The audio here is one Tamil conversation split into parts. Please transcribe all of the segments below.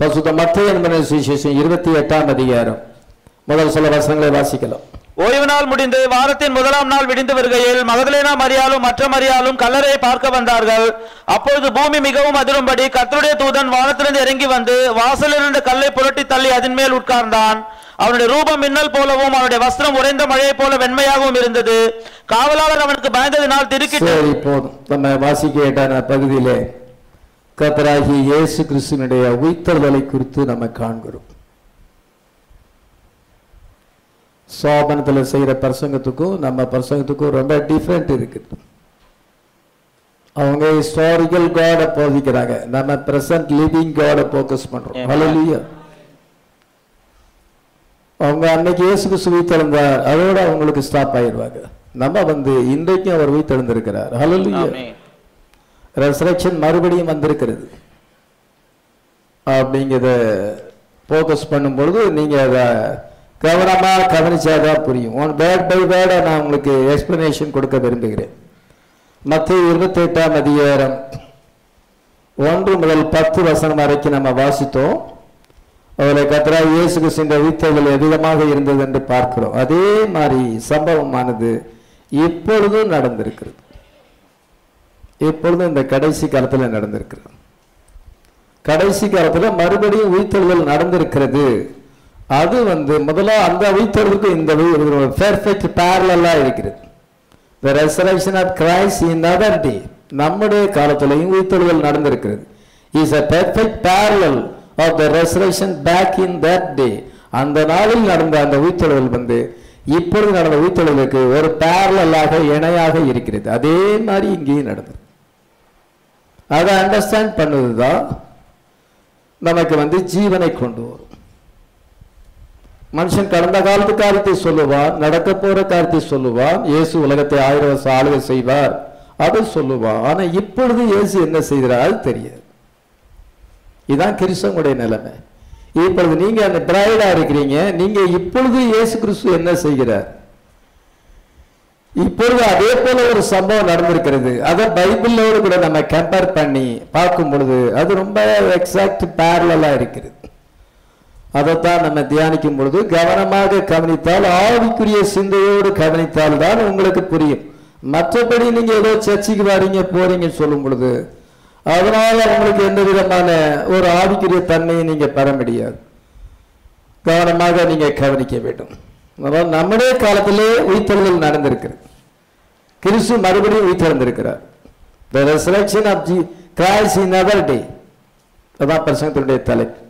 பசுத்த மத்திய என்பன சுவிசேஷம் இருபத்தி எட்டாம் அதிகாரம். முதல் சில வசனங்களை வாசிக்கலாம். ஓய்வு நாள் முடிந்து வாரத்தின் முதலாம் நாள் விடிந்து வருகையில் மகதலேனா மரியாலும் மற்ற மரியாலும் கல்லறையை பார்க்க வந்தார்கள். அப்பொழுது பூமி மிகவும் அதிரும்படி கர்த்தருடைய தூதன் வானத்திலிருந்து இறங்கி வந்து வாசலில் இருந்த கல்லை புரட்டி தள்ளி அதன் மேல் உட்கார்ந்தான். அவனுடைய ரூபம் மின்னல் போலவும் அவனுடைய வஸ்திரம் உறைந்த மழையைப் போல வெண்மையாகவும் இருந்தது. காவலாளர் அவனுக்கு பயந்ததினால் திடுக்கிட்டு சரி போதும். நம்ம வாசிக்க பகுதியிலே கத்தராகி இயேசு கிறிஸ்துவனுடைய உயிர்த்தல்களை குறித்து நம்ம காண்கிறோம். சோபனத்தில் செய்கிற பிரசங்கத்துக்கும் நம்ம பிரசங்கத்துக்கும் ரொம்ப டிஃப்ரெண்ட் இருக்குது. அவங்க ஹிஸ்டாரிக்கல் காடை போதிக்கிறாங்க. நம்ம பிரசன்ட் லிவிங் காடை ஃபோக்கஸ் Amen. ஹalleluya அவங்க அன்னைக்கு இயேசு கிறிஸ்து உயிர்த்தெழுந்தார் அதோட அவங்களுக்கு ஸ்டாப் ஆயிடுவாங்க. நம்ம வந்து இன்றைக்கும் அவர் உயிர்த்தெழுந்திருக்கிறார். ஆமென். ரெசரக்ஷன் மறுபடியும் வந்திருக்கிறது. அப்படிங்கிறத ஃபோக்கஸ் பண்ணும்பொழுது நீங்கள் அதை கவனமாக கவனிச்சாதான் புரியும். ஒன் பேட் பை பேடாக நான் உங்களுக்கு எக்ஸ்ப்ளனேஷன் கொடுக்க விரும்புகிறேன். மத்திய இருபத்தெட்டாம் அதிகாரம் ஒன்று முதல் பத்து வசனம் வரைக்கும் நம்ம வாசித்தோம். அதில் கத்ரா இயேசு கிறிஸ்துவின் வித்தைகள் அதிகமாக இருந்தது என்று பார்க்கிறோம். அதே மாதிரி சம்பவமானது இப்பொழுதும் நடந்திருக்கிறது. இப்பொழுதும் இந்த கடைசி காலத்தில் நடந்திருக்கிறது. கடைசி காலத்தில் மறுபடியும் உயிர்த்தெழுதல் நடந்திருக்கிறது. அது வந்து முதல்ல அந்த உயிர்த்தெழுதலுக்கு இந்த பெர்ஃபெக்ட் பேரலாக இருக்கிறது. The resurrection of Christ in other day நம்முடைய காலத்திலையும் உயிர்த்தெழுதல் நடந்திருக்கிறது. Is a perfect parallel of the resurrection back in that day அந்த நாளில் நடந்த அந்த உயிர்த்தெழுதல் வந்து இப்பொழுது நடந்த உயிர்த்தெழுதலுக்கு ஒரு பேரலாக இணையாக இருக்கிறது. அதே மாதிரி இங்கேயும் நடந்தது அதை அண்டர்ஸ்டாண்ட் பண்ணது தான் நமக்கு வந்து ஜீவனை கொண்டு வரும். மனுஷன் கடந்த காலத்து காரியத்தை சொல்லுவான் நடக்க போற காரியத்தை சொல்லுவான் இயேசு உலகத்தை ஆயிரம் வருஷம் ஆளுகை செய்வார் அதை சொல்லுவான். ஆனா இப்பொழுது இயேசு என்ன செய்கிறார் தெரியாது. இதுதான் கிறிஸ்தவனுடைய நிலைமை. இப்பொழுது நீங்க அந்த பிராய்டா இருக்கிறீங்க நீங்க இப்பொழுது இயேசு கிறிஸ்து என்ன செய்கிறார்? இப்பொழுது அதே போல ஒரு சம்பவம் நடந்திருக்கிறது. அதை பைபிளோடு கூட நம்ம கம்பேர் பண்ணி பார்க்கும் பொழுது அது ரொம்ப எக்ஸாக்ட் பேரலா இருக்கிறது. அதைத்தான் நம்ம தியானிக்கும் பொழுது கவனமாக கவனித்தால் ஆவிக்குரிய சிந்தையோடு கவனித்தால் தான் உங்களுக்கு புரியும். மற்றபடி நீங்க ஏதோ சர்ச்சைக்கு வரீங்க போறீங்கன்னு சொல்லும் பொழுது அதனால உங்களுக்கு எந்த விதமான ஒரு ஆவிக்குரிய தன்மையை நீங்க பெற முடியாது. கவனமாக நீங்க கவனிக்க வேண்டும். நம்முடைய காலத்திலே உயிர்த்தல்கள் நடந்திருக்கிறது. கிறிஸ்து மறுபடியும் உயிர்த்தெழுந்திருக்கிறார் the resurrection of Je- Christ in another day. அதான் பிரசங்கத்தினுடைய தலைப்பு.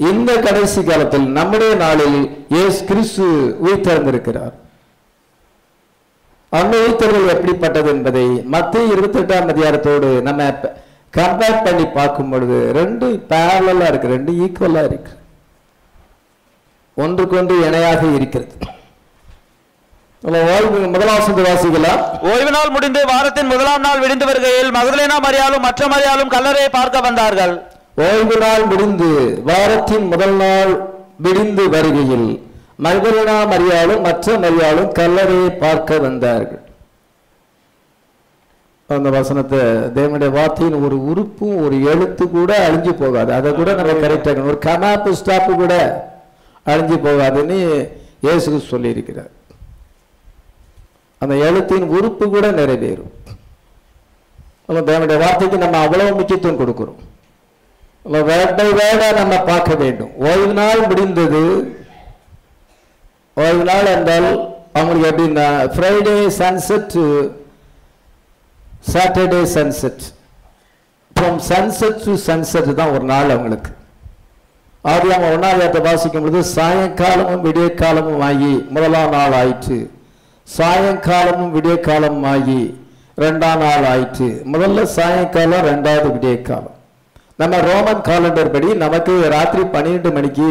இந்த கடைசி காலத்தில் நம்முடைய நாளில் ஏஸ் கிறிஸ்து உயிர்த்தெழுந்திருக்கிறார் அந்த உயிர்த்தெழுதல் எப்படிப்பட்டது என்பதை மத்திய இருபத்தி எட்டாம் அதிகாரத்தோடு நம்ம கம்பேர் பண்ணி பார்க்கும் பொழுது ரெண்டு பேரலாக இருக்கு ரெண்டு ஈக்குவலாக இருக்கு. ஒன்றுக்கொன்று இணையாக இருக்கிறது நம்ம வாழ்வு முதலாவசந்த வாசிக்கலாம் ஓய்வு நாள் முடிந்து வாரத்தின் முதலாம் நாள் விடிந்து வருகையில் மகதலேனா மரியாலும் மற்ற மரியாலும் கல்லறையை பார்க்க வந்தார்கள். ஓய்வு நாள் முடிந்து வாரத்தின் முதல் நாள் விடிந்து வருகையில் மகதலேனா மரியாளும் மற்ற மரியாளும் கல்லறையை பார்க்க வந்தார்கள். அந்த வசனத்தை தேவனுடைய வார்த்தையின் ஒரு உறுப்பும் ஒரு எழுத்து கூட அழிஞ்சு போகாது. அதை கூட நம்ம கரெக்டாக ஒரு கமாப்பு ஸ்டாப்பு கூட அழிஞ்சு போகாதுன்னு இயேசு சொல்லியிருக்கிறார். அந்த எழுத்தின் உறுப்பு கூட நிறைவேறும். அப்ப தேவனுடைய வார்த்தைக்கு நம்ம அவ்வளவு முக்கியத்துவம் கொடுக்கிறோம். நம்ம வேலை வேர்டா நம்ம பார்க்க வேண்டும். ஓய்வு நாள் முடிந்தது. ஓய்வு நாள் என்றால் அவங்களுக்கு எப்படின்னா Friday sunset Saturday sunset from sunset to sunset தான் ஒரு நாள் அவங்களுக்கு. ஆதி அவங்க ஒன்றாவது வாசிக்கும் பொழுது சாயங்காலமும் விடிய காலமும் ஆகி முதலாம் நாள் ஆயிற்று. சாயங்காலமும் விடியகாலம் ஆகி ரெண்டாம் நாள் ஆயிற்று. முதல்ல சாயங்காலம் ரெண்டாவது விடிய காலம் நம்ம ரோமன் காலண்டர் படி நமக்கு ராத்திரி பன்னிரெண்டு மணிக்கு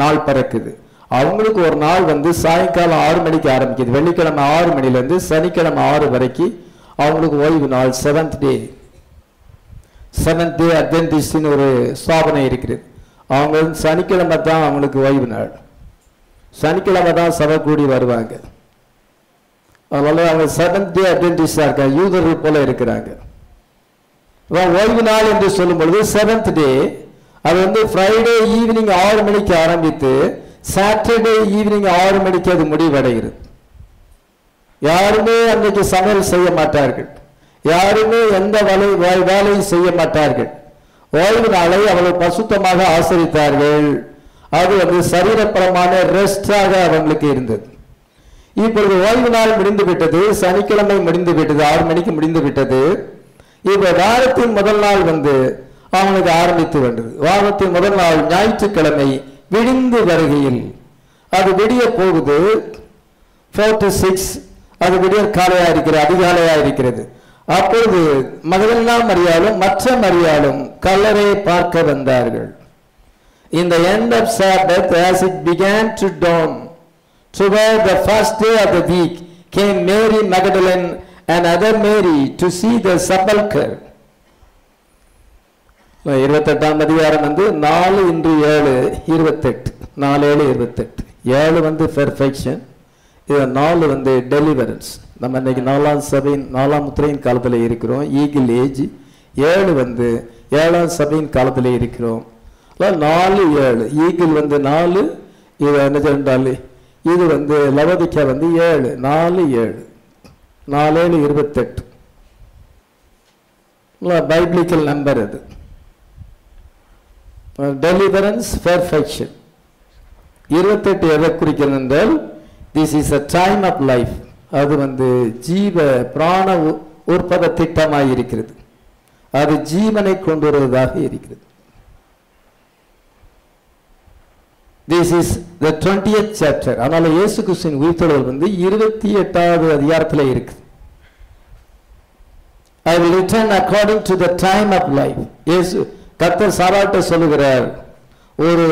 நாள் பிறக்குது. அவங்களுக்கு ஒரு நாள் வந்து சாயங்காலம் ஆறு மணிக்கு ஆரம்பிக்குது. வெள்ளிக்கிழமை ஆறு மணிலேருந்து சனிக்கிழமை ஆறு வரைக்கும் அவங்களுக்கு ஓய்வு நாள் செவன்த் டே செவன்த் டே அட்வென்டிஸ்ட்னு ஒரு ஸ்தாபனம் இருக்குது. அவங்க வந்து சனிக்கிழமை தான் அவங்களுக்கு ஓய்வு நாள். சனிக்கிழமை தான் சபை கூடி வருவாங்க. அதனால அவங்க செவன்த் டே அட்வென்டிஸ்டாக இருக்காங்க. யூதர்கள் போல இருக்கிறாங்க. ஓய்வு நாள் என்று சொல்லும் பொழுது செவன்த் டே அது வந்து ஃப்ரைடே ஈவினிங் ஆறு மணிக்கு ஆரம்பித்து சாட்டர்டே ஈவினிங் ஆறு மணிக்கு அது முடிவடைகிறது. யாருமே அன்றைக்கு சமையல் செய்ய மாட்டார்கள். யாருமே எந்த வேலை வேலையும் செய்ய மாட்டார்கள். ஓய்வு நாளை அவர்கள் பசுத்தமாக ஆசரித்தார்கள். அது வந்து சரீரப்பரமான ரெஸ்டாக அவங்களுக்கு இருந்தது. இப்பொழுது ஓய்வு நாள் முடிந்து விட்டது சனிக்கிழமை முடிந்து விட்டது ஆறு மணிக்கு முடிந்து விட்டது இப்ப வாரத்தின் முதல் நாள் வந்து அவனுக்கு ஆரம்பித்து வந்தது. வாரத்தின் முதல் நாள் ஞாயிற்றுக்கிழமை விடிந்து வருகையில் அது விடிய போகுது. ஃபோர் டு சிக்ஸ் அது விடிய காலையா இருக்கிறது அதிகாலையா இருக்கிறது. அப்பொழுது மகளெல்லாம் அறியாலும் மற்ற மரியாலும் கல்லறை பார்க்க வந்தார்கள். இந்த the end of Sabbath, as it So where the first day of the week, came Mary Magdalene and other Mary to see the sepulchre. இருபத்தெட்டாம் அதிகாரம் வந்து நாலு இன்று ஏழு இருபத்தெட்டு. நாலு ஏழு இருபத்தெட்டு. ஏழு வந்து பெர்ஃபெக்ஷன் இது நாலு வந்து டெலிவரன்ஸ் நம்ம இன்னைக்கு நாலாம் சபையின் நாலாம் முத்திரையின் காலத்தில் இருக்கிறோம். ஈகிள் ஏஜ் ஏழு வந்து ஏழாம் சபையின் காலத்தில் இருக்கிறோம். நாலு ஏழு. ஈகிள் வந்து நாலு இது என்ன சொன்னால் இது வந்து லவதிக்கா வந்து ஏழு நாலு ஏழு. நாலு ஏழு இருபத்தெட்டு. பைபிளிக்கல் நம்பர் அது. டெலிவரன்ஸ் பெர்ஃபெக்ஷன் இருபத்தெட்டு எதை குறிக்கிறது என்றால் this is a time of life அது வந்து ஜீவ பிராண உற்பத திட்டமாக இருக்கிறது. அது ஜீவனை கொண்டு வருவதாக இருக்கிறது. This is the twentieth chapter அதனால் இயேசு கிறிஸ்துவின் உயிர்த்தொழில் வந்து இருபத்தி எட்டாவது அதிகாரத்தில் இருக்குது I will return according to the time of life Yesu கர்த்தர் சாராட்ட சொல்லுகிறார். ஒரு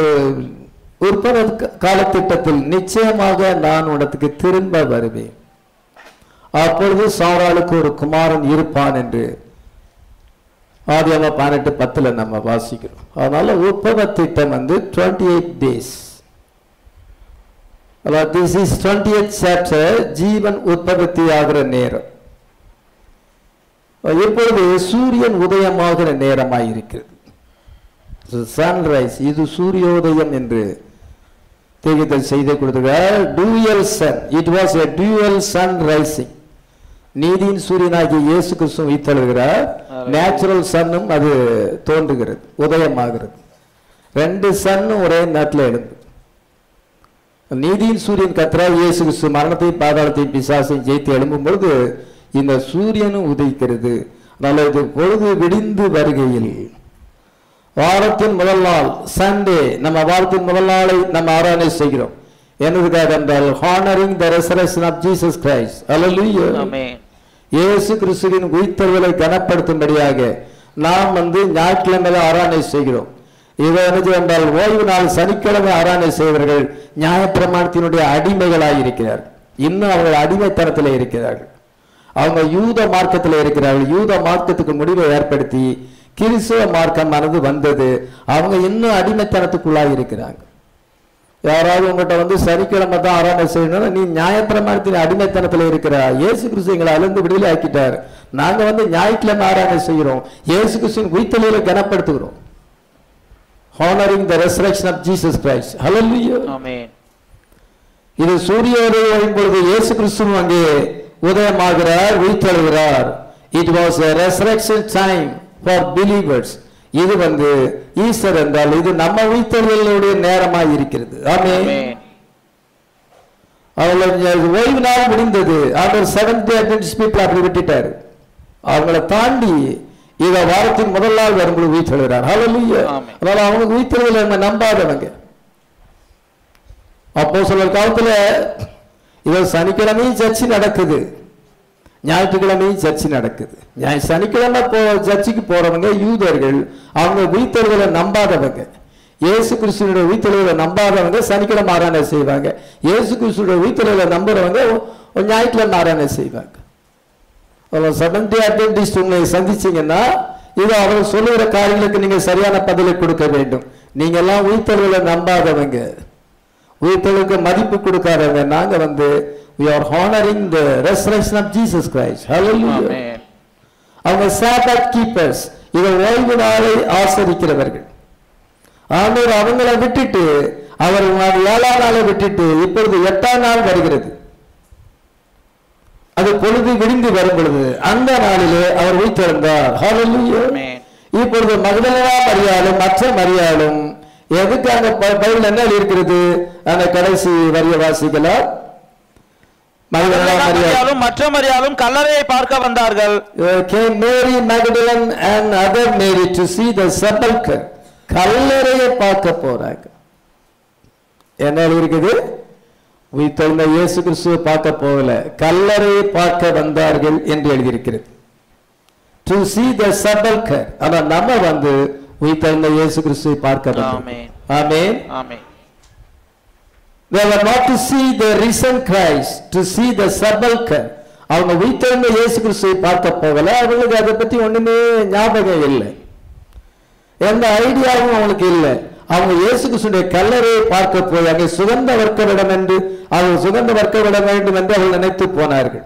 உற்பத காலத்திட்டத்தில் நிச்சயமாக நான் உனத்துக்கு திரும்ப வருவேன். அப்பொழுது சாராளுக்கு ஒரு குமாரன் இருப்பான் என்று ஆதியாம பதினெட்டு பத்துல நம்ம வாசிக்கிறோம். அதனால உற்பவ திட்டம் வந்து twenty eight days this is twenty eight chapter ஜீவன் உற்பத்தி ஆகிற நேரம். இப்பொழுது சூரியன் உதயமாகிற நேரமாய் இருக்கிறது சன்ரைஸ் இது சூரியோதயம் என்று தெரிவித்தல் செய்து கொடுத்துகிறார் dual sun it was a dual sun rising நீதியின் சூரியனாகிய இயேசு கிறிஸ்து வைத்தழுகிறார் நேச்சுரல் சன்னும் அது தோன்றுகிறது உதயமாகிறது. ரெண்டு சன்னும் ஒரே நேரத்தில் எழுந்து. நீதியின் சூரியன் கத்திரா இயேசு கிறிஸ்து மரணத்தையும் பாதாளத்தையும் பிசாசையும் ஜெயித்து எழும்பும் பொழுது இந்த சூரியனும் உதிக்கிறது. அதனால இது பொழுது விடிந்து வருகையில். வாரத்தின் முதல் நாள் சண்டே நம்ம வாரத்தின் முதல் நாளை நம்ம ஆராதனை செய்கிறோம். என்னதுக்காக என்றால் honouring the resurrection of Jesus Christ hallelujah amen Yesu கிறிஸ்துவின் உயிர்த்தெழுதலை கனப்படுத்தும்படியாக நாம் வந்து ஞாயிற்றுக்கிழமை ஆராதனை செய்கிறோம். இதை என்றால் ஓய்வு நாள் சனிக்கிழமை ஆராதனை செய்வர்கள் நியாயப்பிரமாணத்தினுடைய அடிமைகளாக இருக்கிறார்கள் இன்னும் அவர்கள் அடிமைத்தனத்தில் இருக்கிறார்கள். அவங்க யூத மார்க்கத்தில் இருக்கிறார்கள். யூத மார்க்கத்துக்கு முடிவை ஏற்படுத்தி கிறிஸ்துவ மார்க்கமானது வந்தது. அவங்க இன்னும் அடிமைத்தனத்துக்குள்ளாக இருக்கிறாங்க. யாராவது உங்கள்கிட்ட வந்து சனிக்கிழமை தான் ஆராதனை செய்யணும் நீ நியாயப்பிரமாணத்தின் அடிமைத்தனத்தில் இருக்கிற. இயேசு கிறிஸ்து எங்களை அழுந்து விடுதலை ஆக்கிட்டார் நாங்கள் வந்து ஞாயிற்றுக்கிழமை ஆராதனை செய்கிறோம். இயேசு கிறிஸ்துவின் உயிர்த்தலையில கனப்படுத்துகிறோம். Honouring the resurrection of Jesus Christ hallelujah amen இது சூரியோதயம் வரும் பொழுது இயேசு கிறிஸ்துவும் அங்கே உதயமாகிறார் உயிர்த்தெழுகிறார். It was a resurrection time for believers. இது வந்து ஈஸ்டர் என்றால் இது நம்ம உயிர்த்தெழுதலுடைய நேரமாய் இருக்கிறது. ஆமென். ஆமென் அவங்கள ஓய்வு நாள் முடிந்தது. அவர் செவன்த் டே அட்வென்டிஸ்ட் பீப்புள் அப்படி விட்டுட்டாரு. அவங்கள தாண்டி இத வாரத்தின் முதல் நாள் வரும்போது உயிர்த்தெழுகிறார் ஆமென். அதனால அவங்க உயிர்த்தெழுதலை நம்ம நம்பாதவங்க அப்போ சில காலத்துல இத சனிக்கிழமையும் சர்ச்சு நடக்குது ஞாயிற்றுக்கிழமையும் சர்ச்சு நடக்குது சனிக்கிழமை போ சர்ச்சுக்கு போறவங்க யூதர்கள் அவங்க உயிர்த்தெழுதலை நம்பாதவங்க இயேசு கிறிஸ்துவோட உயிர்த்தெழுதலை நம்பாதவங்க சனிக்கிழமை ஆராதனை செய்வாங்க இயேசு கிறிஸ்துவோட உயிர்த்தெழுதலை நம்புறவங்க ஞாயிற்றுக்கிழமை ஆராதனை செய்வாங்க செவன்டி அட்வென்டிஸ்ட் உங்களை சந்திச்சீங்கன்னா இது அவர் சொல்லுகிற காரியங்களுக்கு நீங்க சரியான பதிலை கொடுக்க வேண்டும். நீங்க எல்லாம் உயிர்த்தெழுதலை நம்பாதவங்க. உயிர்த்தெழுக்கு மதிப்பு கொடுக்காதவங்க. நாங்க வந்து honoring the resurrection of Jesus Christ. Hallelujah. ஆமென் அவங்க சாபத் கீப்பர்ஸ் இதை ஓய்வு நாளை ஆசரிக்கிறவர்கள். ஆண்டவர் அவங்கள விட்டுட்டு அவர் ஏழாம் நாளை விட்டுட்டு இப்பொழுது எட்டாம் நாள் வருகிறது. அது பொழுது விடிந்து வரும் பொழுது அந்த நாளிலே அவர் உயிர்த்தெழுந்தார். இப்பொழுது மகதலேனா மரியாளும் மற்ற மரியாளும் எதுக்கு ப- பைபிள் என்ன இருக்கிறது அந்த கடைசி வரிய வாசிக்கலாம். மரியாலும் மற்ற மரியாலும் கல்லறையை பார்க்க வந்தார்கள். And other Mary to see the sepulchre. கல்லறையை பார்க்க போறாங்க. என்ன இருக்குது உயிர்த்தெழுந்த இயேசு கிறிஸ்துவை பார்க்க போகல. கல்லறையை பார்க்க வந்தார்கள் என்று எழுதியிருக்கிறது. டு see the sepulchre ஆனா நம்ம வந்து உயிர்த்தெழுந்த இயேசு கிறிஸ்துவை பார்க்க வந்தோம். ஆமென். ஆமென். ஆமென். They were not to see the risen Christ, to see the sepulchre. அவங்க உயிர்த்தெழுந்த இயேசு கிறிஸ்துவை பார்க்க போகல. அவங்களுக்கு அதை பத்தி ஒண்ணுமே ஞாபகம் இல்லை. எந்த ஐடியாவும் அவங்களுக்கு இல்லை. அவங்க இயேசு கிறிஸ்துடைய கல்லறையை பார்க்க போய் அங்கே சுகந்த வர்க்கவிடம் என்று அவங்க சுகந்த வர்க்கவிட வேண்டும் என்று அவர்கள் நினைத்து போனார்கள்.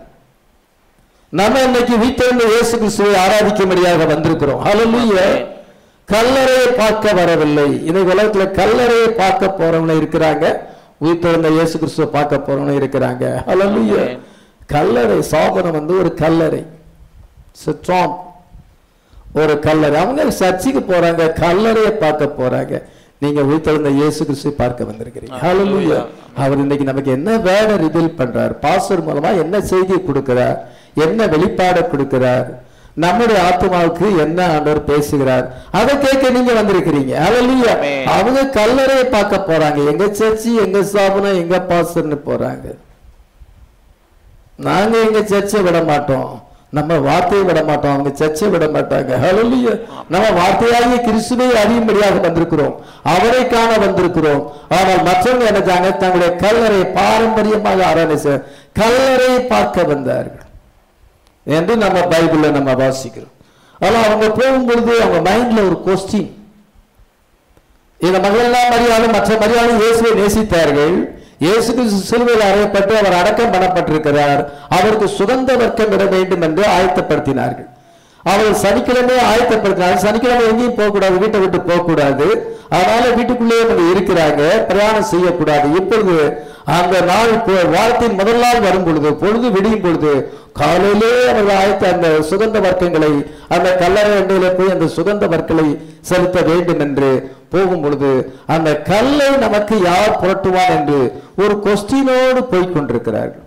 நம்ம இன்னைக்கு வீட்டிலிருந்து இயேசு கிறிஸ்துவை ஆராதிக்கும்படியாக வந்திருக்கிறோம். ஹalleluya. கல்லறையை பார்க்க வரவில்லை. இன்னைக்கு உலகத்துல கல்லறையை பார்க்க போறவங்க இருக்கிறாங்க. உயிர்த்தெழுந்த இயேசு கிறிஸ்துவை பார்க்க போறவங்க இருக்கிறாங்க. Amen. கல்லறை சாபனம் வந்து ஒரு கல்லறை. ஸ்ட்ராங் ஒரு கல்லறை. அவங்க சர்ச்சுக்கு போறாங்க கல்லறையை பார்க்க போறாங்க. நீங்க உயிர்த்தெழுந்த இயேசு கிறிஸ்துவை பார்க்க வந்திருக்கிறீங்க. ஹalleluya அவர் இன்னைக்கு நமக்கு என்ன வேலை ரிவீல் பண்றார்? பாஸ்டர் மூலமா என்ன செய்தி கொடுக்கிறார்? என்ன வெளிப்பாடு கொடுக்கிறார்? நம்முடைய ஆத்மாவுக்கு என்ன ஆண்டவர் பேசுகிறார்? அதை கேட்க நீங்க வந்திருக்கிறீங்க. ஹalleluya. அவங்க கல்லறையை பார்க்க போறாங்க. எங்க சர்ச்சு எங்க ஸ்தாபனம் எங்க பாஸ்டர்னு போறாங்க. நாங்க எங்க சர்ச்சை விட மாட்டோம். நம்ம வார்த்தையை விட மாட்டோம் அவங்க சர்ச்சை விட மாட்டாங்க. ஹalleluya நம்ம வார்த்தையாகிய கிறிஸ்துவை அறியும்படியாக வந்திருக்கிறோம். அவரை காண வந்திருக்கிறோம். ஆனால் மற்றவங்க நினைச்சாங்க தங்களுடைய கல்லறை பாரம்பரியமாக ஆராய்ச்சி கல்லறையை பார்க்க வந்தார்கள் என்று நம்ம பைபிளில் நம்ம வாசிக்கிறோம். ஆனால் அவங்க போகும்பொழுது அவங்க மைண்ட்ல ஒரு கொஸ்டின் இந்த மகளெல்லாம் மரியாதை மற்ற மரியாதை இயேசுவை நேசித்தார்கள். இயேசு கிறிஸ்து சிலுவையில் அறையப்பட்டு அவர் அடக்கம் பண்ணப்பட்டிருக்கிறார். அவருக்கு சுகந்த வர்க்கம் விட வேண்டும் என்று ஆயத்தப்படுத்தினார்கள். அவள் சனிக்கிழமை ஆயத்தப்படுத்துறாங்க சனிக்கிழமை எங்கேயும் போகக்கூடாது வீட்டை விட்டு போகக்கூடாது. அதனால வீட்டுக்குள்ளேயே அவங்க இருக்கிறாங்க பிரயாணம் செய்யக்கூடாது. இப்பொழுது அந்த நாள் வாரத்தின் முதல் நாள் வரும் பொழுது பொழுது விடியும் பொழுது காலையிலே அவர்கள் ஆயத்த அந்த சுகந்த வர்க்கங்களை அந்த கல்லறை அண்டையில போய் அந்த சுகந்த வர்க்கங்களை செலுத்த வேண்டும் என்று போகும் பொழுது அந்த கல்லை நமக்கு யார் புரட்டுவான் என்று ஒரு கொஸ்டினோடு போய் கொண்டிருக்கிறார்கள்.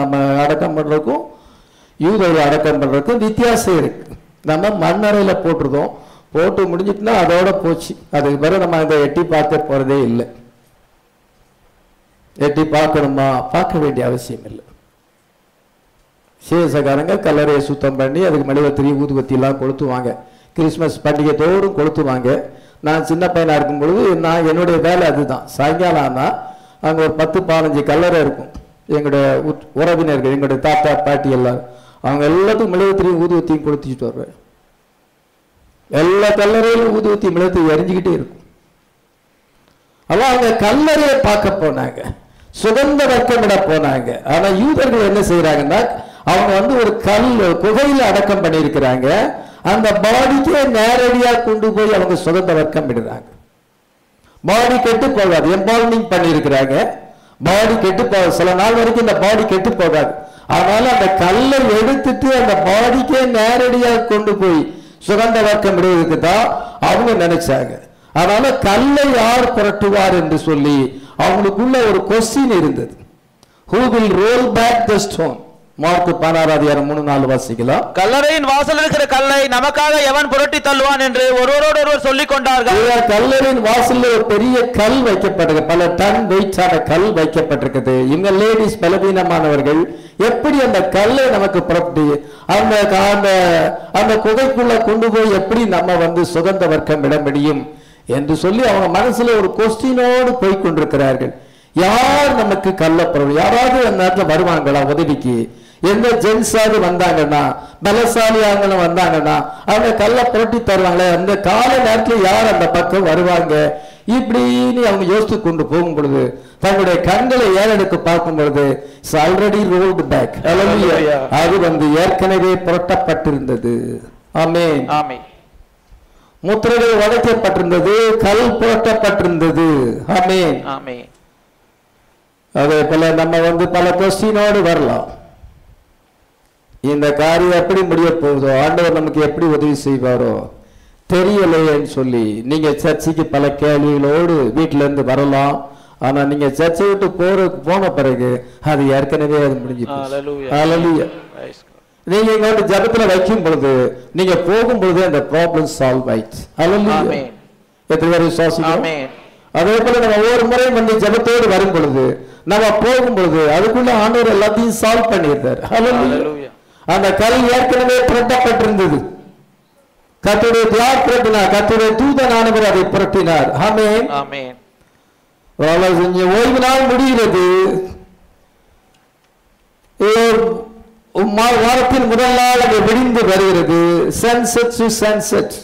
நம்ம அடக்கம் பண்றதுக்கும் யூதர்கள் அடக்கம் பண்ணுறதுக்கு வித்தியாசம் இருக்கு. நம்ம மண்ணறையில் போட்டிருந்தோம். போட்டு முடிஞ்சிட்டுனா அதோட போச்சு. அதுக்கு பிறகு நம்ம அதை எட்டி பார்க்க போகிறதே இல்லை. எட்டி பார்க்கணுமா? பார்க்க வேண்டிய அவசியம் இல்லை. சேசக்காரங்க கல்லறையை சுத்தம் பண்ணி அதுக்கு மெழுகுவத்திரி ஊதுபத்திலாம் கொளுத்துவாங்க. கிறிஸ்மஸ் பண்டிகை தோறும் கொளுத்துவாங்க. நான் சின்ன பையனாக இருக்கும் பொழுது நான் என்னுடைய வேலை அதுதான். சாயங்காலம் ஆனால் அங்கே ஒரு பத்து பதினஞ்சு கல்லறை இருக்கும். எங்களுடைய உறவினர்கள் எங்களுடைய தாத்தா பாட்டி எல்லாரும். அவங்க எல்லாத்துக்கும் மிளகத்திலையும் ஊதுவத்தியும் கொளுத்திட்டு வருவேன் எல்லா கல்லறையிலும் ஊதுவத்தி மெழுகுவத்தி எரிஞ்சுக்கிட்டே இருக்கும். அதான் அவங்க கல்லறையை பார்க்க போனாங்க. சுகந்த வர்க்கமிட போனாங்க. ஆனா யூதர்கள் என்ன செய்யறாங்கன்னா அவங்க வந்து ஒரு கல் குகையில அடக்கம் பண்ணியிருக்கிறாங்க. அந்த பாடிக்கே நேரடியா கொண்டு போய் அவங்க சுகந்த வர்க்கம் விடுறாங்க பாடி கெட்டு போகாது. எம்பால்மிங் பண்ணியிருக்கிறாங்க. பாடி கெட்டு போகாது சில நாள் வரைக்கும் இந்த பாடி கெட்டு போகாது. அதனால அந்த கல்லை எடுத்துட்டு அந்த பாடிக்கே நேரடியாக கொண்டு போய் சுகந்த வர்க்கம் விடுவதற்கு தான் அவங்க நினைச்சாங்க. அதனால கல்லை யார் புரட்டுவார் என்று சொல்லி அவங்களுக்குள்ள ஒரு கொஸ்டின் இருந்தது. Who will roll back the stone Mark பதினாறாவது மூணு நாலு வாசிக்கலாம். கல்லறையின் வாசல் இருக்கிற கல்லை நமக்காக எவன் புரட்டி தள்ளுவான் என்று ஒருவரோடு ஒருவர் சொல்லிக் கொண்டார்கள். கல்லறையின் வாசல்ல ஒரு பெரிய கல் வைக்கப்பட்டிருக்கு. பல டன் வெயிட்டான கல் வைக்கப்பட்டிருக்குது. இவங்க லேடிஸ் பலவீனமானவர்கள் எப்படி அந்த கல்லை நமக்கு புறப்பட்டு அந்த அந்த அந்த குகைக்குள்ள கொண்டு போய் எப்படி நம்ம வந்து சுகந்த வர்க்கம் விட முடியும் என்று சொல்லி அவங்க மனசுல ஒரு கொஸ்டினோடு போய் கொண்டிருக்கிறார்கள். யார் நமக்கு கள்ளப்புறம் யாராவது அந்த நேரத்துல வருவாங்களா உதவிக்கு? எந்த ஜென்ஸாவது வந்தாங்கன்னா பலசாலியாங்களும் வந்தாங்கன்னா அவங்க கல்ல புரட்டி தருவாங்களே அந்த கால நேரத்துல யார் அந்த பக்கம் வருவாங்க? இப்படின்னு அவங்க யோசித்து கொண்டு போகும் பொழுது தங்களுடைய கண்களை ஏறெடுத்து பார்க்கும் பொழுது ஆல்ரெடி ரோல்டு பேக் அது வந்து ஏற்கனவே புரட்டப்பட்டிருந்தது. ஆமென். ஆமே முத்திரைகள் உடைக்கப்பட்டிருந்தது கல் போட்டப்பட்டிருந்தது ஆமென். ஆமென். அதே போல நம்ம வந்து பல கொஸ்டினோடு வரலாம். இந்த காரியம் எப்படி முடிய போகுதோ ஆண்டவர் நமக்கு எப்படி உதவி செய்வாரோ தெரியலையேன்னு சொல்லி நீங்க சர்ச்சுக்கு பல கேள்விகளோடு வீட்டில இருந்து வரலாம். ஆனா நீங்க சர்ச்சை விட்டு போற போன பிறகு அது ஏற்கனவே அது முடிஞ்சு. நீங்க இங்க வந்து ஜபத்துல வைக்கும் பொழுது நீங்க போகும் பொழுது அந்த ப்ராப்ளம் சால்வ் ஆயிடுச்சு. எத்தனை பேர் ஆமென் அதே போல நம்ம ஒவ்வொரு முறையும் வந்து ஜெபத்தோடு வரும் பொழுது நம்ம போகும் பொழுது அதுக்குள்ள ஆண்டவர் எல்லாத்தையும் சால்வ் பண்ணியிருந்தார். அந்த கல் ஏற்கனவே புரட்டப்பட்டிருந்தது. கத்துடைய தியார் புரட்டினார். கத்துடைய தூதனானவர் அதை புரட்டினார். செஞ்ச ஓய்வு நாள் முடிகிறது. வாரத்தின் முதல் நாள் அது விடிந்து வருகிறது. சன்செட் டு சன்செட்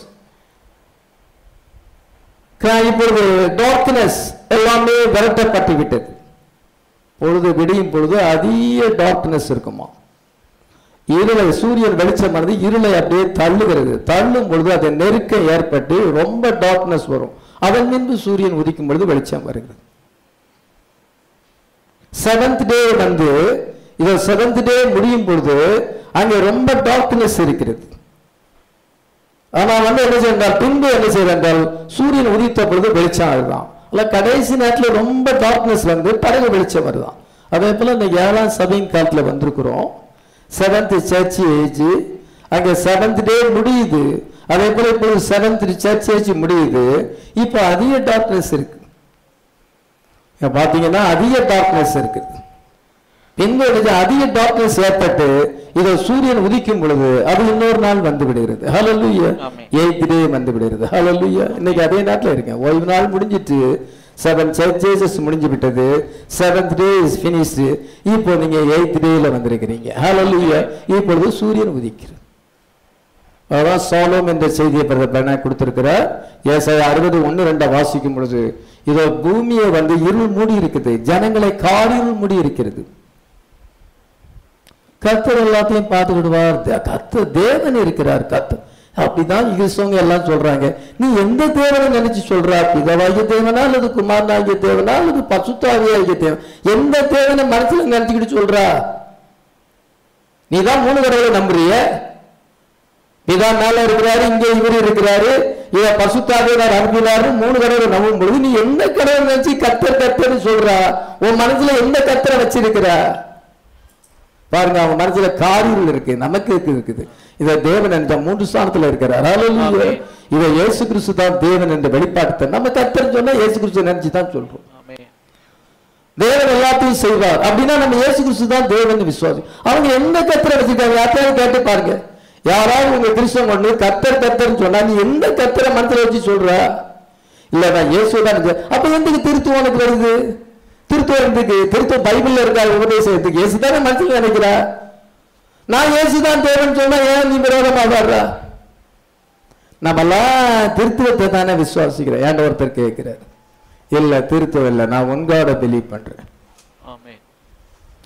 இப்பொழுது டார்க்னஸ் எல்லாமே விரட்டப்பட்டு விட்டது பொழுது விடியும் பொழுது அதிக டார்க்னஸ் இருக்குமா இருளை சூரியன் வெளிச்சமானது இருளை அப்படியே தள்ளுகிறது. தள்ளும் பொழுது அது நெருக்கம் ஏற்பட்டு ரொம்ப டார்க்னஸ் வரும். அதன் பின்பு சூரியன் உதிக்கும் பொழுது வெளிச்சம் வருகிறது. செவன்த் டே வந்து இதை செவன்த் டே முடியும் பொழுது அங்கே ரொம்ப டார்க்னஸ் இருக்கிறது. ஆனால் வந்து என்ன செய்யறால் பின்பு என்ன செய்யறால் சூரியன் உதித்த பொழுது வெளிச்சம் ஆகுதான் இல்லை கடைசி நேரத்தில் ரொம்ப டார்க்னஸ் வந்து பிறகு வெளிச்சம் வருதான் அதே போல இந்த ஏழாம் சபையின் காலத்தில் வந்திருக்கிறோம். செவன்த் சர்ச் ஏஜ் அங்க செவன்த் டே முடியுது. அதே போல இப்போ செவன்த் சர்ச் ஏஜ் முடியுது. இப்போ அதிக டார்க்னஸ் இருக்கு. இங்க பாத்தீங்கன்னா அதிக டார்க்னஸ் என்ன செய்ய- அதிக டார்க்னஸ் ஏற்பட்டு இதோ சூரியன் உதிக்கும் பொழுது அது இன்னொரு நாள் வந்து விடுகிறது. ஹalleluya ஆமென். எய்த் டே வந்து விடுகிறது. ஹalleluya இன்னைக்கு அதே நாட்டில் இருக்கேன். ஓய்வு நாள் முடிஞ்சிட்டு செவன் சர்ச்சேசஸ் முடிஞ்சு விட்டது செவன்த் டே இஸ் ஃபினிஷ்டு இப்போ நீங்க எயித் டேல வந்திருக்கிறீங்க. ஹalleluya இப்பொழுது சூரியன் உதிக்கிறது. அதான் சோலோம் என்ற செய்தியை பிரதர் பெண்ணா கொடுத்திருக்கிறார். ஏசாய அறுபது ஒன்று ரெண்டை வாசிக்கும் பொழுது இதோ பூமியை வந்து இருள் மூடி இருக்குது. ஜனங்களை காரிருள் மூடி இருக்கிறது. கர்த்தர் எல்லாத்தையும் பார்த்துக்கிடுவார். விடுவார் கர்த்தர் தேவன் இருக்கிறார். கர்த்தர் அப்படிதான் கிறிஸ்தவங்க எல்லாம் சொல்றாங்க. நீ எந்த தேவனை நினைச்சு சொல்ற? பிதவாகிய தேவனா அல்லது குமாரனாகிய தேவனா அல்லது பசுத்தாவியாகிய தேவன்? எந்த தேவனை மனசுல நினைச்சுக்கிட்டு சொல்றா? நீ தான் மூணு கடவுளை நம்புறிய. பிதா மேல இருக்கிறாரு இங்கே இவர் இருக்கிறாரு இத பசுத்தாவியார் அனுப்பினாரு மூணு கடவுளை நம்பும் பொழுது நீ எந்த கடவுள் நினைச்சு கத்தர் கத்தர்னு சொல்றா? உன் மனசுல எந்த கத்தரை வச்சிருக்கிற? பாருங்க அவன் மனசுல காரியம் இருக்கு நமக்கு இருக்கு இருக்குது. இத தேவன் என்ற மூன்று ஸ்தானத்துல இருக்கிறார். இத இயேசு கிறிஸ்து தான் தேவன் என்ற வெளிப்பாட்டை நம்ம கத்தர் சொன்னா இயேசு கிறிஸ்து நினைச்சு தான் சொல்றோம். தேவன் எல்லாத்தையும் செய்வார். அப்படின்னா நம்ம இயேசு கிறிஸ்து தான் தேவன் விசுவாசி. அவங்க எந்த கத்தரை வச்சிருக்காங்க? யார்ட்டையாவது கேட்டு பாருங்க. யாராவது உங்க கிறிஸ்தவன் கொண்டு கத்தர் கத்தர்னு சொன்னா நீ எந்த கத்தரை மனசுல வச்சு சொல்ற? இல்ல நான் இயேசு தான். அப்ப எதுக்கு திருத்துவம் உனக்கு வருது? திருத்துவம் எதுக்கு திருத்துவம் பைபிள்ல இருக்கா உபதேசத்துக்கு இயேசு தானே மனசுல நினைக்கிறா? நான் இயேசு தான் தேவன் சொன்னா ஏன் நீ விரோதமா வர்ற நம்மெல்லாம் திருத்துவத்தை தானே விசுவாசிக்கிறோம். ஏன் ஒருத்தர் கேட்கிறார்? இல்ல திருத்துவம் இல்ல. நான் உங்களோட பிலீவ் பண்றேன்.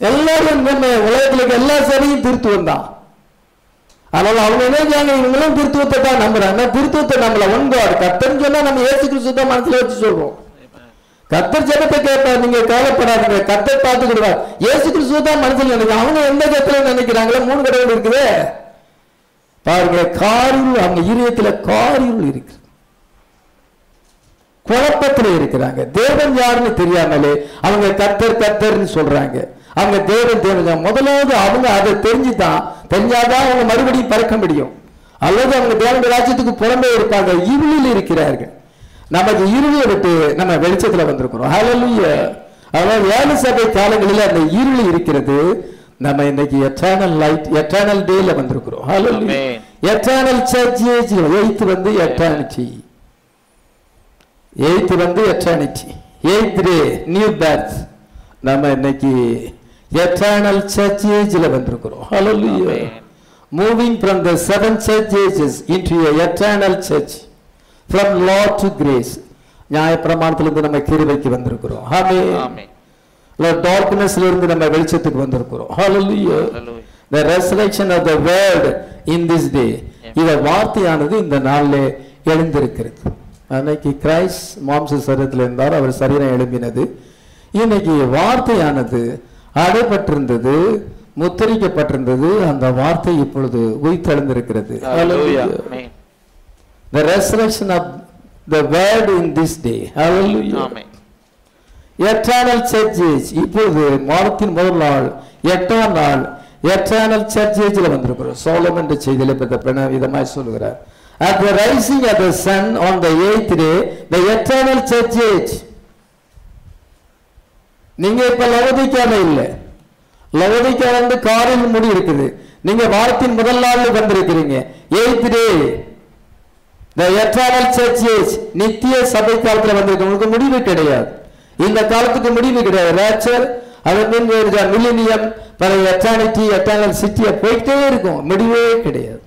எல்லாரும் உலகத்துல எல்லா சரியும் திருத்துவம் தான். அதனால அவங்க என்ன செய்யாங்க இவங்களும் திருத்துவத்தை தான் நம்புறாங்க. திருத்துவத்தை நம்மள உண்காடு கத்தர்னு சொன்னா நம்ம ஏசு கிறிஸ்து தான் மனசுல வச்சு சொல்றோம். கத்தர் ஜெபத்தை கேட்பார். நீங்க கவலைப்படாதீங்க. கத்தர் பார்த்துக்கிடுவார் ஏசு கிறிஸ்துவ தான் மனசுல நினைக்கிறாங்க அவங்க எந்த கத்தரை நினைக்கிறாங்களோ மூணு கடவுள் இருக்குது. பாருங்க காரிருள் அவங்க இருதயத்தில் காரிருள் இருக்கு குழப்பத்தில் இருக்கிறாங்க. தேவன் யாருன்னு தெரியாமலே அவங்க கத்தர் கத்தர்னு சொல்றாங்க. அவங்க தேவன் தேவன். முதலாவது அவங்க அதை தெரிஞ்சுதான். தெரிஞ்சாதான் அவங்க மறுபடியும் பறக்க முடியும். அல்லது அவங்க தேவனுடைய ராஜ்யத்துக்கு புறம்பே இருப்பாங்க. இருளில் இருக்கிறார்கள். நமக்கு இருளை விட்டு நம்ம வெளிச்சத்துல வந்திருக்கிறோம். ஹalleluya அதனால ஏழு சபை காலங்களில் அந்த இருள் இருக்கிறது. நம்ம இன்னைக்கு எட்டர்னல் லைட் எட்டர்னல் டேல வந்திருக்கிறோம். Amen. Eternal church age eight வந்து எட்டர்னிட்டி எய்த் வந்து eternity eight day new birth நம்ம இன்னைக்கு எட்டர்னல் சர்ச் ஏஜ்ல வந்திருக்கிறோம். Amen. Moving from the seven church ages into eternal church from law to grace நியாயப்பிரமாணத்திலிருந்து நம்ம கிருபைக்கு வந்திருக்கிறோம். ஆமென் ஆமென் டார்க்னஸ்ல இருந்து நம்ம வெளிச்சத்துக்கு வந்திருக்கிறோம். ஹalleluya the resurrection of the word in this day. இத வார்த்தையானது இந்த நாளிலே எழுந்திருக்கிறது. அன்னைக்கு கிரைஸ்ட் மாம்ச சரீரத்தில் இருந்தார். அவர் சரீரம் எழும்பினது. இன்னைக்கு வார்த்தையானது அடைபட்டிருந்தது முத்திரிக்கப்பட்டிருந்தது. அந்த வார்த்தை இப்பொழுது உயிர்த்தெழுந்திருக்கிறது. Hallelujah. Amen. The resurrection of the word in this day. Hallelujah. Amen. Eternal church age இப்பொழுது மாதத்தின் முதல் நாள் எட்டாம் நாள் எட்டர்னல் சர்ச்சேஜில் வந்திருக்கிறோம். சோலம் என்ற செய்தியில பெற்ற பிரண விதமாய் சொல்லுகிறார். At the rising of the sun on the eighth day the eternal church age நீங்க இப்ப லவோதிக்கால இல்ல. லவோதிக்கா வந்து காரில் முடி இருக்குது. நீங்க வாரத்தின் முதல் நாள்ல வந்திருக்கிறீங்க. Eight day the eternal church age நித்திய சபை காலத்துல வந்திருக்கு முடிவு கிடையாது. இந்த காலத்துக்கு முடிவு கிடையாது. ரேச்சர் அதன் பின் மில்லினியம் பல எட்டானிட்டி எட்டானல் சிட்டியை போயிட்டே இருக்கும். முடிவே கிடையாது.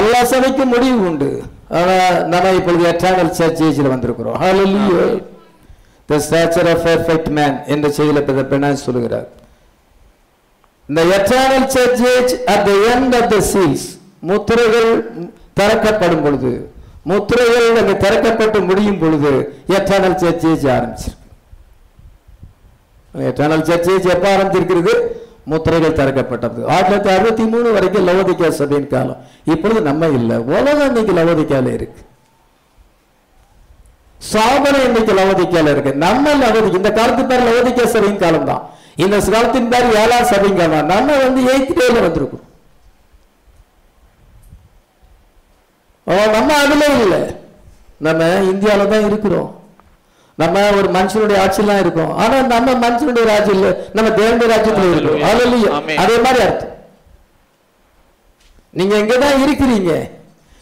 எல்லா சபைக்கும் முடிவு உண்டு. ஆனா நம்ம இப்பொழுது எட்டானல் சர்ச் ஏஜ்ல வந்திருக்கிறோம். ஹalleluya the stature of perfect man என்ற செயலை பிற பெண்ணான் சொல்கிறார் இந்த eternal church age the the of the the seals முத்திரைகள் திறக்கப்படும் பொழுது முத்திரைகள் அங்கே திறக்கப்பட்டு முடியும் பொழுது எட்டர்னல் சர்ச் ஏஜ் ஆரம்பிச்சிருக்கு. எட்டர்னல் சர்ச் ஏஜ் ஆரம்பிச்சிருக்கிறது? முத்திரைகள் திறக்கப்பட்டது. ஆயிரத்தி தொள்ளாயிரத்தி அறுபத்தி மூணு வரைக்கும் லவோதிக்கா சபையின் காலம். இப்பொழுது நம்ம இல்லை. உலகம் இன்னைக்கு லவோதிக்கால இருக்கு. சாபனை இன்னைக்கு லவோதிக்கால இருக்கு. நம்ம லவோதி இந்த காலத்து பேர் லவோதிக்கா சபையின் காலம் தான் இந்த காலத்தின் பேர் ஏழாம் சபையின் காலம் நம்ம வந்து எயித் டேல வந்திருக்கோம் நம்ம அதுல இல்லை. நம்ம இந்தியால தான் இருக்கிறோம். நம்ம ஒரு மனுஷனுடைய ஆட்சியெல்லாம் இருக்கோம். ஆனா நம்ம மனுஷனுடைய ராஜ்யம் இல்ல நம்ம தேவனுடைய ராஜ்யத்துல. Hallelujah. Amen. அதே மாதிரி அர்த்தம். நீங்க இங்கதான் இருக்கிறீங்க.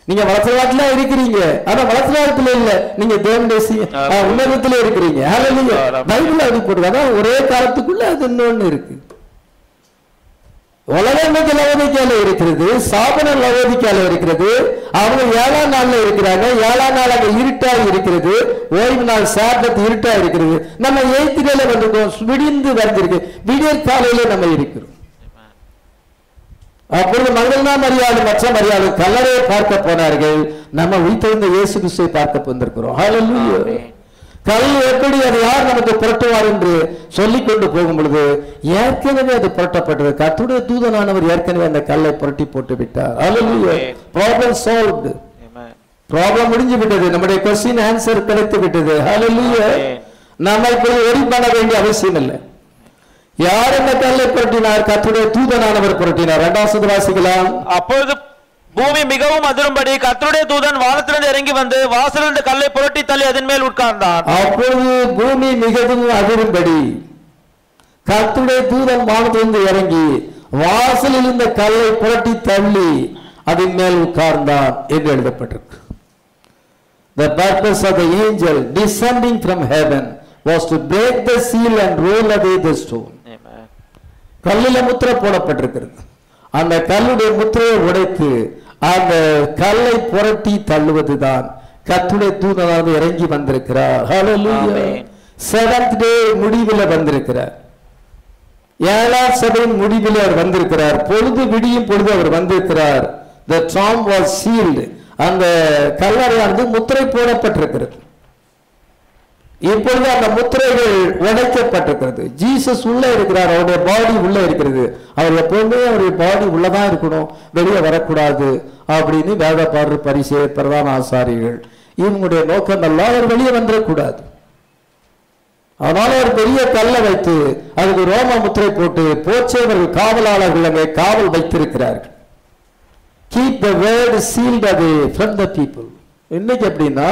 நீங்க வளசலாத்துல இருக்கிறீங்க. ஆனா வளசலாத்துல இல்ல. நீங்க தேவனுடைய. உன்னதத்துல இருக்கிறீங்க. பைபிள் அது அதான் ஒரே காலத்துக்குள்ள அது இன்னொன்னு இருக்கு. உலகமைக்கு லவோதிக்கால இருக்கிறது சாபன லவோதிக்கால இருக்கிறது அவங்க ஏழாம் நாள்ல இருக்கிறாங்க ஏழாம் நாள் அங்க இருட்டா இருக்கிறது ஓய்வு நாள் சாபத்து இருட்டா இருக்கிறது. நம்ம எய்த்துகளை வந்திருக்கோம் விடிந்து வந்திருக்கு. விடியற் காலையில நம்ம இருக்கிறோம். அப்பொழுது மங்களா மரியாதை மற்ற மரியாதை கல்லறையை பார்க்க போனார்கள். நம்ம உயிர்த்தெழுந்த இயேசு கிறிஸ்துவை பார்க்க வந்திருக்கிறோம். கல் எப்படி அது யார் நமக்கு புரட்டுவார் என்று சொல்லிக் கொண்டு போகும் பொழுது ஏற்கனவே அது புரட்டப்பட்டது. கர்த்தருடைய தூதனானவர் ஏற்கனவே அந்த கல்லை புரட்டி போட்டு விட்டார். Solved. Amen. ப்ராப்ளம் முடிஞ்சு விட்டது. நம்முடைய கொஸ்டின் ஆன்சர் கிடைத்து விட்டது. Amen. நம்ம இப்பொழுது ஒரி பண்ண வேண்டிய அவசியம் இல்லை. யார் அந்த கல்லை புரட்டினார்? கர்த்தருடைய தூதனானவர் புரட்டினார். இரண்டாம் சது வாசிக்கலாம். அப்பொழுது பூமி மிகவும் அதிரும்படி கர்த்தருடைய தூதன் வானத்திலிருந்து இறங்கி வந்து வாசலிருந்த கல்லை புரட்டி தள்ளி அதன் மேல் உட்கார்ந்தான். அப்பொழுது பூமி மிகவும் அதிரும்படி கர்த்தருடைய தூதன் வானத்திலிருந்து இறங்கி வாசலில் இருந்த கல்லை புரட்டி தள்ளி அதன் மேல் உட்கார்ந்தான் என்று எழுதப்பட்டிருக்கு. The purpose of the angel descending from heaven was to break the seal and roll away the stone. கல்லில முத்திரை போடப்பட்டிருக்கிறது. அந்த கல்லுடைய முத்திரையை உடைத்து அந்த கல்லை புரட்டி தள்ளுவதுதான். கத்துடைய தூதனானது இறங்கி வந்திருக்கிறார். செவன்த் டே முடிவில் வந்திருக்கிறார். ஏழாம் சபையின் முடிவில் அவர் வந்திருக்கிறார். பொழுது விடியும் பொழுது அவர் வந்திருக்கிறார். The tomb was sealed. அந்த கல்லறையானது முத்திரை போடப்பட்டிருக்கிறது. இப்பொழுது அந்த முத்திரைகள் உடைக்கப்பட்டிருக்கிறது. ஜீசஸ் உள்ள இருக்கிறார் அவருடைய பாடி உள்ள இருக்கிறது. அவர் எப்பவுமே அவருடைய பாடி உள்ளதான் இருக்கணும் வெளியே வரக்கூடாது அப்படின்னு வேத பாடுற பரிசே பிரதான ஆசாரிகள் இவங்களுடைய நோக்கம் எல்லாம் அவர் வெளியே வந்துடக்கூடாது அதனால ஒரு பெரிய கல்லை வைத்து அதுக்கு ரோம முத்திரை போட்டு போச்சேவர்கள் காவலாளர்கள் அங்கே காவல் வைத்திருக்கிறார்கள். கீப் த வேர்டு சீல்டு அது ஃப்ரம் த பீப்புள் இன்னைக்கு எப்படின்னா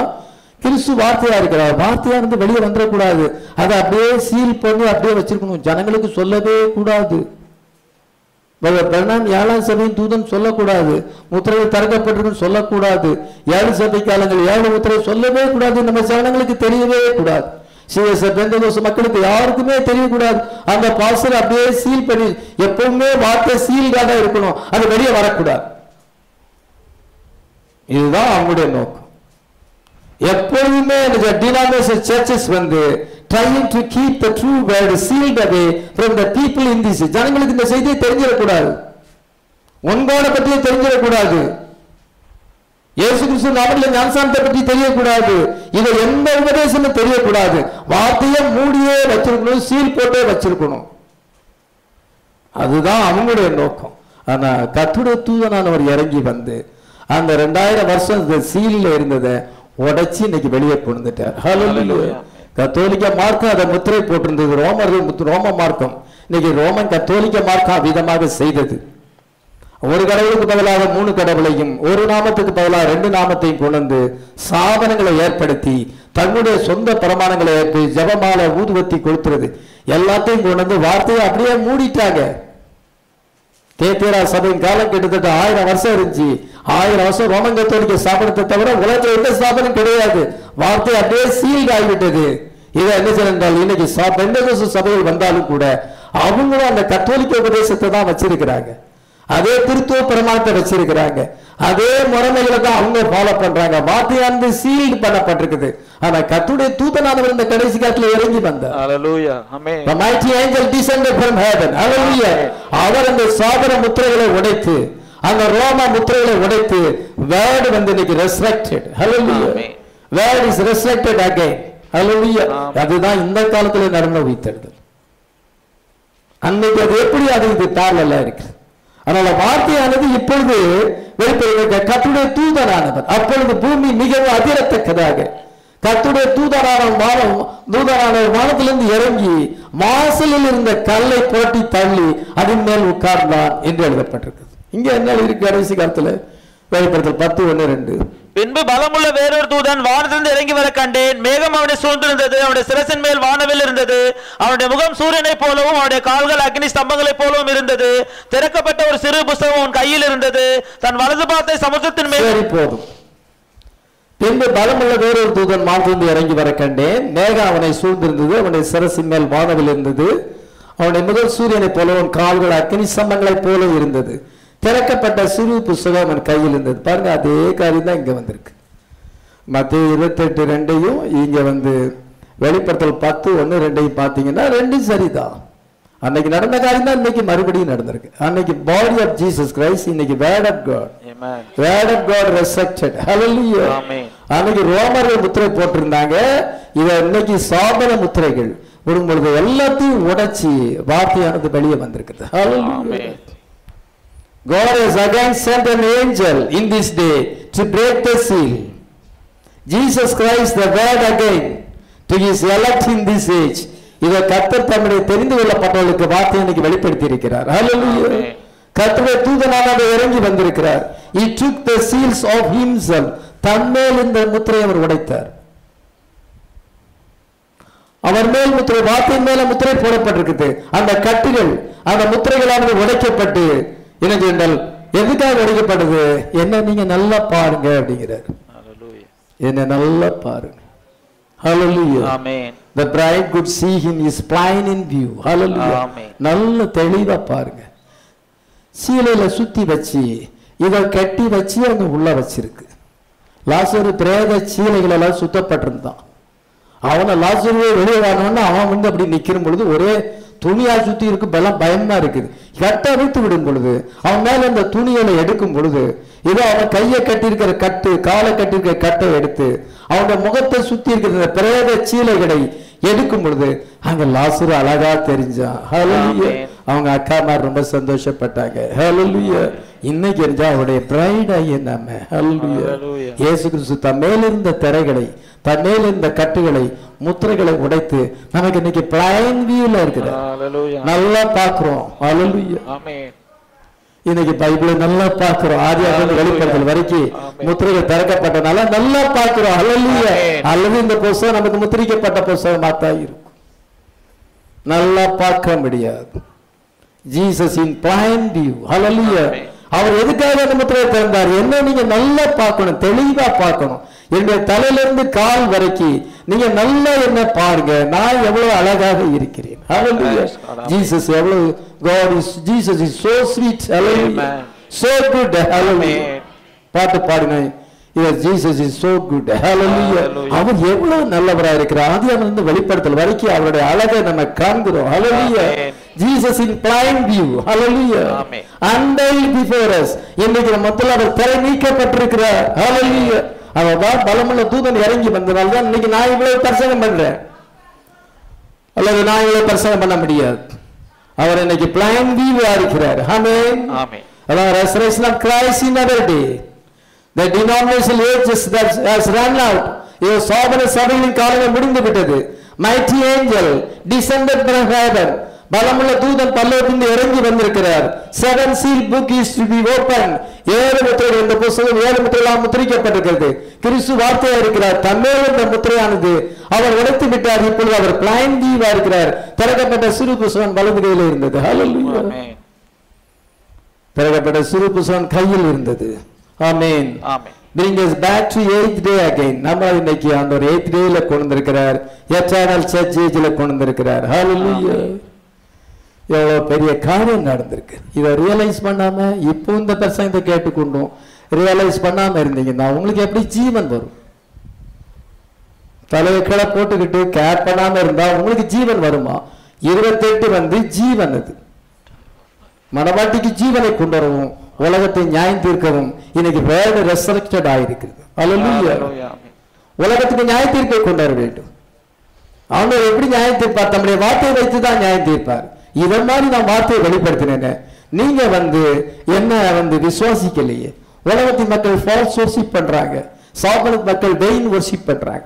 கிறிஸ்து வார்த்தையா இருக்கிறார். வார்த்தையா இருந்து வெளியே வந்துடக்கூடாது. அதை அப்படியே சீல் பண்ணி அப்படியே வச்சிருக்கணும். ஜனங்களுக்கு சொல்லவே கூடாது. பிரணாம் ஏழாம் சபையின் தூதன் சொல்லக்கூடாது. முத்திரைகள் திறக்கப்பட்டிருக்குன்னு சொல்லக்கூடாது. ஏழு சபை காலங்கள் ஏழு முத்திரை சொல்லவே கூடாது. நம்ம ஜனங்களுக்கு தெரியவே கூடாது. சிஎஸ் மக்களுக்கு யாருக்குமே தெரியக்கூடாது. அந்த பாசர் அப்படியே சீல் பண்ணி எப்பவுமே வார்த்தை சீல்டாக இருக்கணும். அது வெளியே வரக்கூடாது. இதுதான் அவங்களுடைய நோக்கம். எப்பொழுதுமே இந்த டினாமினேஷன் சர்ச்சஸ் வந்து trying to keep the true word sealed away from the people in this ஜனங்களுக்கு இந்த செய்தியை தெரிஞ்சிடக்கூடாது. உன்பாட பற்றியே தெரிஞ்சிடக்கூடாது. இயேசு கிறிஸ்து நாமத்தில் ஞானசானத்தை பற்றி தெரியக்கூடாது. இதை எந்த உபதேசமும் தெரியக்கூடாது. வார்த்தையை மூடியே வச்சிருக்கணும் சீல் போட்டே வச்சிருக்கணும். அதுதான் அவங்களுடைய நோக்கம். ஆனா கத்துடைய தூதனானவர் இறங்கி வந்து அந்த ரெண்டாயிரம் வருஷம் இந்த சீலில் இருந்ததை உடைச்சு இன்னைக்கு வெளியே ஹalleluya கத்தோலிக்க மார்க்கம் அதை முத்திரை போட்டிருந்தது. ரோமர்கள் முத்து- ரோம மார்க்கம். இன்னைக்கு ரோமன் கத்தோலிக்க மார்க்கம் விதமாக செய்தது. ஒரு கடவுளுக்கு பதிலாக மூணு கடவுளையும் ஒரு நாமத்துக்கு பதிலாக ரெண்டு நாமத்தையும் கொண்டு வந்து சாதனங்களை ஏற்படுத்தி தன்னுடைய சொந்த பிரமாணங்களை ஏற்பி ஜெபமால ஊதுவத்தி கொடுத்துறது எல்லாத்தையும் கொண்டு வந்து வார்த்தையை அப்படியே மூடிட்டாங்க. தேத்தியரா சபையின் காலம் கிட்டத்தட்ட ஆயிரம் வருஷம் இருந்துச்சு. ஆயிரம் வருஷம் ரோமன் கத்தோலிக்க ஸ்தாபனத்தை தவிர உலகத்தில் எந்த ஸ்தாபனம் கிடையாது. வார்த்தை அப்படியே சீல்ட் ஆகிவிட்டது. இதை என்ன செய்யறால் இன்னைக்கு ச- பெந்தகோஸ்து சபைகள் வந்தாலும் கூட அவங்களும் அந்த கத்தோலிக்க உபதேசத்தை தான் வச்சிருக்கிறாங்க. அதே திருத்துவ பிரமாணத்தை வச்சிருக்கிறாங்க அதே முறைமைகளை தான் அவங்க ஃபாலோ பண்றாங்க வார்த்தையானது சீல்டு பண்ணப்பட்டிருக்குது ஆனா கத்துடைய தூதனானவர் இந்த கடைசி காலத்துல இறங்கி வந்தார் Hallelujah. Amen. The mighty angel descended from heaven. Hallelujah. அவர் அந்த சாதன முத்திரைகளை உடைத்து அந்த ரோம முத்திரைகளை உடைத்து வேர்டு வந்து இன்னைக்கு. Amen. Word is resurrected again. Hallelujah. Amen. அதுதான் இந்த காலத்துல நடந்த உயிர்த்தெழுதல் அன்னைக்கு அது எப்படி அது இது பேரலா இருக்கு அதனால வார்த்தையானது இப்பொழுது வெளிப்படுகிற கத்துடைய தூதரானவர். அப்பொழுது பூமி மிகவும் அதிரத்தக்கதாக. கத்துடைய தூதரான வானம் தூதரான வானத்திலிருந்து இறங்கி வாசலில் இருந்த கல்லை போட்டி தள்ளி அதன் மேல் உட்கார்ந்தான் என்று எழுதப்பட்டிருக்கிறது. இங்க என்ன இருக்கு கடைசி காலத்துல? வெளிப்படுத்தல் பத்து ஒன்று ரெண்டு. பின்பு பலமுள்ள வேறொரு தூதன் வானத்திலிருந்து இறங்கி வர கண்டேன். மேகம் அவனை சூழ்ந்திருந்தது. அவனுடைய சிரசின் மேல் வானவில் இருந்தது. அவனுடைய முகம் சூரியனைப் போலவும் அவனுடைய கால்கள் அக்னி ஸ்தம்பங்களைப் போலவும் இருந்தது. திறக்கப்பட்ட ஒரு சிறு புஸ்தகம் அவன் கையில் இருந்தது. தன் வலது பாத்தை சமுத்திரத்தின் மேல் போதும். பின்பு பலமுள்ள வேறொரு தூதன் வானத்திலிருந்து இறங்கி வர கண்டேன். மேகம் அவனை சூழ்ந்திருந்தது. அவனுடைய சிரசின் மேல் வானவில் இருந்தது. அவனுடைய முதல் சூரியனைப் போல அவன் கால்கள் அக்னி ஸ்தம்பங்களைப் போல இருந்தது. திறக்கப்பட்ட சிறு புஸ்தகம் அவன் கையில் இருந்தது. பாருங்க அதே காரியம் தான் இங்க வந்திருக்கு. மத்திய இருபத்தெட்டு ரெண்டையும் இங்க வந்து வெளிப்படுத்தல் பத்து ஒன்று ரெண்டையும் பார்த்தீங்கன்னா ரெண்டும் சரிதான். அன்னைக்கு நடந்த காரியம் தான் இன்னைக்கு மறுபடியும் நடந்திருக்கு. அன்னைக்கு பாடி ஆஃப் ஜீசஸ் கிரைஸ்ட் இன்னைக்கு word of God. Word of God resurrected ஹalleluya. அன்னைக்கு ரோமர்கள் முத்திரை போட்டிருந்தாங்க. இத இன்னைக்கு சாபன முத்திரைகள். விடும் பொழுது எல்லாத்தையும் உடைச்சி வார்த்தையானது வெளியே வந்திருக்குது. ஹalleluya. God has again sent an angel in this day to break the seal. Jesus Christ, the word again, to his elect in this age. இதை கர்த்தர் தம்முடைய தெரிந்து கொள்ளப்பட்டவர்களுக்கு வார்த்தை இன்னைக்கு வெளிப்படுத்தி இருக்கிறார். கர்த்தருடைய தூதனானவர் இறங்கி வந்திருக்கிறார் he took the seals of himself தன்மேல் இந்த முத்திரையை அவர் உடைத்தார் அவர் மேல் முத்திரை வார்த்தையின் மேல முத்திரை போடப்பட்டிருக்குது அந்த கட்டுகள் அந்த முத்திரைகளானது உடைக்கப்பட்டு என்ன சொன்னால் எதுக்காக உடைக்கப்பட்டது என்ன நீங்க நல்லா பாருங்க அப்படிங்கிறார். என்ன நல்லா பாருங்க Hallelujah. Amen. The bride could see him is plain in view. Hallelujah. Amen. நல்ல தெளிவா பாருங்க சீலையில சுத்தி வச்சு இத கட்டி வச்சு அங்க உள்ள வச்சிருக்கு லாசரு பிரேத சீலைகள் எல்லாம் சுத்தப்பட்டிருந்தான் அவனை லாசருவே வெளியே வரணும்னு அவன் வந்து அப்படி நிக்கிற பொழுது ஒரே துணியா சுத்தி இருக்கு பலம் பயமா இருக்குது கட்ட அவிழ்த்து விடும் பொழுது அவன் மேல அந்த துணிகளை எடுக்கும் பொழுது இதோ அவன் கையை கட்டியிருக்கிற கட்டு காலை கட்டியிருக்கிற கட்டை எடுத்து அவனுடைய முகத்தை சுத்தி இருக்கிற இந்த பிரேத சீலைகளை எடுக்கும் பொழுது அங்க லாசுரு அழகா தெரிஞ்சான். அவங்க அக்காமார் ரொம்ப சந்தோஷப்பட்டாங்க Hallelujah. இன்னைக்கு இருந்தா அவருடைய பிரைட் ஆகிய நாம. Hallelujah. இயேசு கிறிஸ்து மேலிருந்த திரைகளை தன் மேலிருந்த கட்டுகளை முத்திரைகளை உடைத்து நமக்கு இன்னைக்கு பிளைன் வியூல Hallelujah. நல்லா பாக்குறோம். இன்னைக்கு பைபிளை நல்லா பாக்குறோம் ஆதி ஆகம வெளிப்படுத்தல் வரைக்கும். முத்திரைகள் திறக்கப்பட்டனால நல்லா பாக்குறோம். Amen. அல்லது இந்த புஸ்தகம் நமக்கு முத்திரிக்கப்பட்ட புஸ்தகமா தான் இருக்கும் நல்லா பார்க்க முடியாது Jesus in plain view. Amen. அவர் எதுக்காக அந்த முத்திரையை திறந்தார் என்ன நீங்க நல்லா பார்க்கணும் தெளிவா பார்க்கணும் என்னுடைய தலையிலிருந்து கால் வரைக்கும் நீங்க நல்லா என்ன பாருங்க நான் எவ்வளவு அழகாக இருக்கிறேன். ஜீசஸ் எவ்வளவு God is Jesus is so sweet Hallelujah. Amen. so good Hallelujah. Amen. பாட்டு பாடுங்க so good. Hallelujah. Hallelujah. அவர் எவ்வளவு நல்லவராக இருக்கிறார் ஆதியாம இருந்து வெளிப்படுத்தல் வரைக்கும் அவருடைய அழகை நம்ம காண்கிறோம். Jesus in plain view. Hallelujah. Amen. Unveiled before us. இன்னைக்கு மத்தியில் அவர் திரை நீக்கப்பட்டிருக்கிறார் Hallelujah. அவர் தான் பலமுள்ள தூதன் இறங்கி வந்ததால் தான் இன்னைக்கு நான் இவ்வளவு பிரசங்கம் பண்றேன். அல்லது நான் இவ்வளவு பிரசங்கம் பண்ண முடியாது. அவர் இன்னைக்கு பிளான் வியூவா இருக்கிறார். ஆமென் அதான் resurrection of Christ in our day. The denominational ages that has run out. இது சோதன சபையின் காலங்கள் முடிந்து விட்டது. Angel descended from heaven. பலமுள்ள தூதன் பல்லவத்திலிருந்து இறங்கி வந்திருக்கிறார். Seven seal book is to be open ஏழு முத்திரைகள் இந்த புஸ்தகம் ஏழு முத்திரைகளால் முத்திரிக்கப்பட்டிருக்கிறது. கிறிஸ்து வார்த்தையா இருக்கிறார் தன்னேல் இந்த முத்திரையானது அவர் உடைத்து விட்டார். இப்பொழுது அவர் பிளைன் தீவா இருக்கிறார். திறக்கப்பட்ட சிறு புஸ்தகம் வலது கையில் இருந்தது. திறக்கப்பட்ட சிறு புஸ்தகம் கையில் இருந்தது. ஆமென் ஆமென் bring us back to eighth day again. நம்ம இன்னைக்கு ஆண்டவர் eighth டேல கொண்டு வந்திருக்கிறார் எட்டர்னல் சர்ச் ஏஜ்ல கொண்டு வந்திருக்கிறார் எவ்வளவு பெரிய காரியம் நடந்திருக்கு. இதை ரியலைஸ் பண்ணாம இப்போ இந்த பிரசங்கத்தை கேட்டுக்கொண்டோம். ரியலைஸ் பண்ணாம இருந்தீங்கன்னா உங்களுக்கு எப்படி ஜீவன் வரும்? தலையை கீழே போட்டுக்கிட்டு கேர் பண்ணாம இருந்தா உங்களுக்கு ஜீவன் வருமா? இருபத்தெட்டு வந்து ஜீவன் அது. மனவாட்டிக்கு ஜீவனை கொண்டு வரவும் உலகத்தை நியாயம் தீர்க்கவும் இன்னைக்கு வேர்டு ரெசரக்டட். ஆமென் உலகத்துக்கு நியாய தீர்ப்பை கொண்டு வர வேண்டும். ஆண்டவர் எப்படி நியாயம் தீர்ப்பார்? தம்முடைய வார்த்தையை வைத்து தான் நியாயம் தீர்ப்பார். இதை மாதிரி நான் வார்த்தையை வெளிப்படுத்தினேன். நீங்க வந்து என்ன வந்து விசுவாசிக்கலையே. உலகத்தின் மக்கள் ஃபால்ஸ் ஒர்ஷிப் பண்றாங்க. சாபனத் மக்கள் வெயின் ஒர்ஷிப் பண்றாங்க.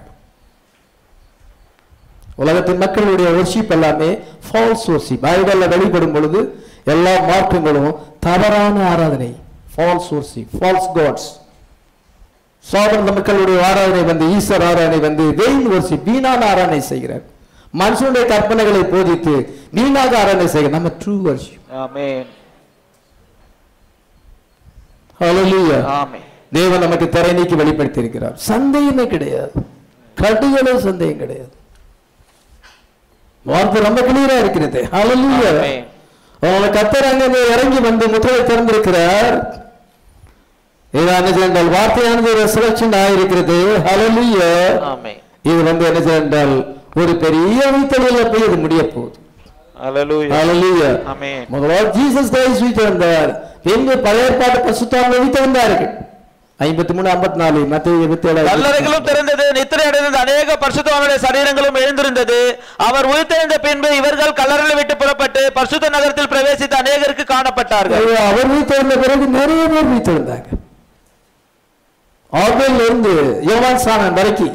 உலகத்தின் மக்களுடைய ஒர்ஷிப் எல்லாமே ஃபால்ஸ் ஒர்ஷிப் பைபிளில் வெளிப்படும் பொழுது எல்லா மார்க்கங்களும் தவறான ஆராதனை. ஃபால்ஸ் ஒர்ஷிப் ஃபால்ஸ் காட்ஸ் சாபனத் மக்களுடைய ஆராதனை வந்து ஈஸ்வர் ஆராதனை வந்து வெயின் ஒர்ஷிப் வீணான ஆராதனை செய்கிறார். மனுஷனுடைய கற்பனைகளை போதித்து வீணாக ஆராதனை செய்கிறார் நம்ம ட்ரூ worship. ஆமென் ஹalleluya ஆமென் தேவன் நமக்கு திரை நீக்கி வெளிப்படுத்தி இருக்கிறார் சந்தேகமே கிடையாது. கடுகளவு சந்தேகம் கிடையாது. வார்த்தை ரொம்ப கிளியரா இருக்கிறது. ஹalleluya. அவங்களை கத்தர் அங்கே இறங்கி வந்து முத்திரை திறந்திருக்கிறார். இதான் என்ன வார்த்தையானது ரெசரக்ஷன் ஆயிருக்கிறது. ஹalleluya இது வந்து என்ன செய்தால் ஒரு பெரிய உயிர்த்தலில் போய் இது முடிய போகுது முதலாவது ஜீசஸ் கிரைஸ்ட் வீட்டு வந்தார் பின்பு பழைய ஏற்பாட்டு பசுத்தாமல் வீட்டு வந்தார்கள் ஐம்பத்தி மூணு ஐம்பத்தி நாலு மத்திய இருபத்தி ஏழு கல்லறைகளும் திறந்தது நித்திரை அடைந்த அநேக பரிசுத்தவானுடைய சரீரங்களும் எழுந்திருந்தது. அவர் உயிர்த்தெழுந்த பின்பு இவர்கள் கல்லறைகளை விட்டு புறப்பட்டு பரிசுத்த நகரத்தில் பிரவேசித்த அநேகருக்கு காணப்பட்டார்கள். அவர் வந்த பிறகு நிறைய பேர் வந்தாங்க ஆபேல்ல இருந்து யோவான் சாணன் வரைக்கும்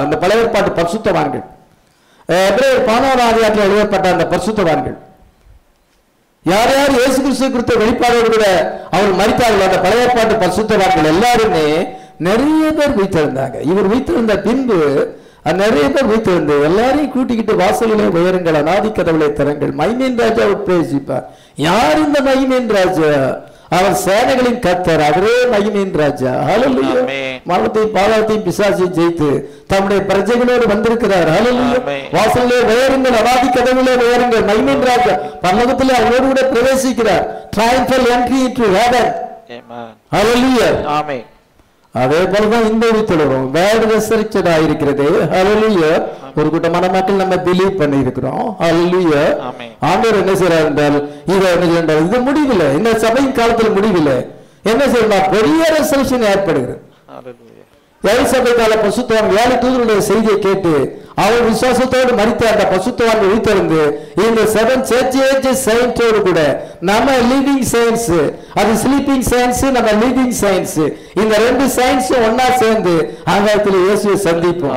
அந்த பழைய ஏற்பாட்டு பரிசுத்தவான்கள் எபிரேயர் பதினோராம் அதிகாரத்தில் எழுதப்பட்ட அந்த பரிசுத்தவான்கள். யார் யார் இயேசு கிறிஸ்து குறித்த வெளிப்பாடோடு கூட அவர் மறித்தார்கள் அந்த பழைய ஏற்பாட்டு பரிசுத்தவான்கள் எல்லாருமே நிறைய பேர் வைத்திருந்தாங்க இவர் வைத்திருந்த பின்பு நிறைய பேர் வைத்திருந்து எல்லாரையும் கூட்டிக்கிட்டு வாசலிலே உயருங்கள் அநாதி கதவுளை தரங்கள் மைமேன் ராஜா உட்பிரவேசிப்பார் யார் இந்த மைமேன் ராஜா? அவர் சேனைகளின் கத்தர் அவரே மகிமேன் ராஜா. ஆமென். மரணத்தையும் பாதாளத்தையும் பிசாசையும் ஜெயித்து தம்முடைய பிரஜைகளோடு வந்திருக்கிறார். ஆமென். வாசலிலே உயருங்கள் அவாதி கதவிலே உயருங்கள். மைமேன் ராஜா. பரலோகத்திலே அவரோடு கூட பிரவேசிக்கிறார். Triumphal entry into heaven. ஹalleluya ஆமென். அதே போலதான் இந்த வித்தலரும் வேர்டு ரெசரிச்சடா இருக்கிறது ஹalleluya ஒரு கூட்டமான மக்கள் நம்ம பிலீவ் பண்ணி இருக்கிறோம் ஆமென். ஆண்டவர் என்ன செய்றார் என்றால் இதை என்ன செய்யறார் இது முடிவில்லை. இந்த சபையின் காலத்தில் முடிவில்லை. என்ன செய்யறார் பெரிய ரெசல்யூஷன் ஏற்படுகிறது. எலிசபை கால பசுத்தவான் ஏழு தூதருடைய செய்தியை கேட்டு அவர் விசுவாசத்தோடு மறித்த அந்த பசுத்தவான் விழித்திருந்து இந்த செவன் சர்ச் சயின்ஸோடு கூட நம்ம லிவிங் சயின்ஸ் அது ஸ்லீப்பிங் சயின்ஸ் நம்ம லிவிங் சயின்ஸ் இந்த ரெண்டு சயின்ஸும் ஒன்னா சேர்ந்து ஆகாயத்தில் இயேசுவை சந்திப்போம்.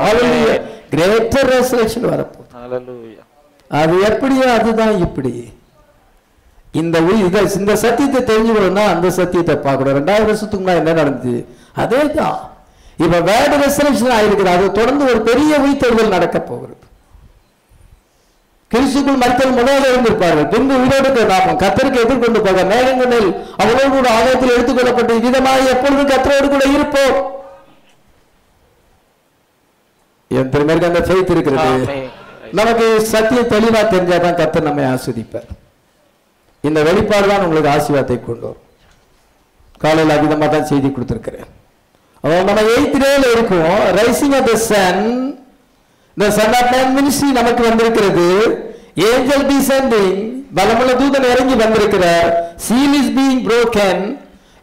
கிரேட்டர் ரெசரேஷன் வரப்போகுது. Hallelujah. அது எப்படியோ அதுதான் இப்படி. இந்த இத இந்த சத்தியத்தை தெரிஞ்சுக்கணும்னா அந்த சத்தியத்தை பார்க்கணும். ரெண்டாயிரம் வருஷத்துக்கு முன்னாடி என்ன நடந்துச்சு? அதே தான் இப்ப வேர்டு ரெசரேஷன் ஆயிருக்கிறது. அது தொடர்ந்து ஒரு பெரிய உயிர்த்தெழுதல் நடக்க போகிறது. கிறிஸ்துக்குள் மருத்துவம் முதலாக இருந்திருப்பார்கள். பின்பு உயிரோடு நாம கத்தருக்கு எதிர்கொண்டு போக மேகங்களில் அவளோடு கூட ஆலயத்தில் எடுத்துக்கொள்ளப்பட்ட விதமாக எப்பொழுதும் கத்தரோடு கூட இருப்போம். எத்தனை பேருக்கு அந்த ஃபெய்த் இருக்கிறது. நமக்கு சத்தியம் தெளிவா தெரிஞ்சாதான் கர்த்தர் நம்மை ஆஸ்வதிப்பார். இந்த வெளிப்பாடு தான் உங்களுக்கு ஆசீர்வாதத்தை கொண்டு வரும். காலையில் அதிகமாக தான் செய்தி கொடுத்துருக்கிறேன். நம்ம எயித் டேல இருக்கோம் ரைசிங் ஆஃப் த சன் இந்த சன் ஆஃப் மேன் மினிஸ்ட்ரி நமக்கு வந்திருக்கிறது. ஏஞ்சல் டிசெண்டிங் பலமுள்ள தூதன் இறங்கி வந்திருக்கிறார். Seal is being broken.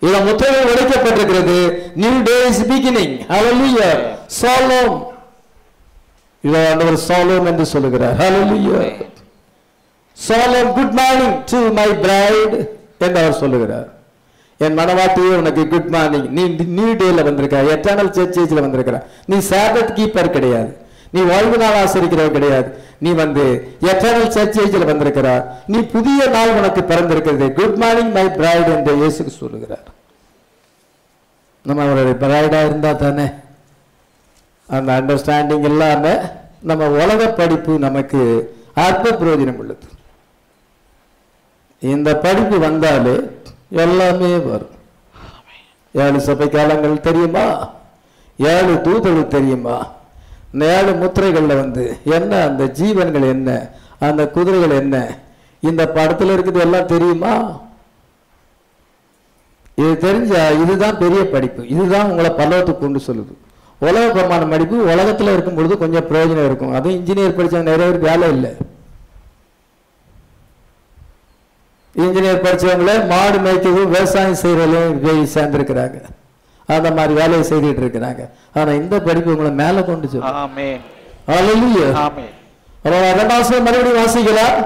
இத முத்திரைகள் உடைக்கப்பட்டிருக்கிறது. நியூ டே இஸ் பிகினிங் ஹalleluya சாலோம் இத ஆண்டவர் சாலோம் என்று சொல்லுகிறார். ஹalleluya சாலோம் good morning to my bride என்று அவர் சொல்லுகிறார். என் மனவாட்டியே உனக்கு குட் மார்னிங் நீ நியூ டேல வந்திருக்க எட்டர்னல் சர்ச்சேஜில் வந்திருக்கிற. நீ சேபத் கீப்பர் கிடையாது. நீ ஓய்வு நாள் ஆசிரிக்கிறவன் கிடையாது. நீ வந்து எட்டர்னல் சர்ச்சேஜில் வந்திருக்கிற. நீ புதிய நாள் உனக்கு பிறந்திருக்கிறது. குட் மார்னிங் மை பிரைட் என்று இயேசுக்கு சொல்லுகிறார். நம்ம அவருடைய பிரைடா இருந்தா தானே? அந்த அண்டர்ஸ்டாண்டிங் இல்லாம நம்ம உலக படிப்பு நமக்கு அற்ப பிரயோஜனம் உள்ளது. இந்த படிப்பு வந்தாலே எல்லாமே வரும். ஏழு சபை காலங்கள் தெரியுமா? ஏழு தூதர்கள் தெரியுமா? இந்த ஏழு முத்திரைகளில் வந்து என்ன அந்த ஜீவன்கள் என்ன அந்த குதிரைகள் என்ன? இந்த படத்தில் இருக்குது எல்லாம் தெரியுமா? இது தெரிஞ்சா இதுதான் பெரிய படிப்பு. இதுதான் உங்களை பல்லவத்துக்கு கொண்டு சொல்லுது. உலக பிரமாண படிப்பு உலகத்தில் இருக்கும் பொழுது கொஞ்சம் பிரயோஜனம் இருக்கும். அதுவும் இன்ஜினியர் படிச்சவங்க நிறைய பேருக்கு வேலை இல்லை. இன்ஜினியர் படிச்சவங்கள மாடு மேய்க்கிறது விவசாயம் செய்யறதுலையும் போய் சேர்ந்திருக்கிறாங்க. அந்த மாதிரி வேலையை செய்துட்டு இருக்கிறாங்க. ஆனா இந்த படிப்பு உங்களை மேல கொண்டு ரெண்டாம் வசனம் மறுபடியும் வாசிக்கலாம்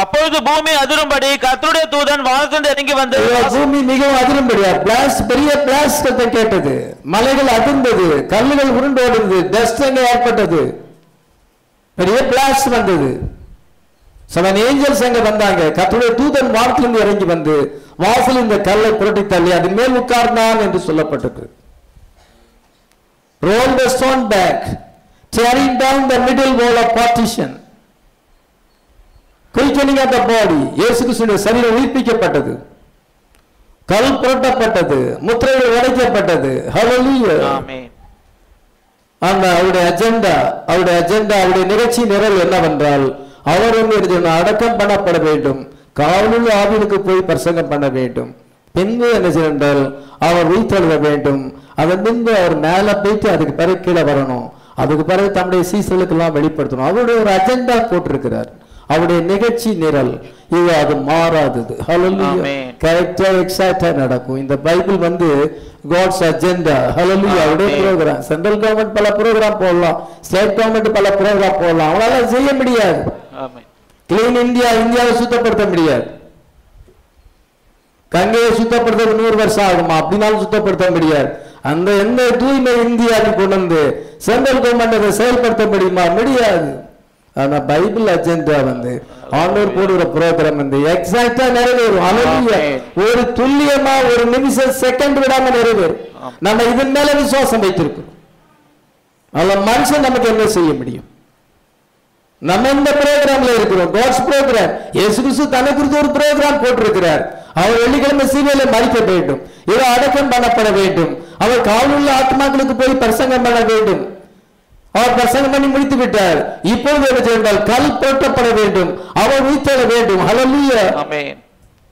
அப்பொழுது பூமி அதிரும்படி கர்த்தருடைய தூதன் வானத்திலிருந்து இறங்கி வந்து ஐயோ, பூமி மிகவும் அதிரும்படியா? பிளாஸ் பெரிய பிளாஸ் சத்தம் கேட்டது. மலைகள் அதிர்ந்தது கல்லுகள் உருண்டோடுது டஸ்ட் ஏற்பட்டது? பெரிய பிளாஸ் வந்தது. செவன் ஏஞ்சல்ஸ் அங்க வந்தாங்க கர்த்தருடைய தூதன் வானத்திலிருந்து இறங்கி வந்து வாசல் இந்த கல்லை புரட்டி தள்ளி அது மேல் உட்கார்ந்தான் என்று சொல்லப்பட்டது the stone back. Tearing down the middle wall of partition. Quickening of the body. இயேசு கிறிஸ்துவின் சரீரம் உயிர்ப்பிக்கப்பட்டது. கல் புரட்டப்பட்டது. முத்திரைகள் உடைக்கப்பட்டது. ஹalleluya ஆமென் அந்த அவருடைய அஜெண்டா அவருடைய அஜெண்டா அவருடைய நிகழ்ச்சி நிரல் என்னவென்றால் அவர் வந்து அடக்கம் பண்ணப்பட வேண்டும். காவலில் ஆவினுக்கு போய் பிரசங்கம் பண்ண வேண்டும். பின்பு என்ன சென்றால் அவர் உயிர்த்தெழுத வேண்டும். அதன் பின்பு அவர் மேல போயிட்டு அதுக்கு பிறகு கீழே வரணும். அதுக்கு பிறகு தம்முடைய சீசலுக்கெல்லாம் வெளிப்படுத்தணும். அவருடைய ஒரு அஜெண்டா போட்டிருக்கிறார். அவருடைய நிகழ்ச்சி நிரல் இது அது மாறாதது. கரெக்டா எக்ஸாக்டா நடக்கும். இந்த பைபிள் வந்து காட்ஸ் அஜெண்டா ஹalleluya அவருடைய. ப்ரோக்ராம் சென்ட்ரல் கவர்மெண்ட் பல ப்ரோக்ராம் போடலாம். ஸ்டேட் கவர்மெண்ட் பல ப்ரோக்ராம் போடலாம். அவங்களால செய்ய முடியாது. கிளீன் இந்தியா இந்தியாவை சுத்தப்படுத்த முடியாது. கங்கையை சுத்தப்படுத்த நூறு வருஷம் ஆகுமா? அப்படினாலும் சுத்தப்படுத்த முடியாது. அந்த எந்த தூய்மை இந்தியாவுக்கு கொண்டு வந்து சென்ட்ரல் கவர்மெண்ட் அதை செயல்படுத்த முடியுமா? முடியாது. ஆனா பைபிள் அஜெண்டா வந்து ஆண்டவர் போடுகிற ப்ரோக்ராம் வந்து எக்ஸாக்டா நிறைவேறும். Amen. ஒரு துல்லியமா ஒரு நிமிஷம் செகண்ட் விடாம நிறைவேறும். நம்ம இதன் மேல விசுவாசம் வைத்திருக்கிறோம். அதுல மனுஷன் நமக்கு என்ன செய்ய முடியும்? நம்ம இந்த ப்ரோக்ராம்ல இருக்கிறோம். காட்ஸ் ப்ரோக்ராம் இயேசு கிறிஸ்து தன்னை குறித்து ஒரு ப்ரோக்ராம் போட்டிருக்கிறார். அவர் வெள்ளிக்கிழமை சீரியலை மறிக்க வேண்டும். இதோ அடக்கம் பண்ணப்பட வேண்டும். அவர் காவலுள்ள ஆத்மாக்களுக்கு போய் பிரசங்கம் பண்ண வேண்டும். அவர் பிரசங்கம் பண்ணி முடித்து விட்டார் இப்பொழுது என்ன செய்தால் கல் போட்டப்பட வேண்டும். அவர் உயிர்த்தெழ வேண்டும். ஆமென்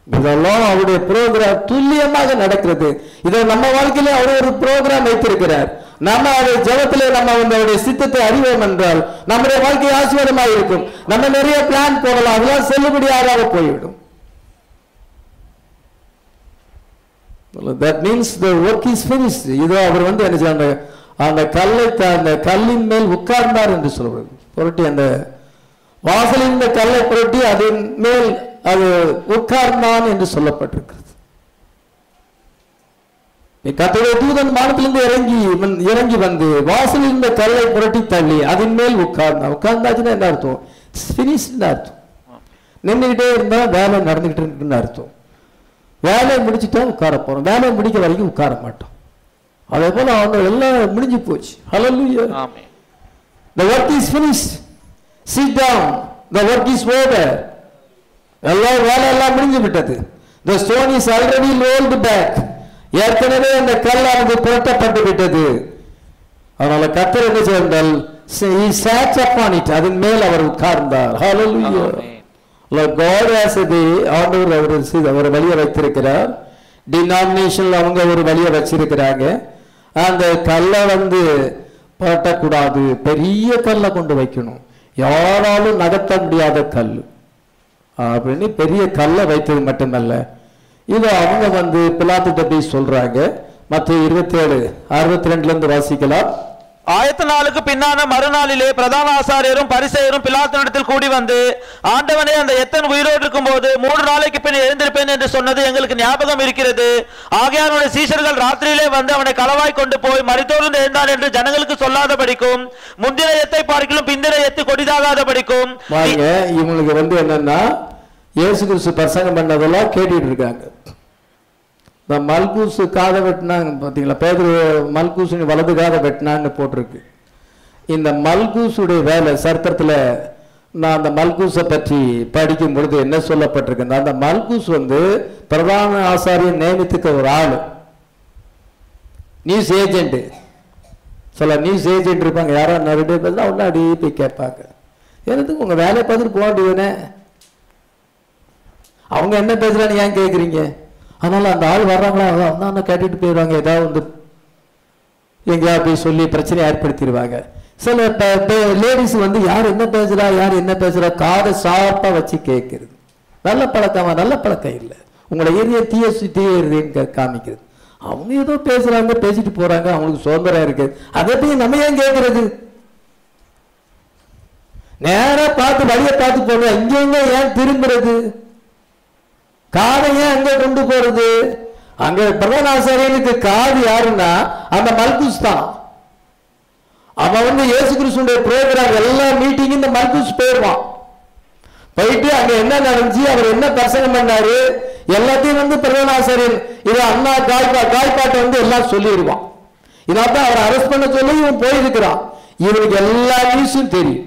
இதெல்லாம் அவருடைய ப்ரோக்ராம் துல்லியமாக நடக்கிறது. இதை நம்ம வாழ்க்கையில அவர் ஒரு ப்ரோக்ராம் வைத்திருக்கிறார். நம்ம அதை ஜெபத்திலே நம்ம வந்து அவருடைய சித்தத்தை அறிவோம் என்றால் நம்முடைய வாழ்க்கை ஆசீர்வாதமாக இருக்கும். நம்ம நிறைய பிளான் போடலாம். அதெல்லாம் செல்லுபடியாக போய்விடும். That means the work is finished. இதோ அவர் வந்து என்ன செய்ய அந்த கல்லை த- அந்த கல்லின் மேல் உட்கார்ந்தார் என்று சொல்றது புரட்டி அந்த வாசலின் இந்த கல்லை புரட்டி அதன் மேல் அது உட்கார்ந்தான் என்று சொல்லப்பட்டிருக்கிறது. கத்தோடைய தூதன் வானத்திலிருந்து இறங்கி வந்து- இறங்கி வந்து வாசலில் இருந்த கல்லை புரட்டி தள்ளி அதன் மேல் உட்கார்ந்தான். உட்கார்ந்தாச்சுன்னா என்ன அர்த்தம்? ஃபினிஷ்னு அர்த்தம். நின்றுகிட்டே இருந்தா வேலை நடந்துகிட்டு இருக்குன்னு அர்த்தம். வேலையை முடிச்சுட்டா உட்கார போறோம். வேலையை முடிக்க வரைக்கும் உட்கார மாட்டோம் அதே போல அவங்க எல்லாம் முடிஞ்சு போச்சு. ஹalleluya amen the work is finished. Sit down. The work is over. எல்லாம் வேலை எல்லாம் முடிஞ்சு விட்டது. The stone is already rolled back. ஏற்கனவே அந்த கல்லானது புரட்டப்பட்டு விட்டது. அதனால கத்தர் என்ன செய்தால் he sat upon it. அதன் மேல் அவர் உட்கார்ந்தார். Hallelujah. Amen Lord God has a day, ஆண்டவர் அவர் அவர் வழியை வைத்திருக்கிறார். டினாமினேஷன்ல அவங்க ஒரு வழியை வச்சிருக்கிறாங்க. அந்த கல்லை வந்து பட்டக்கூடாது பெரிய கல்லை கொண்டு வைக்கணும். யாராலும் நகர்த்த முடியாத கல். அப்படின்னு பெரிய கல்லை வைத்தது மட்டுமல்ல. இது அவங்க வந்து பிளாத்து போய் சொல்றாங்க. மற்ற இருபத்தேழு அறுபத்தி ரெண்டுல இருந்து வாசிக்கலாம். ஆயத்த நாளுக்கு பின்னான மறுநாளிலே பிரதான ஆசாரியரும் பரிசெயரும் பிலாத்தினிடத்தில் கூடி வந்து ஆண்டவனே அந்த எத்தன் உயிரோடு இருக்கும்போது மூன்று நாளைக்கு பின் எழுந்திருப்பேன் என்று சொன்னது எங்களுக்கு ஞாபகம் இருக்கிறது. ஆகையால் அவனுடைய சீஷர்கள் ராத்திரியிலே வந்து அவனை களவாய் கொண்டு போய் மறித்தோடு எழுந்தான் என்று ஜனங்களுக்கு சொல்லாத படிக்கும் முந்தின எத்தை பார்க்கிலும் பிந்தின எத்து கொடிதாகாத படிக்கும் இவங்களுக்கு வந்து என்னன்னா இயேசு கிறிஸ்து பிரசங்கம் பண்ணதெல்லாம் கேட்டுட்டு இருக்காங்க. இந்த மல்கூசு காதை வெட்டினாங்க பார்த்தீங்களா? பேதர் மல்கூசுன்னு வலது காதை வெட்டினான்னு போட்டிருக்கு. இந்த மல்கூசுடைய வேலை சரித்திரத்தில் நான் அந்த மல்கூஸை பற்றி படிக்கும் பொழுது என்ன சொல்லப்பட்டிருக்கு? அந்த மல்கூஸ் வந்து பிரதான ஆசாரியன் நியமித்துக்க ஒரு ஆள். நியூஸ் ஏஜென்ட் சில நியூஸ் ஏஜென்ட் இருப்பாங்க. யாரோ நிறைய பேர் தான் உடனே அப்படியே போய் கேட்பாங்க. எனக்கு உங்கள் வேலையை பார்த்துட்டு போக வேண்டியதுனே அவங்க என்ன பேசுகிறான்னு ஏன் கேட்குறீங்க அதனால அந்த ஆள் வர்றாங்களா? அவங்க அந்த கேட்டுட்டு போயிடுவாங்க. ஏதாவது வந்து எங்கேயா போய் சொல்லி பிரச்சனை ஏற்படுத்திடுவாங்க. சில லேடிஸ் வந்து யார் என்ன பேசுறா யார் என்ன பேசுறா காதை ஷார்ப்பா வச்சு கேட்கறது. நல்ல பழக்கமா நல்ல பழக்கம் இல்லை. உங்களை ஏரிய தீய சு- காமிக்கிறது. அவங்க ஏதோ பேசுறாங்க பேசிட்டு போறாங்க அவங்களுக்கு சுதந்திரம் இருக்கு. அதை போய் நம்ம ஏன் கேட்கறது? நேரா பார்த்து வழியை பார்த்து போங்க. இங்கே இங்க ஏன் திரும்புறது? காதை ஏன் அங்க கொண்டு போறது? அங்க பிரதான ஆசாரியனுக்கு காது யாருன்னா அந்த மல்குஸ் தான். அவன் வந்து இயேசு கிறிஸ்துடைய ப்ரோக்ராம் எல்லா மீட்டிங்கும் இந்த மல்குஸ் போயிடுவான் போயிட்டு அங்க என்ன நடந்துச்சு அவர் என்ன பிரசங்கம் பண்ணாரு எல்லாத்தையும் வந்து பிரதான ஆசாரியன் இது அண்ணா காய்பா காய்ப்பாட்டை வந்து எல்லாம் சொல்லிடுவான் இதான் அவர் அரெஸ்ட் பண்ண சொல்லி இவன் போயிருக்கிறான். இவனுக்கு எல்லா நியூஸும் தெரியும்.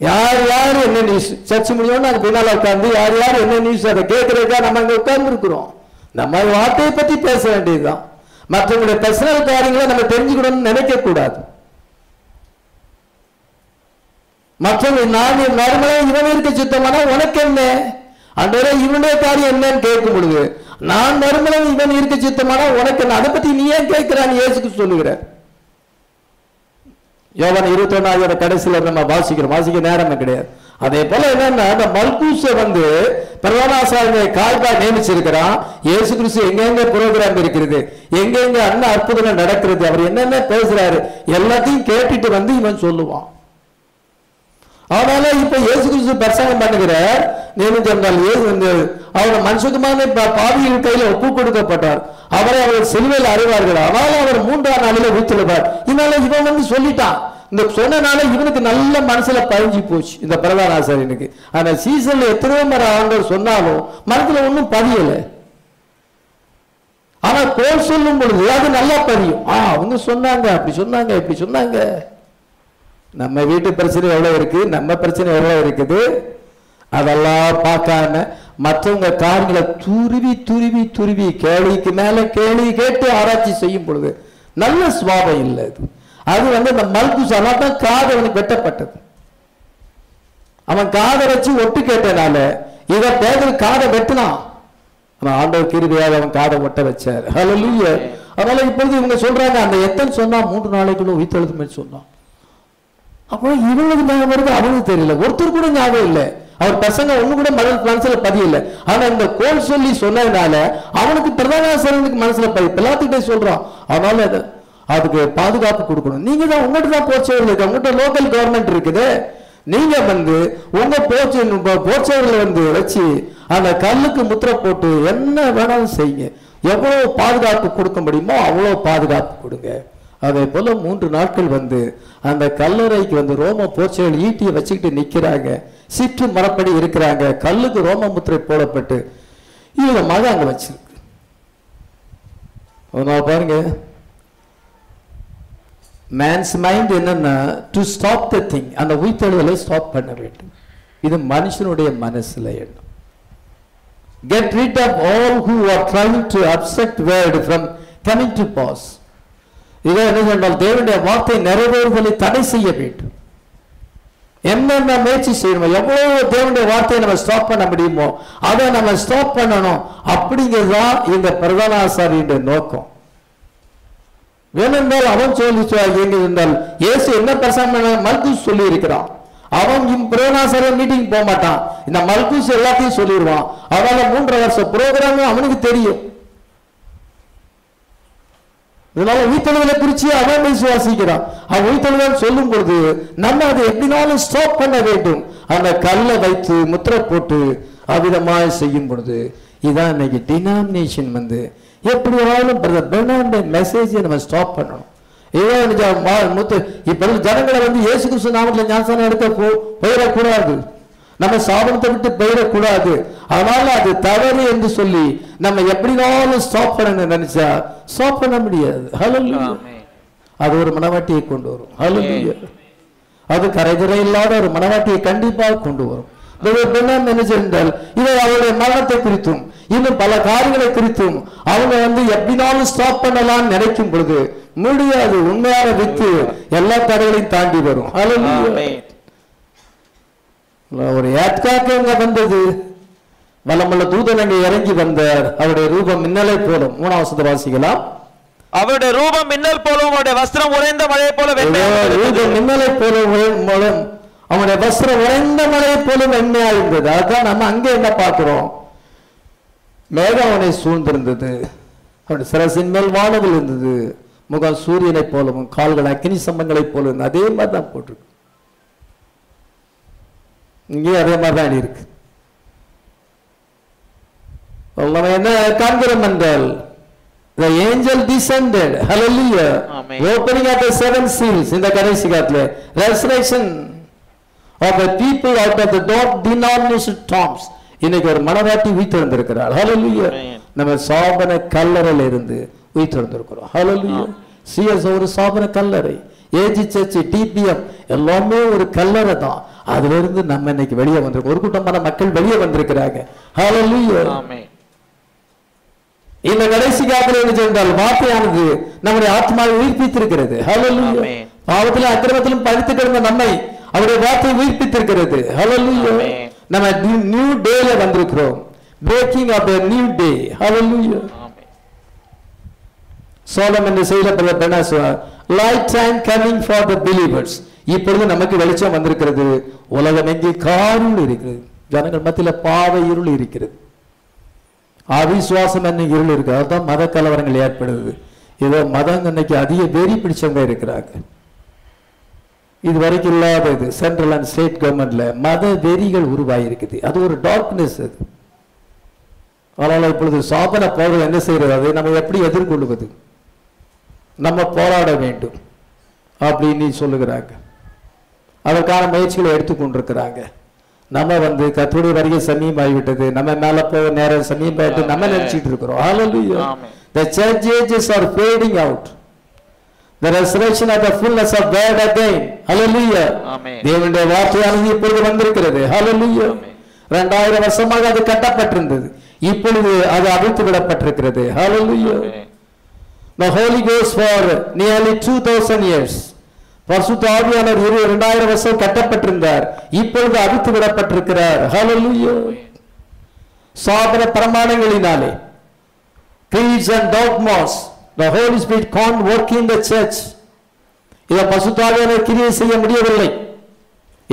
யார் யார் என்ன நியூஸ் சர்ச் முடியும்னு அது பின்னால உட்காந்து யார் யார் என்ன நியூஸ் அதை கேட்கறதுக்காக நம்ம அங்கே உட்கார்ந்துருக்குறோம். நம்ம வார்த்தையை பத்தி பேச வேண்டியதுதான். மற்றவங்களுடைய பர்சனல் காரியங்களை நம்ம தெரிஞ்சுக்கணும்னு நினைக்க கூடாது மற்றவங்க நான் நார்மலாக இவன் இருக்க உனக்கு என்ன? அந்த இவனுடைய காரியம் என்னன்னு கேட்கும் பொழுது நான் நறுமணம் இவன் இருக்க சித்தமானா உனக்கு என்ன? அதை பத்தி நீ ஏன் கேட்கிறான்னு ஏசுக்கு சொல்லுகிறேன் யோவான் இருபத்தி ஒன்னாவது கடைசியில் நம்ம வாசிக்கிறோம். வாசிக்க நேரமே கிடையாது. அதே போல என்னன்னா அந்த மல்கூச வந்து பிரதானாசாரியை கால்பா நியமிச்சிருக்கிறான். இயேசு கிறிஸ்து எங்கெங்க ப்ரோக்ராம் இருக்கிறது எங்கெங்க அண்ணன் அற்புதங்கள் நடக்கிறது அவர் என்னென்ன பேசுறாரு எல்லாத்தையும் கேட்டுட்டு வந்து இவன் சொல்லுவான். அதனால இப்ப இயேசு கிறிஸ்து பிரசங்கம் பண்ணுகிற நியமித்திருந்தால் சொன்னால் வந்து அவர் மனுஷகுமான பாவியின் கையில ஒப்பு கொடுக்கப்பட்டார். அவரை அவர் சிலுவையில் அறிவார்கள். அவரால் அவர் மூன்றாம் நாளில உயிர்த்தெழுவார் இதனால இவன் வந்து சொல்லிட்டான். இந்த சொன்னனால இவனுக்கு நல்ல மனசுல பதிஞ்சு போச்சு. இந்த பிரதான ஆசாரியனுக்கு ஆனா சீசன்ல எத்தனையோ மர ஆண்டவர் சொன்னாலும் மனசுல ஒன்றும் பதியல. ஆனா கோல் சொல்லும் பொழுது அது நல்லா பதியும். ஆ அவங்க சொன்னாங்க அப்படி சொன்னாங்க இப்படி சொன்னாங்க. நம்ம வீட்டு பிரச்சனை எவ்வளோ இருக்குது நம்ம பிரச்சனை எவ்வளோ இருக்குது? அதெல்லாம் பார்க்காம மற்றவங்க காரியங்களை துருவி துருவி துருவி கேள்விக்கு மேலே கேள்வி கேட்டு ஆராய்ச்சி செய்யும் பொழுது நல்ல சுவாபம் இல்லை அது. அது வந்து இந்த மல்குஸ் தான் காதை அவனுக்கு வெட்டப்பட்டது. அவன் காதை வச்சு ஒட்டு கேட்டனால இதை பேதல் காதை வெட்டினான். ஆனா ஆண்டவர் கிருபையாக அவன் காதை ஒட்ட வச்சார். ஹalleluya அதனால இப்பொழுது இவங்க சொல்றாங்க அந்த எத்தனை சொன்னா மூன்று நாளைக்குள்ள உயிர்த்தெழுதுமே சொன்னான். அப்போ இவங்களுக்கு ஞாபகம் வருது அவனுக்கு தெரியல. ஒருத்தர் கூட ஞாபகம் இல்லை. அவர் பசங்க ஒண்ணு கூட மனசு மனசுல பதியல. ஆனா இந்த கோல் சொல்லி சொன்னதுனால அவனுக்கு பிரதானாசரனுக்கு மனசுல பதி எல்லாத்துக்கிட்டே சொல்றான். அதனால அதுக்கு பாதுகாப்பு கொடுக்கணும். நீங்க தான் உங்கள்கிட்ட தான் போச்சவர் இருக்கு. உங்கள்கிட்ட லோக்கல் கவர்மெண்ட் இருக்குது. நீங்க வந்து உங்க போச்சு போச்சவர்களை வந்து வச்சு அந்த கல்லுக்கு முத்திரை போட்டு என்ன வேணாலும் செய்யுங்க. எவ்வளவு பாதுகாப்பு கொடுக்க முடியுமோ அவ்வளவு பாதுகாப்பு கொடுங்க. அதே போல மூன்று நாட்கள் வந்து அந்த கல்லறைக்கு வந்து ரோம போர்ச்சுகள் ஈட்டியை வச்சுக்கிட்டு நிற்கிறாங்க சிற்று மரப்படி இருக்கிறாங்க. கல்லுக்கு ரோம முத்திரை போடப்பட்டு இவங்க மக அங்கே வச்சிருக்கு. அதனால பாருங்க. மேன்ஸ் மைண்ட் என்னன்னா டு ஸ்டாப் த திங் அந்த உயிர்த்தெழுதலை ஸ்டாப் பண்ண வேண்டும். இது மனுஷனுடைய மனசுல எண்ணம். Get rid of all who are trying to object word from coming to pass இதோ என்ன சொன்னால் தேவனுடைய வார்த்தை நிறைவேறுதலை தடை செய்ய வேண்டும். என்னென்ன முயற்சி செய்யணுமோ எவ்வளவு தேவனுடைய வார்த்தையை நம்ம ஸ்டாப் பண்ண முடியுமோ அதை நம்ம ஸ்டாப் பண்ணணும் அப்படிங்கிறது தான் இந்த பிரதான ஆசாரியுடைய நோக்கம். வேணுமென்றால் அவன் சொல்லி எங்க இருந்தால் இயேசு என்ன பிரசங்கம் மல்கூஸ் சொல்லி இருக்கிறான் அவன் பிரேனாசர மீட்டிங் போக மாட்டான். இந்த மல்கூஸ் எல்லாத்தையும் சொல்லிடுவான். அவன் மூன்றரை வருஷம் ப்ரோக்ராம் அவனுக்கு தெரியும். இதனால உயிர்த்தெழுதலை குறிச்சு அவன் விசுவாசிக்கிறான் அவன் உயிர்த்தெழுதல் சொல்லும் பொழுது நம்ம அதை எப்படினாலும் ஸ்டாப் பண்ண வேண்டும். அந்த கல்லை வைத்து முத்திரை போட்டு அவ்விதமாய் செய்யும் பொழுது இதான் இன்னைக்கு டினாமினேஷன் வந்து. எப்படியாலும் பிரதர் மெசேஜை நம்ம ஸ்டாப் பண்ணணும். இவன் முத்து இப்ப ஜனங்களை வந்து இயேசு கிறிஸ்து நாமத்தில் ஞானசானம் எடுக்க போ போயிடக்கூடாது. நம்ம சாபனத்தை விட்டு போயிடக்கூடாது. அதனால அது தவறு என்று சொல்லி நம்ம எப்படினாலும் ஸ்டாப் பண்ண நினைச்சா ஸ்டாப் பண்ண முடியாது. ஹலோ. அது ஒரு மனவாட்டியை கொண்டு வரும். ஹalleluya அது கரைதுரை இல்லாத ஒரு மனவாட்டியை கண்டிப்பாக கொண்டு வரும். சென்றால் இதை அவருடைய மரணத்தை குறித்தும் இன்னும் பல காரியங்களை குறித்தும் அவங்க வந்து எப்படினாலும் ஸ்டாப் பண்ணலாம்னு நினைக்கும் பொழுது முடியாது உண்மையான வித்து எல்லா தடைகளையும் தாண்டி வரும். ஆமென். ஒரு ஏற்காக்கு அங்க வந்தது? வல்லமுள்ள தூதன் அங்கே இறங்கி வந்தார். அவருடைய ரூபம் மின்னலை போலும். மூணாம் வசனத்தை வாசிக்கலாம். அவருடைய ரூபம் மின்னல் போலவும் அவருடைய வஸ்திரம் உறைந்த மழை போல. ரூபம் மின்னலை போல மூலம் அவனுடைய வஸ்திரம் உறைந்த மலை போல வெண்மையா இருந்தது அதான் நம்ம அங்க என்ன பார்க்கிறோம்? மேகம் அவனை சூழ்ந்திருந்தது. அவனுடைய சிரசின் மேல் வானவில் இருந்தது. முகம் சூரியனை போலவும் கால்கள் அக்கினி சம்பங்களைப் போல இருந்தது அதே மாதிரி தான் போட்டிருக்கு. இங்கேயும் அதே மாதிரி தான் இருக்கு நம்ம என்ன காண்கிறோம் என்றால் the angel descended. Hallelujah. Amen. opening of the seven seals இந்த கடைசி காலத்துல resurrection of the people out of the dot denomination tombs. இன்னைக்கு ஒரு மனவாட்டி hallelujah. Amen. நம்ம சாபன கல்லறையில இருந்து உயிர்த்தெழுந்திருக்கிறோம். Hallelujah. சிஎஸ் ஒரு சாபன கல்லறை. ஏஜி சர்ச் டிபிஎம் எல்லாமே ஒரு கல்லறை தான் அதுல இருந்து நம்ம இன்னைக்கு வெளியே வந்திருக்கோம். ஒரு கூட்டமான மக்கள் வெளியே வந்திருக்கிறாங்க. இந்த கடைசி காலத்தில் என்ன சென்றால் வார்த்தையானது நம்முடைய ஆத்மாவை உயிர்ப்பித்திருக்கிறது. பாவத்திலும் அக்கிரமத்திலும் பழித்து கிடந்த நம்மை அவருடைய வார்த்தை உயிர்ப்பித்திருக்கிறது. நம்ம நியூ டேல வந்திருக்கிறோம். Breaking of the new day ஆமென். சோலம் என்று செய்யப்படுற light time coming for the believers இப்பொழுது நமக்கு வெளிச்சம் வந்திருக்கிறது. உலகம் எங்கே காருள் இருக்கிறது. ஜனங்கள் மத்தியில பாவ இருள் இருக்கிறது. அவிசுவாசம் என்ன இருள் இருக்கு. அதுதான் மத கலவரங்கள் ஏற்படுது ஏதோ மதம் இன்னைக்கு அதிக வெறி பிடிச்சவங்க இருக்கிறாங்க. இது வரைக்கும் இல்லாத இது சென்ட்ரல் அண்ட் ஸ்டேட் கவர்மெண்ட்ல மத வெறிகள் உருவாகிருக்குது அது ஒரு டார்க்னஸ் அது. அதனால் இப்பொழுது சாதன போர்கள் என்ன செய்யறது அதை நம்ம எப்படி எதிர்கொள்வது? நம்ம போராட வேண்டும். அப்படின்னு சொல்லுகிறாங்க அதற்கான முயற்சிகளை எடுத்துக்கொண்டிருக்கிறாங்க நம்ம வந்து கத்தோடைய வருகை சமீபமாகிவிட்டது நம்ம மேல போக நேரம் சமீபமாயிட்டு நம்ம நினைச்சிட்டு இருக்கிறோம் Hallelujah. Amen. The church ages are fading out. The resurrection of the fullness of God again. Hallelujah. Amen. தேவனுடைய வார்த்தையானது இப்பொழுது வந்திருக்கிறது Hallelujah. Amen. இரண்டாயிரம் வருஷமாக அது கட்டப்பட்டிருந்தது இப்பொழுது அது அவிழ்த்து விடப்பட்டிருக்கிறது Hallelujah. Amen. The Holy Ghost for nearly 2000 years. பரிசுத்த ஆவியாளர் இரு இரண்டாயிரம் வருஷம் கட்டப்பட்டிருந்தார். இப்பொழுது அவித்து விடப்பட்டிருக்கிறார். ஹலலுயோ சாதன பிரமாணங்களினாலே. Creeds and dogmas. The holy spirit can't work in the church. இதை பசுத்தாவியாளர் கிரியை செய்ய முடியவில்லை.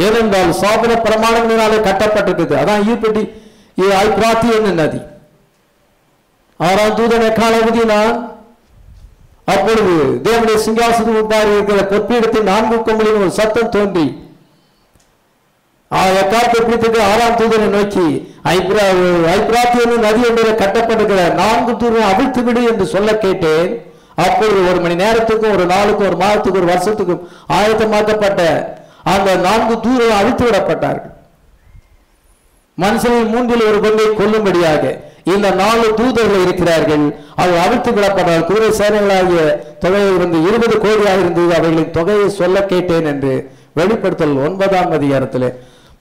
ஏனென்றால் சாதன பிரமாணங்களினாலே கட்டப்பட்டிருக்குது அதான் ஈப்பட்டி ஐப்ராத்தி என்ன நதி. ஆறாம் தூதனை கால நான் அப்பொழுது தேவனுடைய சிங்காசனம் முன்பாக இருக்கிற பொற்பீடத்தில் நான்கு கொம்பளின் ஒரு சத்தம் தோன்றி எக்காத்தை பிடித்துட்டு ஆறாம் தூதனை நோக்கி ஐப்ரா ஐப்ராத்தியனும் நதி என்ற கட்டப்பட்டிருக்கிற நான்கு தூதனை அவிழ்த்து விடு என்று சொல்ல கேட்டேன். அப்பொழுது ஒரு மணி நேரத்துக்கும் ஒரு நாளுக்கும் ஒரு மாதத்துக்கும் ஒரு வருஷத்துக்கும் ஆயத்தமாக்கப்பட்ட அந்த நான்கு தூரம் அழித்து விடப்பட்டார்கள். மனுஷனின் மூன்றில் ஒரு பங்கை கொல்லும்படியாக இந்த நாலு தூதர்கள் இருக்கிறார்கள். அவர் அவிழ்த்து விடப்பட்டால் குதிரை சேனைகளாகிய தொகையை இருந்து இருபது கோடியாக இருந்தது. அவைகளின் தொகையை சொல்ல கேட்டேன் என்று வெளிப்படுத்தல் ஒன்பதாம் அதிகாரத்தில்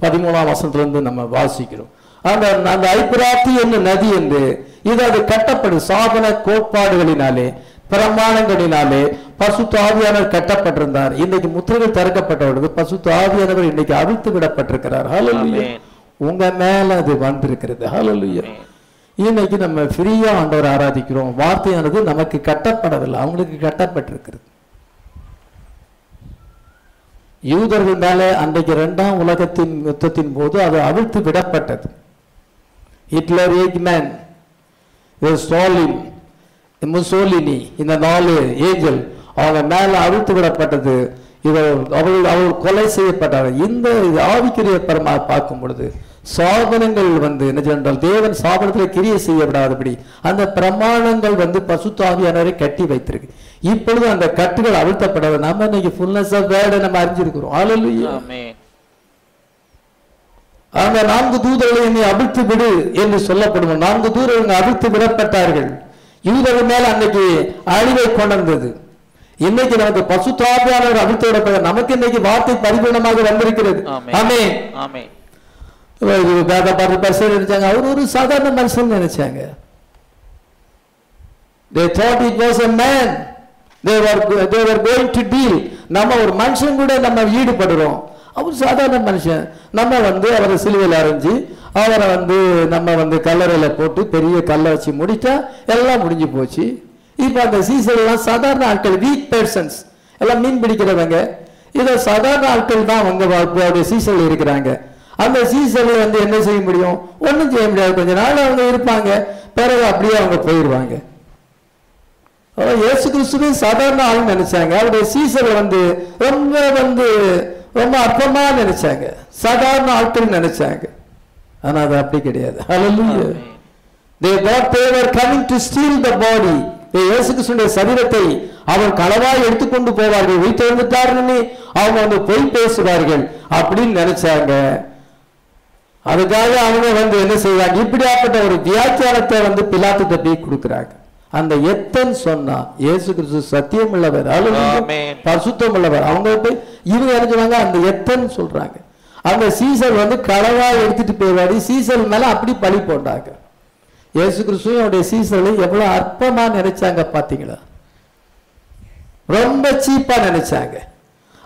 பதிமூணாம் வசனத்திலிருந்து நம்ம வாசிக்கிறோம். அந்த அந்த ஐப்பிராத்தி என்னும் நதி என்று இது அது கட்டப்படும் சாதன கோட்பாடுகளினாலே பிரமாணங்களினாலே பசுத்த ஆவியானவர் கட்டப்பட்டிருந்தார். இன்னைக்கு முத்திரைகள் திறக்கப்பட்டவர்களுக்கு பசுத்த ஆவியானவர் இன்னைக்கு அவிழ்த்து விடப்பட்டிருக்கிறார் ஆமென். உங்க மேல அது வந்திருக்கிறது. ஹalleluya. இன்னைக்கு நம்ம ஃப்ரீயா ஆண்டவர் ஆராதிக்கிறோம். வார்த்தையானது நமக்கு கட்டப்படவில்லை. அவங்களுக்கு கட்டப்பட்டிருக்கிறது. யூதர்கள் மேலே அன்றைக்கு ரெண்டாம் உலகத்தின் யுத்தத்தின் போது அது அவிழ்த்து விடப்பட்டது. ஹிட்லர் ஏக்மேன் ஸ்டாலின் முசோலினி இந்த நாலு ஏஞ்சல் அவங்க மேலே அவிழ்த்து விடப்பட்டது. இதை அவர்கள் அவர்கள் கொலை செய்யப்பட்டார்கள். இந்த இது ஆவிக்குரிய பரமா பார்க்கும் பொழுது சாதனங்கள் வந்து என்ன சொன்னால் தேவன் சாதனத்தில் கிரியை செய்ய விடாதபடி அந்த பிரமாணங்கள் வந்து பசுத்தாவியானவரை கட்டி வைத்திருக்கு. இப்பொழுது அந்த கட்டுகள் அவிழ்த்தப்படாத நம்ம இன்னைக்கு ஃபுல்னஸ் ஆஃப் வேர்டை நம்ம அறிஞ்சிருக்கிறோம். அந்த நான்கு தூதர்களை என்னை அவிழ்த்து விடு என்று சொல்லப்படும் நான்கு தூதர்கள் அவிழ்த்து விடப்பட்டார்கள். யூதர்கள் மேல அன்னைக்கு அழிவை கொண்டிருந்தது இன்னைக்கு நமக்கு பசுத்தாபியானவர் அவிழ்த்து விடப்பட நமக்கு இன்னைக்கு வார்த்தை பரிபூர்ணமாக வந்திருக்கிறது. ஆமென். ஆமென். ஆமென் பாட்டு வேத நினைச்சாங்க. அவர் ஒரு சாதாரண மனுஷன் நினைச்சாங்க. They thought it was a man they were they were going நம்ம ஒரு மனுஷன் கூட நம்ம ஈடுபடுறோம். அவர் சாதாரண மனுஷன். நம்ம வந்து அவரை சிலுவையில் அரைஞ்சு அவரை வந்து நம்ம வந்து கல்லறையில் போட்டு பெரிய கல்லை வச்சு முடித்தா எல்லாம் முடிஞ்சு போச்சு. இப்போ அந்த சீசன்லாம் சாதாரண ஆட்கள் வீக் பர்சன்ஸ் எல்லாம் மீன் பிடிக்கிறவங்க. இதை சாதாரண ஆட்கள் தான் அவங்க சீசனில் இருக்கிறாங்க. அந்த சீசனில் வந்து என்ன செய்ய முடியும்? ஒன்றும் செய்ய முடியாது. கொஞ்ச நாள் அவங்க இருப்பாங்க. பிறகு அப்படியே அவங்க போயிடுவாங்க. இயேசு கிறிஸ்துவே சாதாரண ஆள் நினைச்சாங்க. அவருடைய சீசரை வந்து ரொம்ப வந்து ரொம்ப அற்பமா நினைச்சாங்க. சாதாரண ஆட்கள் நினைச்சாங்க. ஆனா அது அப்படி கிடையாது. Thought they were coming to steal the body. they இயேசு கிறிஸ்துடைய சரீரத்தை அவர் களவாய் எடுத்துக்கொண்டு போவார்கள். உயிர்த்தெழுந்துட்டாருன்னு அவங்க வந்து பொய் பேசுவார்கள். அப்படின்னு நினைச்சாங்க. அதுக்காக அவங்க வந்து என்ன செய்வாங்க இப்படியாப்பட்ட ஒரு வியாக்கியானத்தை வந்து பிலாத்துட்ட போய் கொடுக்குறாங்க. அந்த எத்தன் சொன்னா இயேசு கிறிஸ்து சத்தியம் உள்ளவர். பரிசுத்தம் உள்ளவர் அவங்க போய் இவங்க என்ன சொன்னாங்க அந்த எத்தன் சொல்றாங்க. அந்த சீசர் வந்து களவா எடுத்துட்டு போயிடுவாரு. சீசர் மேல அப்படி பழி போட்டாங்க. இயேசு கிறிஸ்துவும் அவருடைய சீசர்களை எவ்வளவு அற்பமா நினைச்சாங்க பாத்தீங்களா? ரொம்ப சீப்பா நினைச்சாங்க.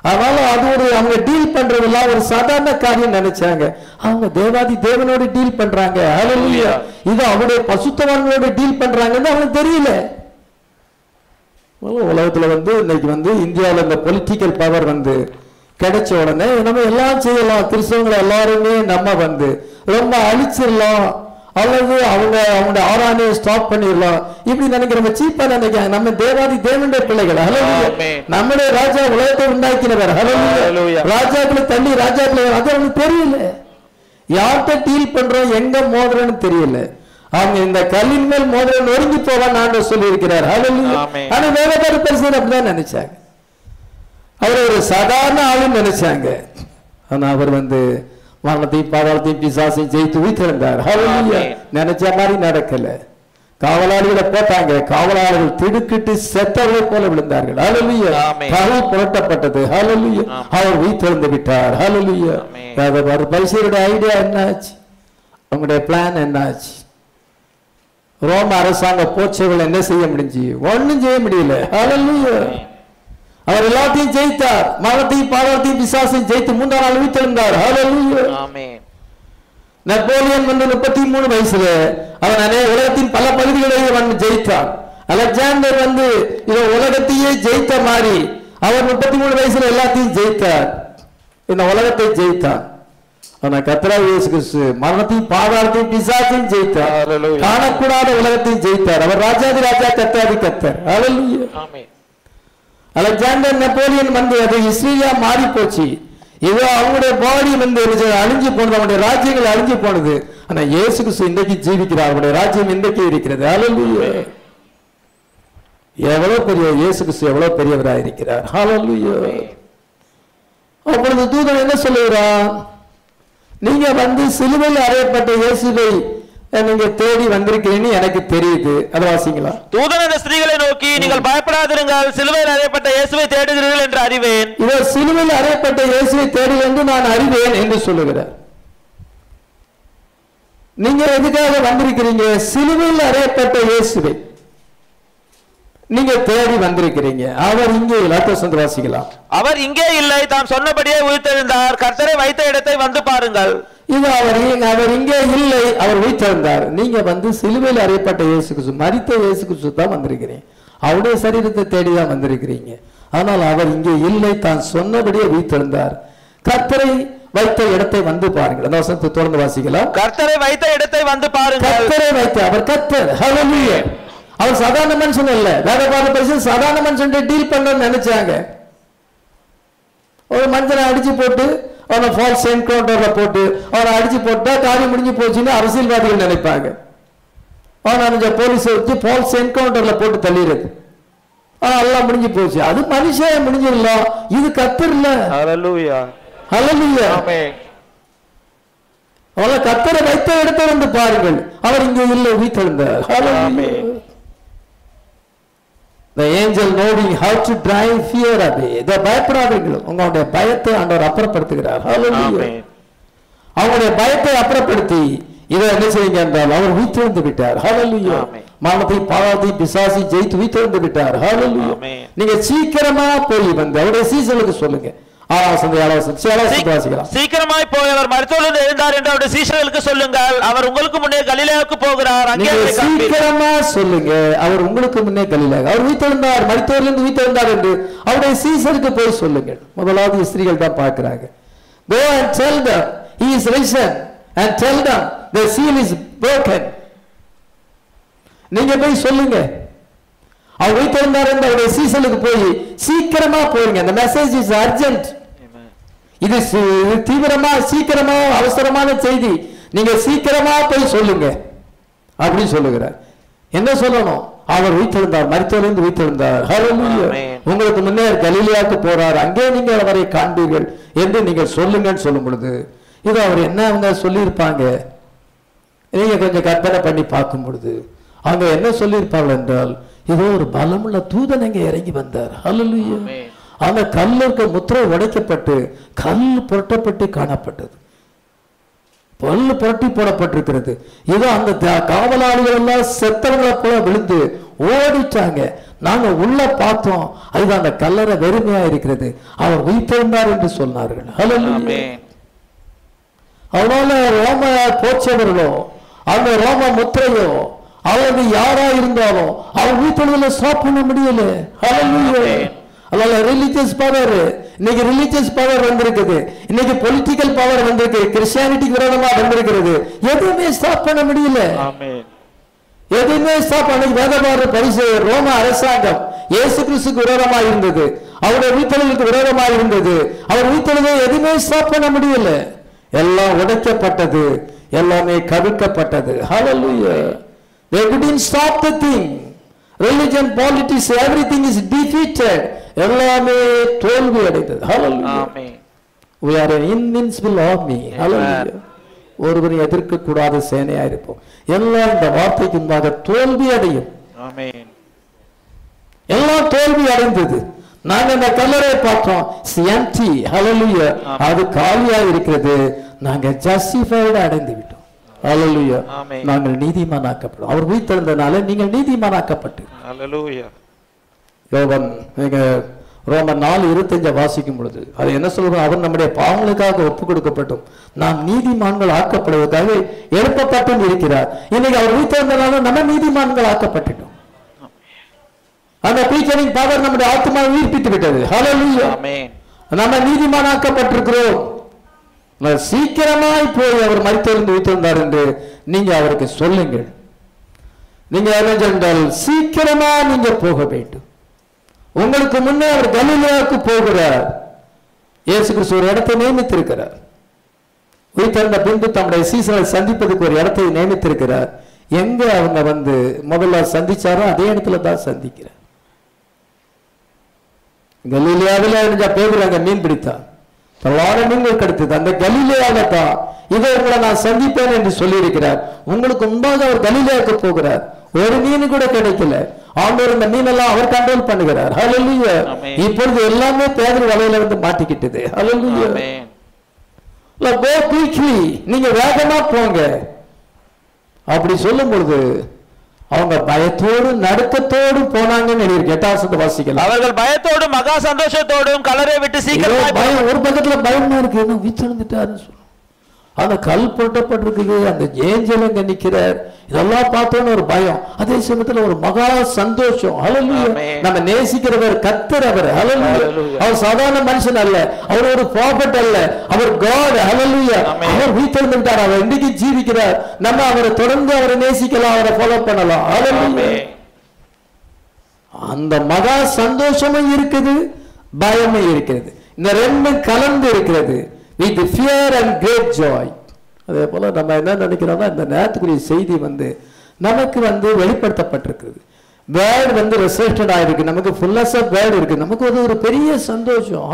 அதனால அது ஒரு அவங்க டீல் பண்றதெல்லாம் ஒரு சாதாரண காரியம் நினைச்சாங்க. அவங்க தேவாதி தேவனோட டீல் பண்றாங்க. ஹalleluya இது அவருடைய பசுத்தவான்களோட டீல் பண்றாங்கன்னு அவங்களுக்கு தெரியல. உலகத்துல வந்து இன்னைக்கு வந்து இந்தியாவில் இந்த பொலிட்டிக்கல் பவர் வந்து கிடைச்ச உடனே நம்ம எல்லாம் செய்யலாம். கிறிஸ்தவங்களை எல்லாருமே நம்ம வந்து ரொம்ப அழிச்சிடலாம். அல்லது அவங்க அவங்களுடைய ஆராணையை ஸ்டாப் பண்ணிடலாம் இப்படி நினைக்கிறவங்க சீப்பா நினைக்கிறாங்க நம்ம தேவாதி தேவனுடைய பிள்ளைகள். ஆமென். நம்முடைய ராஜா உலகத்தை உண்டாக்கினவர். ஹalleluya. ராஜாக்களை தள்ளி ராஜாக்களை அது அவனுக்கு தெரியல யார்கிட்ட டீல் பண்றோம் எங்க மோதுறோன்னு தெரியல அவங்க இந்த கல்லின் மேல் மோதிர நொறுங்கி போவான் ஆண்டு சொல்லி இருக்கிறார். ஆனா வேற பேர் பெருசு அப்படிதான் நினைச்சாங்க அவர் ஒரு சாதாரண ஆளுன்னு நினைச்சாங்க ஆனா அவர் வந்து மரணத்தையும் பாதாளத்தையும் பிசாசையும் ஜெயித்து. ஆமென். நினைச்ச மாதிரி நடக்கல காவலாளிகளை போட்டாங்க காவலாளர்கள் திடுக்கிட்டு செத்தவரை போல விழுந்தார்கள். ஆமென். பகல் புரட்டப்பட்டது. ஆமென். அவர் உயிர்த்தெழுந்து விட்டார் ஹalleluya. ஆமென். அதை பாரு, பரிசேயருடைய ஐடியா என்னாச்சு அவங்களுடைய பிளான் என்னாச்சு ரோம அரசாங்க போச்சைகள் என்ன செய்ய முடிஞ்சு ஒண்ணும் செய்ய முடியல ஹalleluya. அவர் எல்லாத்தையும் ஜெயித்தார். மரணத்தையும் பாதாளத்தையும் பிசாசையும் ஜெயித்து மூன்றாம் நாள் உயிர்த்தெழுந்தார். நெப்போலியன் வந்து முப்பத்தி மூணு வயசுல அவன் அநேக உலகத்தின் பல பகுதிகளையும் அவன் ஜெயித்தான். அலெக்சாண்டர் வந்து இதை உலகத்தையே ஜெயித்த மாதிரி அவர் முப்பத்தி மூணு வயசுல எல்லாத்தையும் ஜெயித்தார். இந்த உலகத்தை ஜெயித்தான். ஆனா கத்ரா இயேசு கிறிஸ்து மரணத்தையும் பாதாளத்தையும் பிசாசையும் ஜெயித்தார். காணக்கூடாத உலகத்தையும் ஜெயித்தார். அவர் ராஜாதி ராஜா கத்தாதி கத்தர் ஹalleluya. அலெக்சாண்டர் நெப்போலியன் வந்து அது ஹிஸ்டரியா மாறி போச்சு. ஏதோ அவங்களுடைய பாடி வந்து அழிஞ்சு போனது அவங்களுடைய ராஜ்யங்கள் அழிஞ்சு போனது. ஆனா இயேசு கிறிஸ்து இன்றைக்கு ஜீவிக்கிறார். அவருடைய ராஜ்யம் இன்றைக்கு இருக்கிறது. அலல்லுயே எவ்வளவு பெரிய இயேசு கிறிஸ்து எவ்வளவு பெரியவராக இருக்கிறார். ஹalleluya. அப்பொழுது தூதன் என்ன சொல்லுகிறான் நீங்க வந்து சிலுவையில் அறையப்பட்ட இயேசுவை நீங்க தேடி வந்திருக்கிறீன்னு எனக்கு தெரியுது. அதை வாசிங்களா தூதன் அந்த ஸ்திரீகளை நோக்கி நீங்கள் பயப்படாதிருங்கள். சிலுவையில் அறையப்பட்ட இயேசுவை தேடுகிறீர்கள் என்று அறிவேன். இதோ சிலுவையில் அறையப்பட்ட இயேசுவை தேடி வந்து நான் அறிவேன் என்று சொல்லுகிறார். நீங்க எதுக்காக வந்திருக்கிறீங்க? சிலுவையில் அறையப்பட்ட இயேசுவை நீங்க தேடி வந்திருக்கிறீங்க. அவர் இங்கே இலக்கசந்து வாசிக்கலாம் அவர் இங்கே இல்லை. தாம் சொன்னபடியே உயிர்த்தெழுந்தார். கர்த்தரை வைத்த இடத்தை வந்து பாருங்கள். இது அவர் அவர் இங்கே இல்லை அவர் உயிர்த்தெழுந்தார். நீங்க வந்து சிலுவையில் அறையப்பட்ட இயேசு கிறிஸ்து மரித்த இயேசு கிறிஸ்து தான் வந்திருக்கிறீங்க. அவருடைய சரீரத்தை தேடி தான் வந்திருக்கிறீங்க. ஆனால் அவர் இங்கே இல்லை தான் சொன்னபடியே உயிர்த்தெழுந்தார். கர்த்தரை வைத்த இடத்தை வந்து பாருங்கள். அந்த வசனத்தை தொடர்ந்து வாசிக்கலாம். கர்த்தரை வைத்த இடத்தை வந்து பாருங்கள். கர்த்தரை வைத்த அவர் கர்த்தர். ஹalleluya அவர் சாதாரண மனுஷன் இல்ல வேதபாத பேசி சாதாரண மனுஷன் டீல் பண்ணணும்னு நினைச்சாங்க. ஒரு மனுஷனை அடிச்சு போட்டு அவனை ஃபால்ஸ் என்கவுண்டர்ல போட்டு அவனை அடிச்சு போட்டா காரியம் முடிஞ்சு போச்சுன்னு அரசியல்வாதிகள் நினைப்பாங்க. அவனை அந்த போலீஸ் வச்சு ஃபால்ஸ் என்கவுண்டர்ல போட்டு தள்ளிடுறது. ஆனா எல்லாம் முடிஞ்சு போச்சு. அது மனுஷன் முடிஞ்சிடலாம் இது கத்தர் இல்ல. ஹalleluya. ஹalleluya. ஆமென். அவளை கத்தரை வைத்த இடத்தை வந்து பாருங்கள். அவர் இங்கே இல்லை வீட்டிருந்தார் Amen. The angel knowing how to drive fear away. இதை பயப்படாதீர்கள் உங்களுடைய பயத்தை ஆண்டவர் அப்புறப்படுத்துகிறார் அவங்களுடைய பயத்தை அப்புறப்படுத்தி இதை என்ன செய்யுங்க என்றால் அவர் உயிர்த்தெழுந்து விட்டார். Amen. மரணத்தை பாவத்தை பிசாசி ஜெயித்து உயிர்த்தெழுந்து விட்டார். Amen. நீங்க சீக்கிரமா போய் வந்து அவருடைய சீசனுக்கு சொல்லுங்க சீக்கிரமாய் போய் அவர் மருத்துவரிலிருந்து எழுந்தார் என்று அவருடைய சீஷர்களுக்கு சொல்லுங்கள். அவர் உங்களுக்கு முன்னே கலிலேயாவுக்கு போகிறார். அங்கே. சீக்கிரமா சொல்லுங்க. அவர் உங்களுக்கு முன்னே கலிலாக அவர் உயிர்த்தெழுந்தார் மருத்துவரிலிருந்து உயிர்த்தெழுந்தார் என்று அவருடைய சீசருக்கு போய் சொல்லுங்கள். முதலாவது ஸ்திரீகள் தான் பார்க்கிறாங்க. Go and tell them he is risen. And tell them the seal is broken. நீங்க போய் சொல்லுங்க. அவர் உயிர்த்தெழுந்தார் என்று அவருடைய சீசனுக்கு போய் சீக்கிரமா போறீங்க அந்த மெசேஜ் இஸ் அர்ஜென்ட் இது தீவிரமா சீக்கிரமா அவசரமான செய்தி. நீங்க சீக்கிரமா போய் சொல்லுங்க. அப்படின்னு சொல்லுகிறார். என்ன சொல்லணும்? அவர் உயிர்த்தெழுந்தார் மருத்துவரிலிருந்து உயிர்த்தெழுந்தார். உங்களுக்கு முன்னே கலிலியாவுக்கு போறார். அங்கே நீங்க அவரை காண்பீர்கள் என்று நீங்க சொல்லுங்கன்னு சொல்லும் பொழுது இது அவர் என்ன அவங்க சொல்லியிருப்பாங்க? நீங்க கொஞ்சம் கற்பனை பண்ணி பார்க்கும் பொழுது அவங்க என்ன சொல்லியிருப்பார்கள் என்றால் இதோ ஒரு பலமுள்ள தூதன் அங்கே இறங்கி வந்தார். Hallelujah. அந்த கல்ல இருக்க முத்திரை உடைக்கப்பட்டு கல் புரட்டப்பட்டு காணப்பட்டது. பல்லு புரட்டி போடப்பட்டிருக்கிறது. இதோ அந்த காவலாளிகள் எல்லாம் செத்தவங்களை போல விழுந்து ஓடிட்டாங்க நாங்க உள்ள பார்த்தோம். அது அந்த கல்லறை வெறுமையா இருக்கிறது. அவர் உயிர்த்தெழுந்தார் என்று சொன்னார்கள். அதனால ரோம போச்சவர்களோ அந்த ரோம முத்திரையோ அல்லது யாரா இருந்தாலும் அவர் வீட்டுல ஸ்டாப் பண்ண முடியல. அதனால ரிலீஜியஸ் பவர் இன்னைக்கு ரிலீஜியஸ் பவர் வந்திருக்குது. இன்னைக்கு பொலிட்டிக்கல் பவர் வந்திருக்கு. கிறிஸ்டியானிட்டிக்கு விரோதமா வந்திருக்கிறது. எதுவுமே ஸ்டாப் பண்ண முடியல. எதுவுமே ஸ்டாப் பண்ணி வேதபார பரிசு ரோம அரசாங்கம் இயேசு கிறிஸ்துக்கு விரோதமா இருந்தது. அவருடைய வீட்டலுக்கு விரோதமா இருந்தது. அவர் வீட்டலுக்கு எதுவுமே ஸ்டாப் பண்ண முடியல. எல்லாம் உடைக்கப்பட்டது. எல்லாமே கவிழ்க்கப்பட்டது. Hallelujah. They couldn't stop the thing. Religion politics everything is defeated. எல்லாமே தோல்வி அடைந்தது. We are an invincible army. Hallelujah. ஒருவரை எதிர்க்க கூடாத சேனையா இருப்போம். எல்லாம் இந்த வார்த்தைக்கு முன்பாக தோல்வி அடையும். எல்லாம் தோல்வி அடைந்தது. நாங்க இந்த கல்லறை பார்த்தோம். எம்டி ஹalleluya அது காலியா இருக்கிறது. நாங்க ஜஸ்டிஃபைடு அடைந்து விட்டோம். ஆமென். நாங்கள் நீதிமானாக்கப்படும். அவர் உயிர்த்தெழுந்தனால நீங்கள் நீதிமானாக்கப்பட்டு. ஹalleluya யோவன் நீங்க ரோமன் நாலு இருபத்தஞ்ச வாசிக்கும் பொழுது அது என்ன சொல்றோம்? அவர் நம்முடைய பாவங்களுக்காக ஒப்பு கொடுக்கப்பட்டும். நாம் நீதிமான்கள் ஆக்கப்படுவதற்காக எழுப்பப்பட்டும் இருக்கிறார். இன்னைக்கு அவர் உயிர்த்தெழுந்தனால நம்ம நீதிமான்கள் ஆக்கப்பட்டுட்டோம். அந்த டீச்சரிங் பவர் நம்முடைய ஆத்மா உயிர்ப்பித்து விட்டது. ஆமென் நம்ம நீதிமானாக்கப்பட்டிருக்கிறோம் நான் சீக்கிரமாய் போய் அவர் மறித்திருந்து உயிர்த்திருந்தார் என்று நீங்க அவருக்கு சொல்லுங்கள். நீங்க என்ன சொன்னால் சீக்கிரமா நீங்க போக வேண்டும். உங்களுக்கு முன்னே அவர் கலிலியாவுக்கு போகிறார். இயேசு கிறிஸ்து ஒரு இடத்தை நியமித்திருக்கிறார். உயிர்த்தெழுந்த பின்பு தம்முடைய சீசனை சந்திப்பதுக்கு ஒரு இடத்தை நியமித்திருக்கிறார். எங்க அவங்க வந்து முதல்ல சந்திச்சாரோ அதே இடத்துல தான் சந்திக்கிறார். கலீலியாவில் இருந்த பேர் அங்க மீன் பிடித்தான். பல்லாயிர மீன்கள் கிடைத்தது. அந்த கலீலியாவில தான் இதை உங்களை நான் சந்திப்பேன் என்று சொல்லியிருக்கிறார். உங்களுக்கு முன்பாக அவர் கலீலியாவுக்கு போகிறார். ஒரு மீன் கூட கிடைக்கல. ஆண்டவர் இந்த மீனெல்லாம் அவர் கண்ட்ரோல் பண்ணுகிறார். ஆமென். இப்பொழுது எல்லாமே பேதர் வலையில வந்து மாட்டிக்கிட்டது கோ குயிக்லி நீங்க வேகமா போங்க. அப்படி சொல்லும் பொழுது அவங்க பயத்தோடும் நடுக்கத்தோடும் போனாங்கன்னு எழுதியிருக்கு வாசிக்கலாம். அவர்கள் பயத்தோடும் மகா சந்தோஷத்தோடும் கலரை விட்டு பயம் ஒரு பக்கத்துல பயமா இருக்கு. உயிர்த்தெழுந்துட்டாருன்னு சொல்லுவோம் அந்த கல் போட்டப்பட்டிருக்குது அந்த ஏஞ்சல் அங்க நிக்கிறார்? இதெல்லாம் பார்த்தோன்னு ஒரு பயம். அதே சமயத்துல ஒரு மகா சந்தோஷம். ஆமென். நம்ம நேசிக்கிறவர் கத்தர் அவர். ஹalleluya. அவர் சாதாரண மனுஷன் அல்ல. அவர் ஒரு ப்ராஃபட் அல்ல. அவர் காட் ஆமென். அவர் உயிர்த்தெழுந்துட்டார் அவர் இன்னைக்கு ஜீவிக்கிறார். நம்ம அவரை தொடர்ந்து அவரை நேசிக்கலாம். அவரை ஃபாலோ பண்ணலாம். ஆமென். அந்த மகா சந்தோஷமும் இருக்குது. பயமும் இருக்கிறது இந்த ரெண்டும் கலந்து இருக்கிறது. With fear and great joy அதே போல நம்ம என்ன நினைக்கிறோம்னா இந்த நேரத்துக்குரிய செய்தி வந்து நமக்கு வந்து வெளிப்படுத்தப்பட்டிருக்குது வேர்டு வந்து ரெசல்டட் ஆயிருக்கு. நமக்கு ஃபுல்லஸ் ஆஃப் வேர்டு இருக்கு. நமக்கு அது ஒரு பெரிய சந்தோஷம்.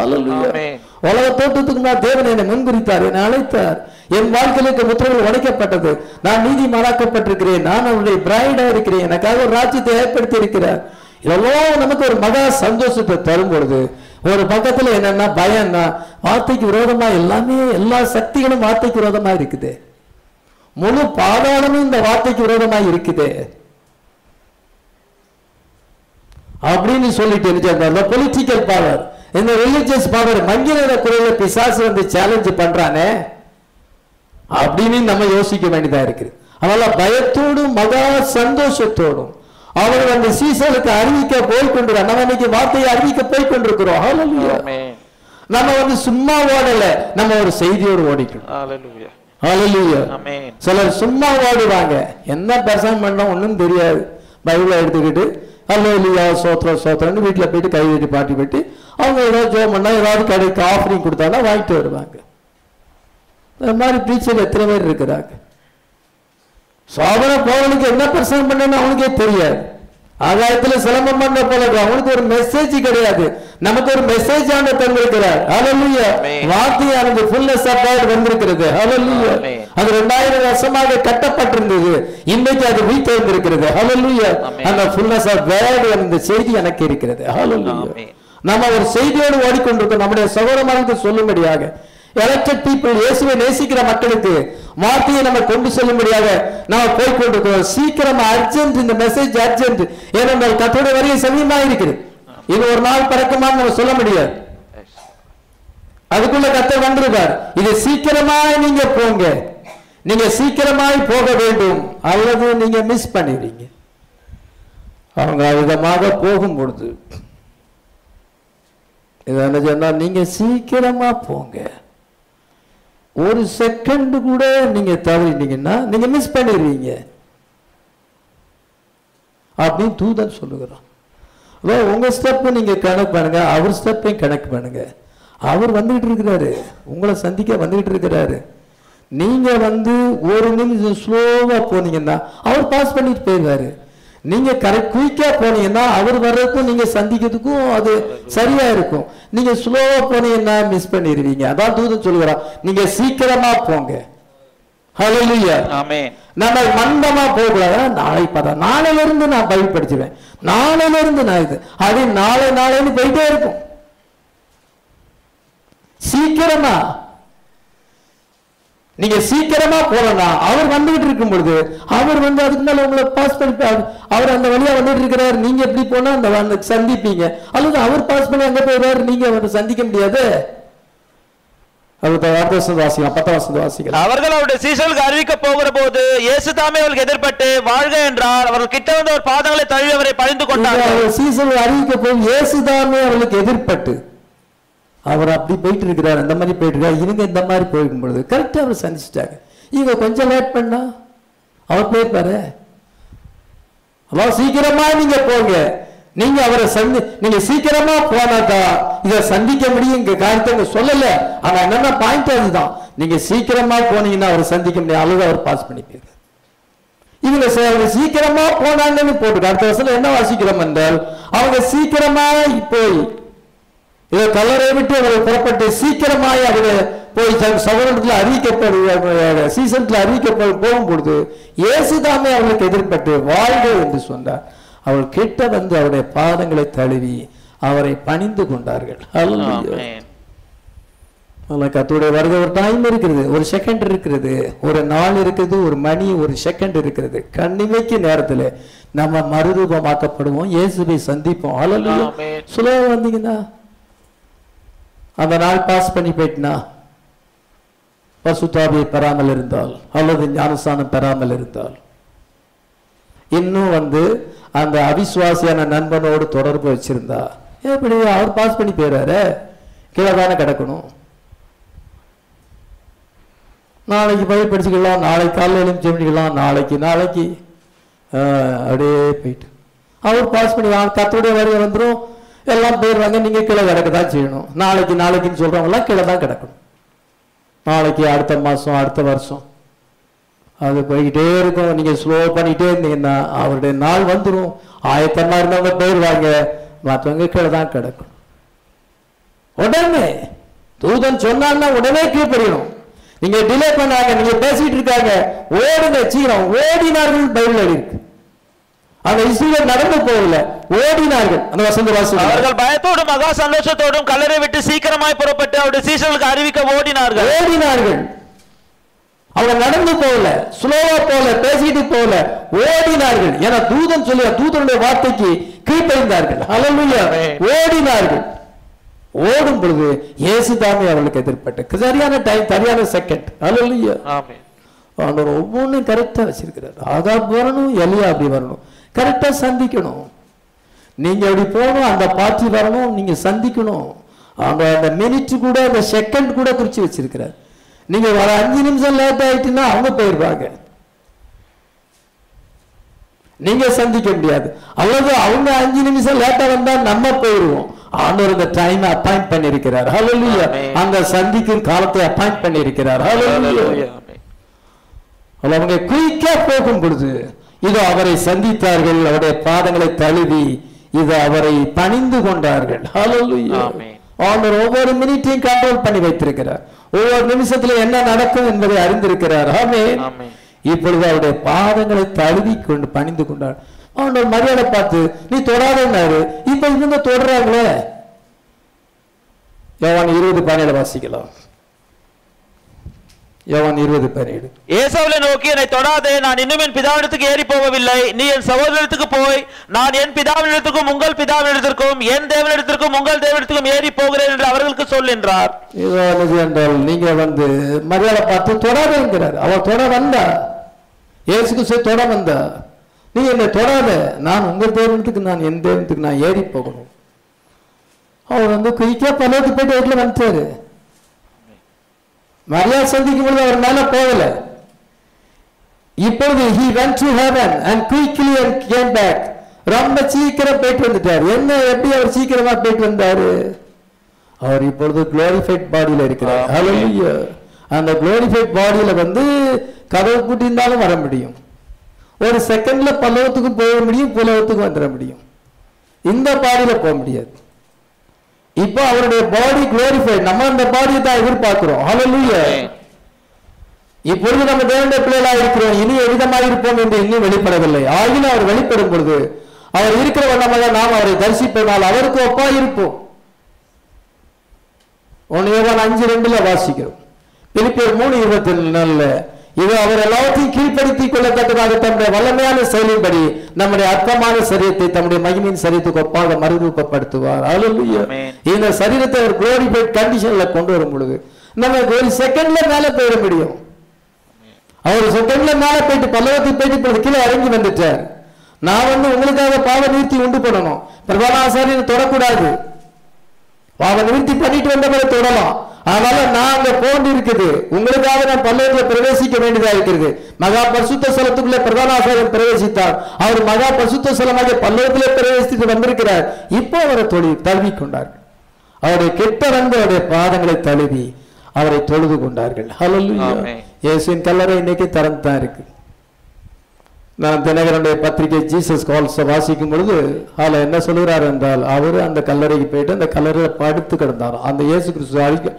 உலக தோட்டத்துக்கு நான் தேவன் என்னை முன்குறித்தார் என்னை அழைத்தார். என் வாழ்க்கையிலுக்கு முத்திரைகள் உடைக்கப்பட்டது. நான் நீதிமானாக்கப்பட்டிருக்கிறேன். நான் அவருடைய பிரைடா இருக்கிறேன். எனக்காக ஒரு ராஜ்யத்தை ஏற்படுத்தி இருக்கிறார். இதெல்லாம் நமக்கு ஒரு மகா சந்தோஷத்தை தரும் பொழுது ஒரு பக்கத்துல என்னன்னா பயம்னா வார்த்தைக்கு விரோதமா எல்லாமே எல்லா சக்திகளும் வார்த்தைக்கு விரோதமா இருக்குது. முழு பாதாளமும் இந்த வார்த்தைக்கு விரோதமா இருக்குது. அப்படின்னு சொல்லிட்டு இருந்த பொலிட்டிக்கல் பவர் இந்த ரிலிஜியஸ் பவர் மங்கிர குறையில பிசாசு வந்து சேலஞ்சு பண்றானே அப்படின்னு நம்ம யோசிக்க வேண்டியதா இருக்குது. அதனால பயத்தோடும் மகா சந்தோஷத்தோடும் அவர் அந்த சீசனுக்கு அறிவிக்க போய் கொண்டிருக்கார் நம்ம இன்னைக்கு வார்த்தையை அறிவிக்க போய் கொண்டிருக்கிறோம். நம்ம வந்து சும்மா ஓடல நம்ம ஒரு செய்தியோடு ஓடிக்கணும். சிலர் சும்மா ஓடுவாங்க என்ன பிரசங்கம் பண்ணோம் ஒன்றும் தெரியாது. பைபிளை எடுத்துக்கிட்டு அல்லா சோத்திரம் சோத்திரம்னு வீட்டில் போயிட்டு கை வெட்டி பாட்டி வெட்டி அவங்க ஏதாவது ஜோம் பண்ணா ஏதாவது கடைக்கு ஆஃபரிங் கொடுத்தாங்கன்னா வாங்கிட்டு வருவாங்க. இந்த மாதிரி டீச்சர் எத்தனை பேர் இருக்கிறாங்க? சோதனை போவனுக்கு என்ன பிரசங்கம் பண்ணன்னு அவனுக்கே தெரியாது. ஆகாயத்துல சிலம்பம் பண்ண போல. அவனுக்கு ஒரு மெசேஜ் கிடையாது. நமக்கு ஒரு மெசேஜ் ஆன தந்திருக்கிறார் Amen. வார்த்தையானது ஃபுல்னஸ் காட் வந்திருக்கிறது. Amen. அது 2000 வருஷமாக கட்டப்பட்டிருந்தது. இன்னைக்கு அது வீட்டிருந்திருக்கிறது ஹalleluya Amen. அந்த ஃபுல்னஸ் ஆஃப் வேர்ட் அந்த செய்தி எனக்கு இருக்கிறது. Amen. நம்ம ஒரு செய்தியோடு ஓடிக்கொண்டிருக்கோம். நம்முடைய சகோதரமாருக்கு சொல்லும்படியாக எலக்டட் பீப்புள் இயேசுவை நேசிக்கிற மக்களுக்கு வார்த்தையை நம்ம கொண்டு செல்லும்படியாக நாம போய் கொண்டிருக்கிறோம் சீக்கிரம் அர்ஜென்ட் இந்த மெசேஜ் அர்ஜென்ட் ஏனென்றால் கத்தோட வரிய சமயமா இருக்குது இது ஒரு நாள் பறக்குமான்னு நம்ம சொல்ல முடியாது. அதுக்குள்ள கத்த வந்திருப்பார். இது சீக்கிரமாய் நீங்க போங்க. நீங்க சீக்கிரமாய் போக வேண்டும். அல்லது நீங்க மிஸ் பண்ணிடுறீங்க. அவங்க விதமாக போகும் பொழுது. இது என்ன சொன்னா நீங்க சீக்கிரமா போங்க. ஒரு செகண்ட் கூட நீங்க தவறிட்டீங்கன்னா நீங்க மிஸ் பண்ணிடுவீங்க. அப்படின்னு தூதன் சொல்லுகிறான். அதாவது உங்க ஸ்டெப்பை நீங்க கனெக்ட் பண்ணுங்க அவர் ஸ்டெப்பையும் கனெக்ட் பண்ணுங்க. அவர் வந்துகிட்டு இருக்கிறாரு. உங்களை சந்திக்க வந்துகிட்டு இருக்கிறாரு. நீங்க வந்து ஒரு நிமிஷம் ஸ்லோவா போனீங்கன்னா அவர் பாஸ் பண்ணிட்டு போயிடுவாரு. நீங்க கரெக்ட் குயிக்கா போனீங்கன்னா அவர் வர்றதுக்கும் நீங்க சந்திக்கிறதுக்கும் அது சரியா இருக்கும் நீங்க ஸ்லோவா போனீங்கன்னா மிஸ் பண்ணிடுவீங்க அதான் தூதன் சொல்லுகிறான். நீங்க சீக்கிரமா போங்க. நம்ம மந்தமா போகக்கூடாது நாளை பார்த்தா நாளையில இருந்து நான் பைபிள் படிச்சுவேன் நாளையில இருந்து நான் இது. அது நாளை நாளைன்னு போயிட்டே இருக்கும். சீக்கிரமா. நீங்க சீக்கிரமா போகலாம். அவர் வந்துகிட்டு இருக்கும் பொழுது அவர் வந்து அதுக்கு மேல உங்களை பாஸ் பண்ணி அவர் அந்த வழியா வந்துட்டு இருக்கிறாரு. நீங்க எப்படி போனா அந்த சந்திப்பீங்க? அல்லது அவர் பாஸ் பண்ணி அங்க போயிடுறாரு நீங்க அவரை சந்திக்க முடியாது? அவர்கள் அவருடைய சீசர்களுக்கு அறிவிக்க போகிற போது இயேசு தாமே அவர்களுக்கு எதிர்பட்டு வாழ்க என்றார் அவர்கள் கிட்ட வந்து ஒரு பாதங்களை தழுவி அவரை பணிந்து கொண்டார்கள். சீசன் அறிவிக்க போய் இயேசுதாமே அவர்களுக்கு எதிர்பட்டு. அவர் அப்படி போயிட்டு இருக்கிறார் அந்த மாதிரி போயிட்டு இருக்காரு இவங்க இந்த மாதிரி போயிருக்கும் பொழுது கரெக்டாக அவர் சந்திச்சிட்டாங்க. இவங்க கொஞ்சம் லேட் பண்ணா அவர் போயிருப்பாரு. அவ்வளோ சீக்கிரமா நீங்க போங்க. நீங்க அவரை சந்தி நீங்க சீக்கிரமா போனாக்கா இதை சந்திக்க முடியும் இங்க காரியத்தை சொல்லல. ஆனா என்னன்னா பாயிண்ட் அதுதான். நீங்க சீக்கிரமா போனீங்கன்னா அவரை சந்திக்க முடியும் அழுது அவர் பாஸ் பண்ணி போயிருக்காரு. இவங்க சீக்கிரமா போனாங்கன்னு போட்டு அடுத்த வருஷம் என்ன வாசிக்கிறோம் என்றால் அவங்க சீக்கிரமா போய் இதை கல்லறை விட்டு அவரை புறப்பட்டு சீக்கிரமாய் அவங்க போய் சகோதரத்தில் அறிவிக்கப்படுவாங்க சீசனத்தில் அறிவிக்கப்பட போகும் பொழுது இயேசுதாமே அவளுக்கு எதிர்பட்டு வாழ்க என்று சொன்னார். அவள் கிட்ட வந்து அவருடைய பாதங்களை தழுவி அவரை பணிந்து கொண்டார்கள். கத்துடைய வருகை ஒரு டைம் இருக்கிறது ஒரு செகண்ட் இருக்கிறது ஒரு நாள் இருக்குது ஒரு மணி ஒரு செகண்ட் இருக்கிறது. கண்ணிமைக்கு நேரத்தில் நம்ம மறுரூபமாக்கப்படுவோம் இயேசுவை சந்திப்போம். அலல்லையா ஆமென். சுலபம் வந்தீங்கன்னா அந்த நாள் பாஸ் பண்ணி போயிட்டுனா பசுத்தாபியை பெறாமல் இருந்தால் அல்லது ஞானஸ்தானம் பெறாமல் இருந்தால். இன்னும் வந்து அந்த அவிசுவாசியான நண்பனோடு தொடர்பு வச்சிருந்தா எப்படி அவர் பாஸ் பண்ணி போயிடுறாரு கீழே தானே கிடக்கணும். நாளைக்கு பயிர் படிச்சுக்கலாம் நாளைக்கு காலையில் எழுந்து பண்ணிக்கலாம் நாளைக்கு நாளைக்கு. அப்படியே போயிட்டு. அவர் பாஸ் பண்ணி கத்தோடைய வருகை வந்துடும் எல்லாம் போயிடுறாங்க நீங்க கீழே கிடக்க தான் செய்யணும். நாளைக்கு நாளைக்குன்னு சொல்கிறவங்களாம் கீழே தான் கிடக்கணும். நாளைக்கு அடுத்த மாசம் அடுத்த வருஷம். அது போய்கிட்டே இருக்கும். நீங்க ஸ்லோ பண்ணிட்டே இருந்தீங்கன்னா அவருடைய நாள் வந்துடும் ஆயத்தமா இருந்தவங்க போயிடுவாங்க மற்றவங்க கீழே தான் கிடக்கும் உடனே தூதன் சொன்னான்னா உடனே கீழ்படியணும் நீங்க டிலே பண்ணாங்க. நீங்க பேசிட்டு இருக்காங்க. ஓடுங்க. சீக்கிரம். ஓடினார்கள் பைபிள் இருக்கு அந்த இஸ்ரேல் நடந்து போகல. ஓடினார்கள். அந்த வசந்த வாசல் அவர்கள் பயத்தோடும் மகா சந்தோஷத்தோடும் கல்லறை விட்டு சீக்கிரமாய் புறப்பட்டு அவருடைய சீசர்களுக்கு அறிவிக்க ஓடினார்கள். ஓடினார்கள். அவங்க நடந்து போகல. ஸ்லோவா போகல பேசிட்டு போகல. ஓடினார்கள். ஏன்னா தூதன் சொல்லி தூதனுடைய வார்த்தைக்கு ஹalleluya. ஆமென். ஓடினார்கள். ஓடும் பொழுது இயேசு தாமே அவர்களுக்கு எதிர்பட்டு சரியான டைம் சரியான செகண்ட் ஆமென் ஆண்டவர் ஒவ்வொன்றும் கரெக்டா வச்சிருக்கிறார். ஆகாப் வரணும் எலியா அப்படி வரணும். கரெக்டா சந்திக்கணும். நீங்க அப்படி போகணும் அந்த பார்ட்டி வரணும் நீங்க சந்திக்கணும். அந்த அந்த மினிட் கூட அந்த செகண்ட் கூட குறிச்சு வச்சிருக்கிறார். நீங்க வர அஞ்சு நிமிஷம் லேட் ஆயிட்டுன்னா அவங்க போயிருப்பாங்க நீங்க சந்திக்க முடியாது. அல்லது அவங்க அஞ்சு நிமிஷம் லேட்டா வந்தா நம்ம போயிருவோம். ஆண்டவர் இந்த டைம் அப்பாயிண்ட் பண்ணியிருக்கிறார். ஆமென். அந்த சந்திக்கும் காலத்தை அப்பாயிண்ட் பண்ணியிருக்கிறார். அல்ல, அவங்க குயிக்கா போகும் பொழுது இதோ அவரை சந்தித்தார்கள் அவருடைய பாதங்களை தழுவி இது அவரை பணிந்து கொண்டார்கள். ஆண்டவர் ஒவ்வொரு மினிட்டையும் கண்ட்ரோல் பண்ணி வைத்திருக்கிறார். ஒவ்வொரு நிமிஷத்துல என்ன நடக்கும் என்பதை அறிந்திருக்கிறார். ஆமென். இப்பொழுது அவருடைய பாதங்களை தழுவி கொண்டு பணிந்து கொண்டார். ஆண்டவர் மரியாதை பார்த்து நீ தொடாதன்னாரு இப்ப இவங்க தொடறாங்களே? யோவான் இருபது பதினேழு வாசிக்கலாம். யோவான் இருபது பதினேழு ஏசாவுலை நோக்கி என்னை தொடாதே நான் இன்னும் என் பிதாவிடத்துக்கு ஏறி போகவில்லை. நீ என் சகோதரத்துக்கு போய் நான் என் பிதாவினிடத்துக்கும் உங்கள் பிதாவினிடத்திற்கும் என் தேவனிடத்திற்கும் உங்கள் தேவனிடத்திற்கும் ஏறி போகிறேன் என்று அவர்களுக்கு சொல் என்றார். என்றால் நீங்க வந்து மரியாதை பார்த்து தொடாதேங்கிறார் அவர் தொட வந்தா? இயேசு கிறிஸ்து தொட வந்தா? நீ என்னை தொடாத. நான் உங்க தேவனத்துக்கு நான் என் தேவனத்துக்கு நான் ஏறி போகணும். அவர் வந்து குயிக்கா பல்லவத்துக்கு போயிட்டு வீட்டுல வந்துட்டாரு. மரியாதை சந்திக்கும் பொழுது அவர் மேல போகல. இப்பொழுது he went to heaven and quickly and came back. ரொம்ப சீக்கிரம் போயிட்டு வந்துட்டார். என்ன எப்படி அவர் சீக்கிரமா போயிட்டு வந்தாரு? அவர் இப்பொழுது குளோரிஃபைட் பாடியில இருக்கிறார். ஹalleluya அந்த குளோரிஃபைட் பாடியில வந்து கதவு கூட்டியிருந்தாலும் வர முடியும். ஒரு செகண்ட்ல பல்லவத்துக்கும் போக முடியும் புலவத்துக்கும் வந்துட முடியும். இந்த பாடியில போக முடியாது. இப்போ அவருடைய பாடி குளோரிஃபைட் நம்ம அந்த பாடியை தான் எதிர்பார்க்கிறோம். ஆமென். இப்பொழுது நம்ம தேவனுடைய பிள்ளைகளா இருக்கிறோம். இனி எவ்விதமாக இருப்போம் என்று இன்னும் வெளிப்படவில்லை. ஆகிலும் அவர் வெளிப்படும் பொழுது அவர் இருக்கிற வண்ணமாக நாம் அவரை தரிசிப்பதனால் அவருக்கு ஒப்பா இருப்போம் ஒன்னு அஞ்சு ரெண்டுல வாசிக்கிறோம். பிலிப்பியர் மூணு இருபத்தி நாலுல இது அவர் எல்லாத்தையும் கீழ்ப்படுத்திக் கொள்ளத்தக்கதாக தம்முடைய வல்லமையான செயலின்படி நம்முடைய அற்பமான சரீரத்தை தம்முடைய மகிமையின் சரீரத்துக்கு ஒப்பாக மறுரூபப்படுத்துவார். Amen. இந்த சரீரத்தை ஒரு குளோரிஃபைட் கண்டிஷன்ல கொண்டு வரும் பொழுது நம்ம ஒரு செகண்ட்ல மேல போயிட முடியும். அவர் செகண்ட்ல மேல போயிட்டு பல்லவத்துக்கு போயிட்டு இப்பொழுது கீழே இறங்கி வந்துட்டார். நான் வந்து உங்களுக்காக பாவ நிறுத்தி உண்டு பண்ணணும். பிரபலாசாரியனை தொடக்கூடாது. பாவ நிறுத்தி பண்ணிட்டு வந்த பிறகு தொடலாம். அதனால நான் அங்க போன்று இருக்குது. உங்களுக்காக நான் பல்லவத்துல பிரவேசிக்க வேண்டியதா இருக்கிறது. மகா பரிசுத்த ஸ்தலத்துக்குள்ள பிரதான ஆசாரியர் பிரவேசித்தார். அவர் மகா பரிசுத்த ஸ்தலமாக பல்லவத்திலே பிரவேசித்து வந்திருக்கிறார். இப்போ அவரை தொழி தழுவி கொண்டார்கள் அவருடைய கெட்ட வந்து அவருடைய பாதங்களை தழுவி அவரை தொழுது கொண்டார்கள். ஆமென். இயேசுவின் கல்லறை இன்னைக்கு திறந்து தான் இருக்கு. நான் தினகரனுடைய பத்திரிகை ஜீசஸ் கால்ஸ் வாசிக்கும் பொழுது அதில் என்ன சொல்கிறார் என்றால் அவர் அந்த கல்லறைக்கு போயிட்டு அந்த கல்லறையில் படுத்து கிடந்தார் அந்த இயேசு கிறிஸ்து அழிக்க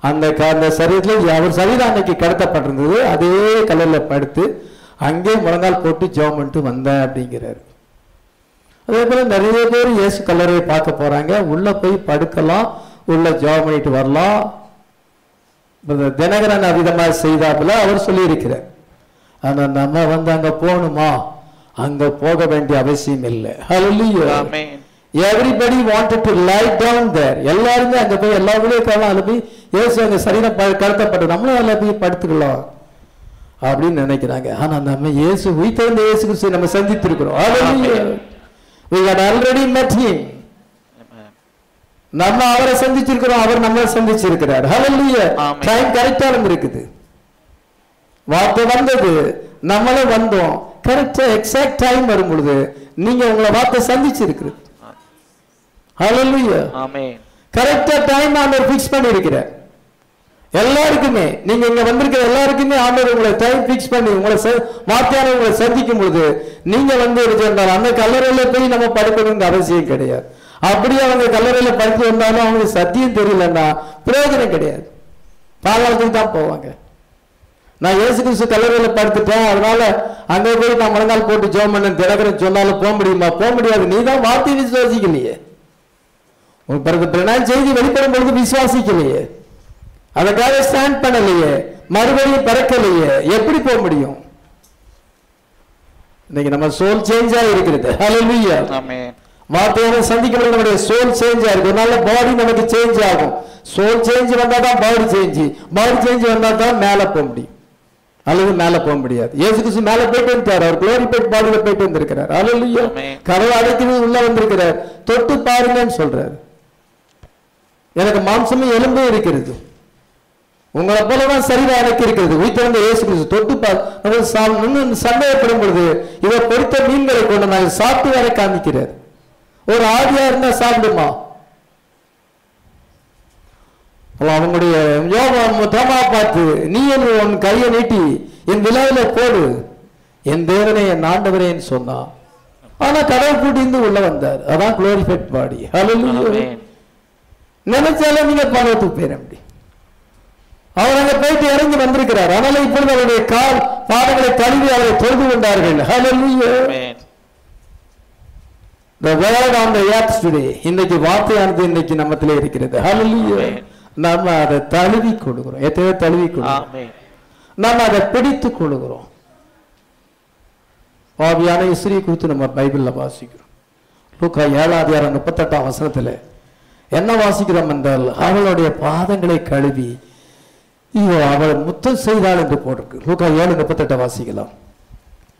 அந்த க- அந்த சரீரத்தில் அவர் சரீரம் அன்னைக்கு கடத்தப்பட்டிருந்தது. அதே கல்லறையில் படுத்து அங்கே முழங்கால் போட்டு ஜெபம் பண்ணிட்டு வந்தேன் அப்படிங்கிறார். அதே போல் நிறைய பேர் இயேசு கல்லறையை பார்க்க போகிறாங்க உள்ளே போய் படுக்கலாம் உள்ள ஜெபம் பண்ணிட்டு வரலாம். தினகரன் அதிகமாக செய்தாப்புல அவர் சொல்லியிருக்கிறார். ஆனா நம்ம வந்து அங்க போகணுமா? அங்க போக வேண்டிய அவசியம் இல்லை. Everybody wanted to lie down there எல்லாருமே அங்க போய் எல்லா ஊழியக்காரரும் அதுல போய் இயேசு அங்க சரீரம் கடத்தப்பட்டு நம்மளும் அதுல போய் படுத்துக்கலாம் அப்படின்னு நினைக்கிறாங்க. ஆனா நம்ம இயேசு உயிர்த்தெழுந்த இயேசு கிறிஸ்துவை நம்ம சந்தித்திருக்கிறோம். Hallelujah. we had already met him. நம்ம அவரை சந்திச்சிருக்கிறோம். அவர் நம்மளை சந்திச்சிருக்கிறார். Hallelujah. ஆமென். டைம் கரெக்டா இருந்திருக்குது வார்த்தை வந்தது. நம்மளும் வந்தோம். கரெக்டா எக்ஸாக்ட் டைம் வரும் பொழுது நீங்க உங்களை வார்த்தை சந்திச்சிருக்கிறது Hallelujah. ஆமென் கரெக்டா டைம் ஆண்டவர் ஃபிக்ஸ் பண்ணி இருக்கிறார் எல்லாருக்குமே நீங்க இங்க வந்திருக்கிற எல்லாருக்குமே ஆண்டவர் உங்களை டைம் ஃபிக்ஸ் பண்ணி உங்களை வார்த்தையான உங்களை சந்திக்கும் பொழுது நீங்க வந்து இருந்தால் அந்த கல்லறையில போய் நம்ம படுக்கணுங்கிற அவசியம் கிடையாது. அப்படியே அவங்க கல்லறையில படுத்து வந்தாலும் அவங்களுக்கு சத்தியம் தெரியலன்னா பிரயோஜனம் கிடையாது. பாதாளத்துக்கு தான் போவாங்க. நான் இயேசு கிறிஸ்து கல்லறையில படுத்துட்டேன். அதனால அங்க போய் நான் முழங்கால் போட்டு ஜோம் பண்ண தினகரன் சொன்னாலும் போக முடியுமா? போக முடியாது. நீ தான் வார்த்தை விசுவாசிக்கலையே. உன் பிறகு பிரணாய் செய்தி வெளிப்படும் பொழுது விசுவாசிக்கலையே. அதுக்காக ஸ்டாண்ட் பண்ணலையே. மறுபடியும் பிறக்கலையே. எப்படி போக முடியும்? இன்னைக்கு நம்ம சோல் சேஞ்சா இருக்கிறது. ஆமென் வார்த்தையோட சந்திக்கப்படும் நம்முடைய சோல் சேஞ்ச் ஆகும் அதனால பாடி நமக்கு சேஞ்ச் ஆகும். சோல் சேஞ்ச் வந்தா தான் பாடி சேஞ்ச் பாடி சேஞ்ச் வந்தா தான் மேல போக முடியும். அல்லது மேல போக முடியாது. இயேசு கிறிஸ்து மேல போயிட்டு வந்துட்டார். அவர் குளோரிபைட் பாடியில போயிட்டு வந்திருக்கிறார். ஆமென். கதவு அடைக்கிறது உள்ள வந்திருக்கிறார். தொட்டு பாருங்கன்னு சொல்றாரு. எனக்கு மாம்சமும் எலும்பும் இருக்கிறது. உங்களை போலதான் சரீரம் எனக்கு இருக்கிறது. உயிர்த்தெழுந்த இயேசு கிறிஸ்து தொட்டு பார். சந்தேகப்படும் பொழுது இவர் பொறித்த மீன்களை கொண்டு நாங்கள் சாப்பிட்டு வரை காமிக்கிறார் ஒரு ஆவியா இருந்தா சாப்பிடுமா? அவங்களுடைய யோகம் தோமா பார்த்து நீ என்று உன் கையை நீட்டி என் விழாவில போடு. என் தேவனை என் ஆண்டவரேன்னு சொன்னான். ஆனா கடவுள் கூட்டிந்து உள்ள வந்தார். அதான் குளோரிஃபைட் பாடி நினைச்சாலும் நீங்க பரவத்துக்கு போயிட முடியும் அவர் அங்க போயிட்டு இறங்கி வந்திருக்கிறார். அதனால இப்பொழுது அவருடைய கால் பாதங்களை கழுவி அவரை தொழுது கொண்டார்கள். Hallelujah. Amen The word on the earth today. இன்னைக்கு வார்த்தையானது இன்னைக்கு நம்மத்திலே இருக்கிறது. Hallelujah. நம்ம அதை தழுவி கொடுக்கிறோம் எத்தனையோ தழுவி கொடுக்கிறோம் நம்ம அதை பிடித்துக் கொள்கிறோம் பாவியான இஸ்ரீ குறித்து நம்ம பைபிள்ல வாசிக்கிறோம். லூக்கா ஏழாம் அதிகாரம் முப்பத்தெட்டாம் வசனத்துல என்ன வாசிக்கிறோம் என்றால் அவளுடைய பாதங்களை கழுவி ஐயோ அவள் முத்தம் செய்தாள் என்று போட்டிருக்கு. லூக்கா ஏழு முப்பத்தெட்டை வாசிக்கலாம்.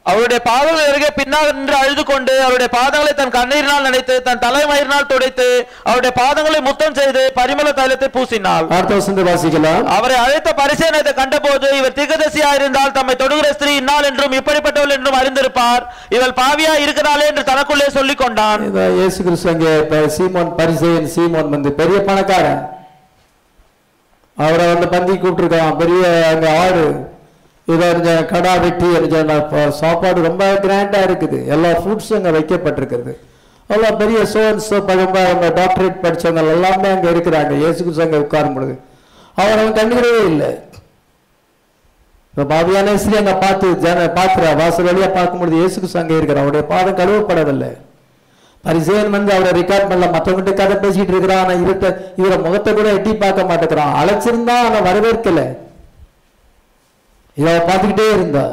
அவருடைய பாதங்கள் அருகே பின்னால் நின்று அழுது கொண்டு அவருடைய பாதங்களை தன் கண்ணீரினால் நினைத்து தன் தலைமயிரினால் துடைத்து அவருடைய பாதங்களை முத்தம் செய்து பரிமள தைலத்தை பூசினாள். வாசிக்கலாம். அவரை அழைத்த பரிசேனத்தை கண்டபோது இவர் திகதசியா இருந்தால் தம்மை தொடுகிற ஸ்திரீ இன்னாள் என்றும் இப்படிப்பட்டவள் என்றும் அறிந்திருப்பார். இவள் பாவியா இருக்கிறாளே என்று தனக்குள்ளே சொல்லிக் கொண்டான். இயேசு கிறிஸ்து அங்கே சீமோன் பரிசேயன் சீமோன் வந்து பெரிய பணக்காரன். அவரை வந்து பந்தி கூப்பிட்டுருக்கான். பெரிய அங்க ஆடு. இதை இந்த கடா வெட்டி சாப்பாடு ரொம்ப கிராண்டா இருக்குது. எல்லா ஃபுட்ஸும் இங்கே வைக்கப்பட்டிருக்கிறது. அவ்வளோ பெரிய சோன்ஸ் பழம்ப அவங்க டாக்டரேட் படிச்சவங்க எல்லாமே அங்க இருக்கிறாங்க. இயேசுக்கு அங்கே உட்காரும் பொழுது. அவர் அவன் கண்டுக்கிறவே இல்லை. இப்போ பாபியான ஸ்ரீ அங்கே பார்த்து ஜன பார்க்குறா வாசல் வழியா பார்க்கும்பொழுது பொழுது கிறிஸ்து அங்கே இருக்கிறார். அவருடைய பாதம் கழுவப்படவில்லை. பரிசேன் வந்து அவரை ரெக்கார்ட் பண்ணல. மற்றவங்கிட்ட கதை பேசிட்டு இருக்கிறான். ஆனால் இருட்ட இவரை முகத்தை கூட எட்டி பார்க்க மாட்டேங்கிறான். அழைச்சிருந்தா அவனை வரவேற்கலை. இதை அவ பார்த்துக்கிட்டே இருந்தா.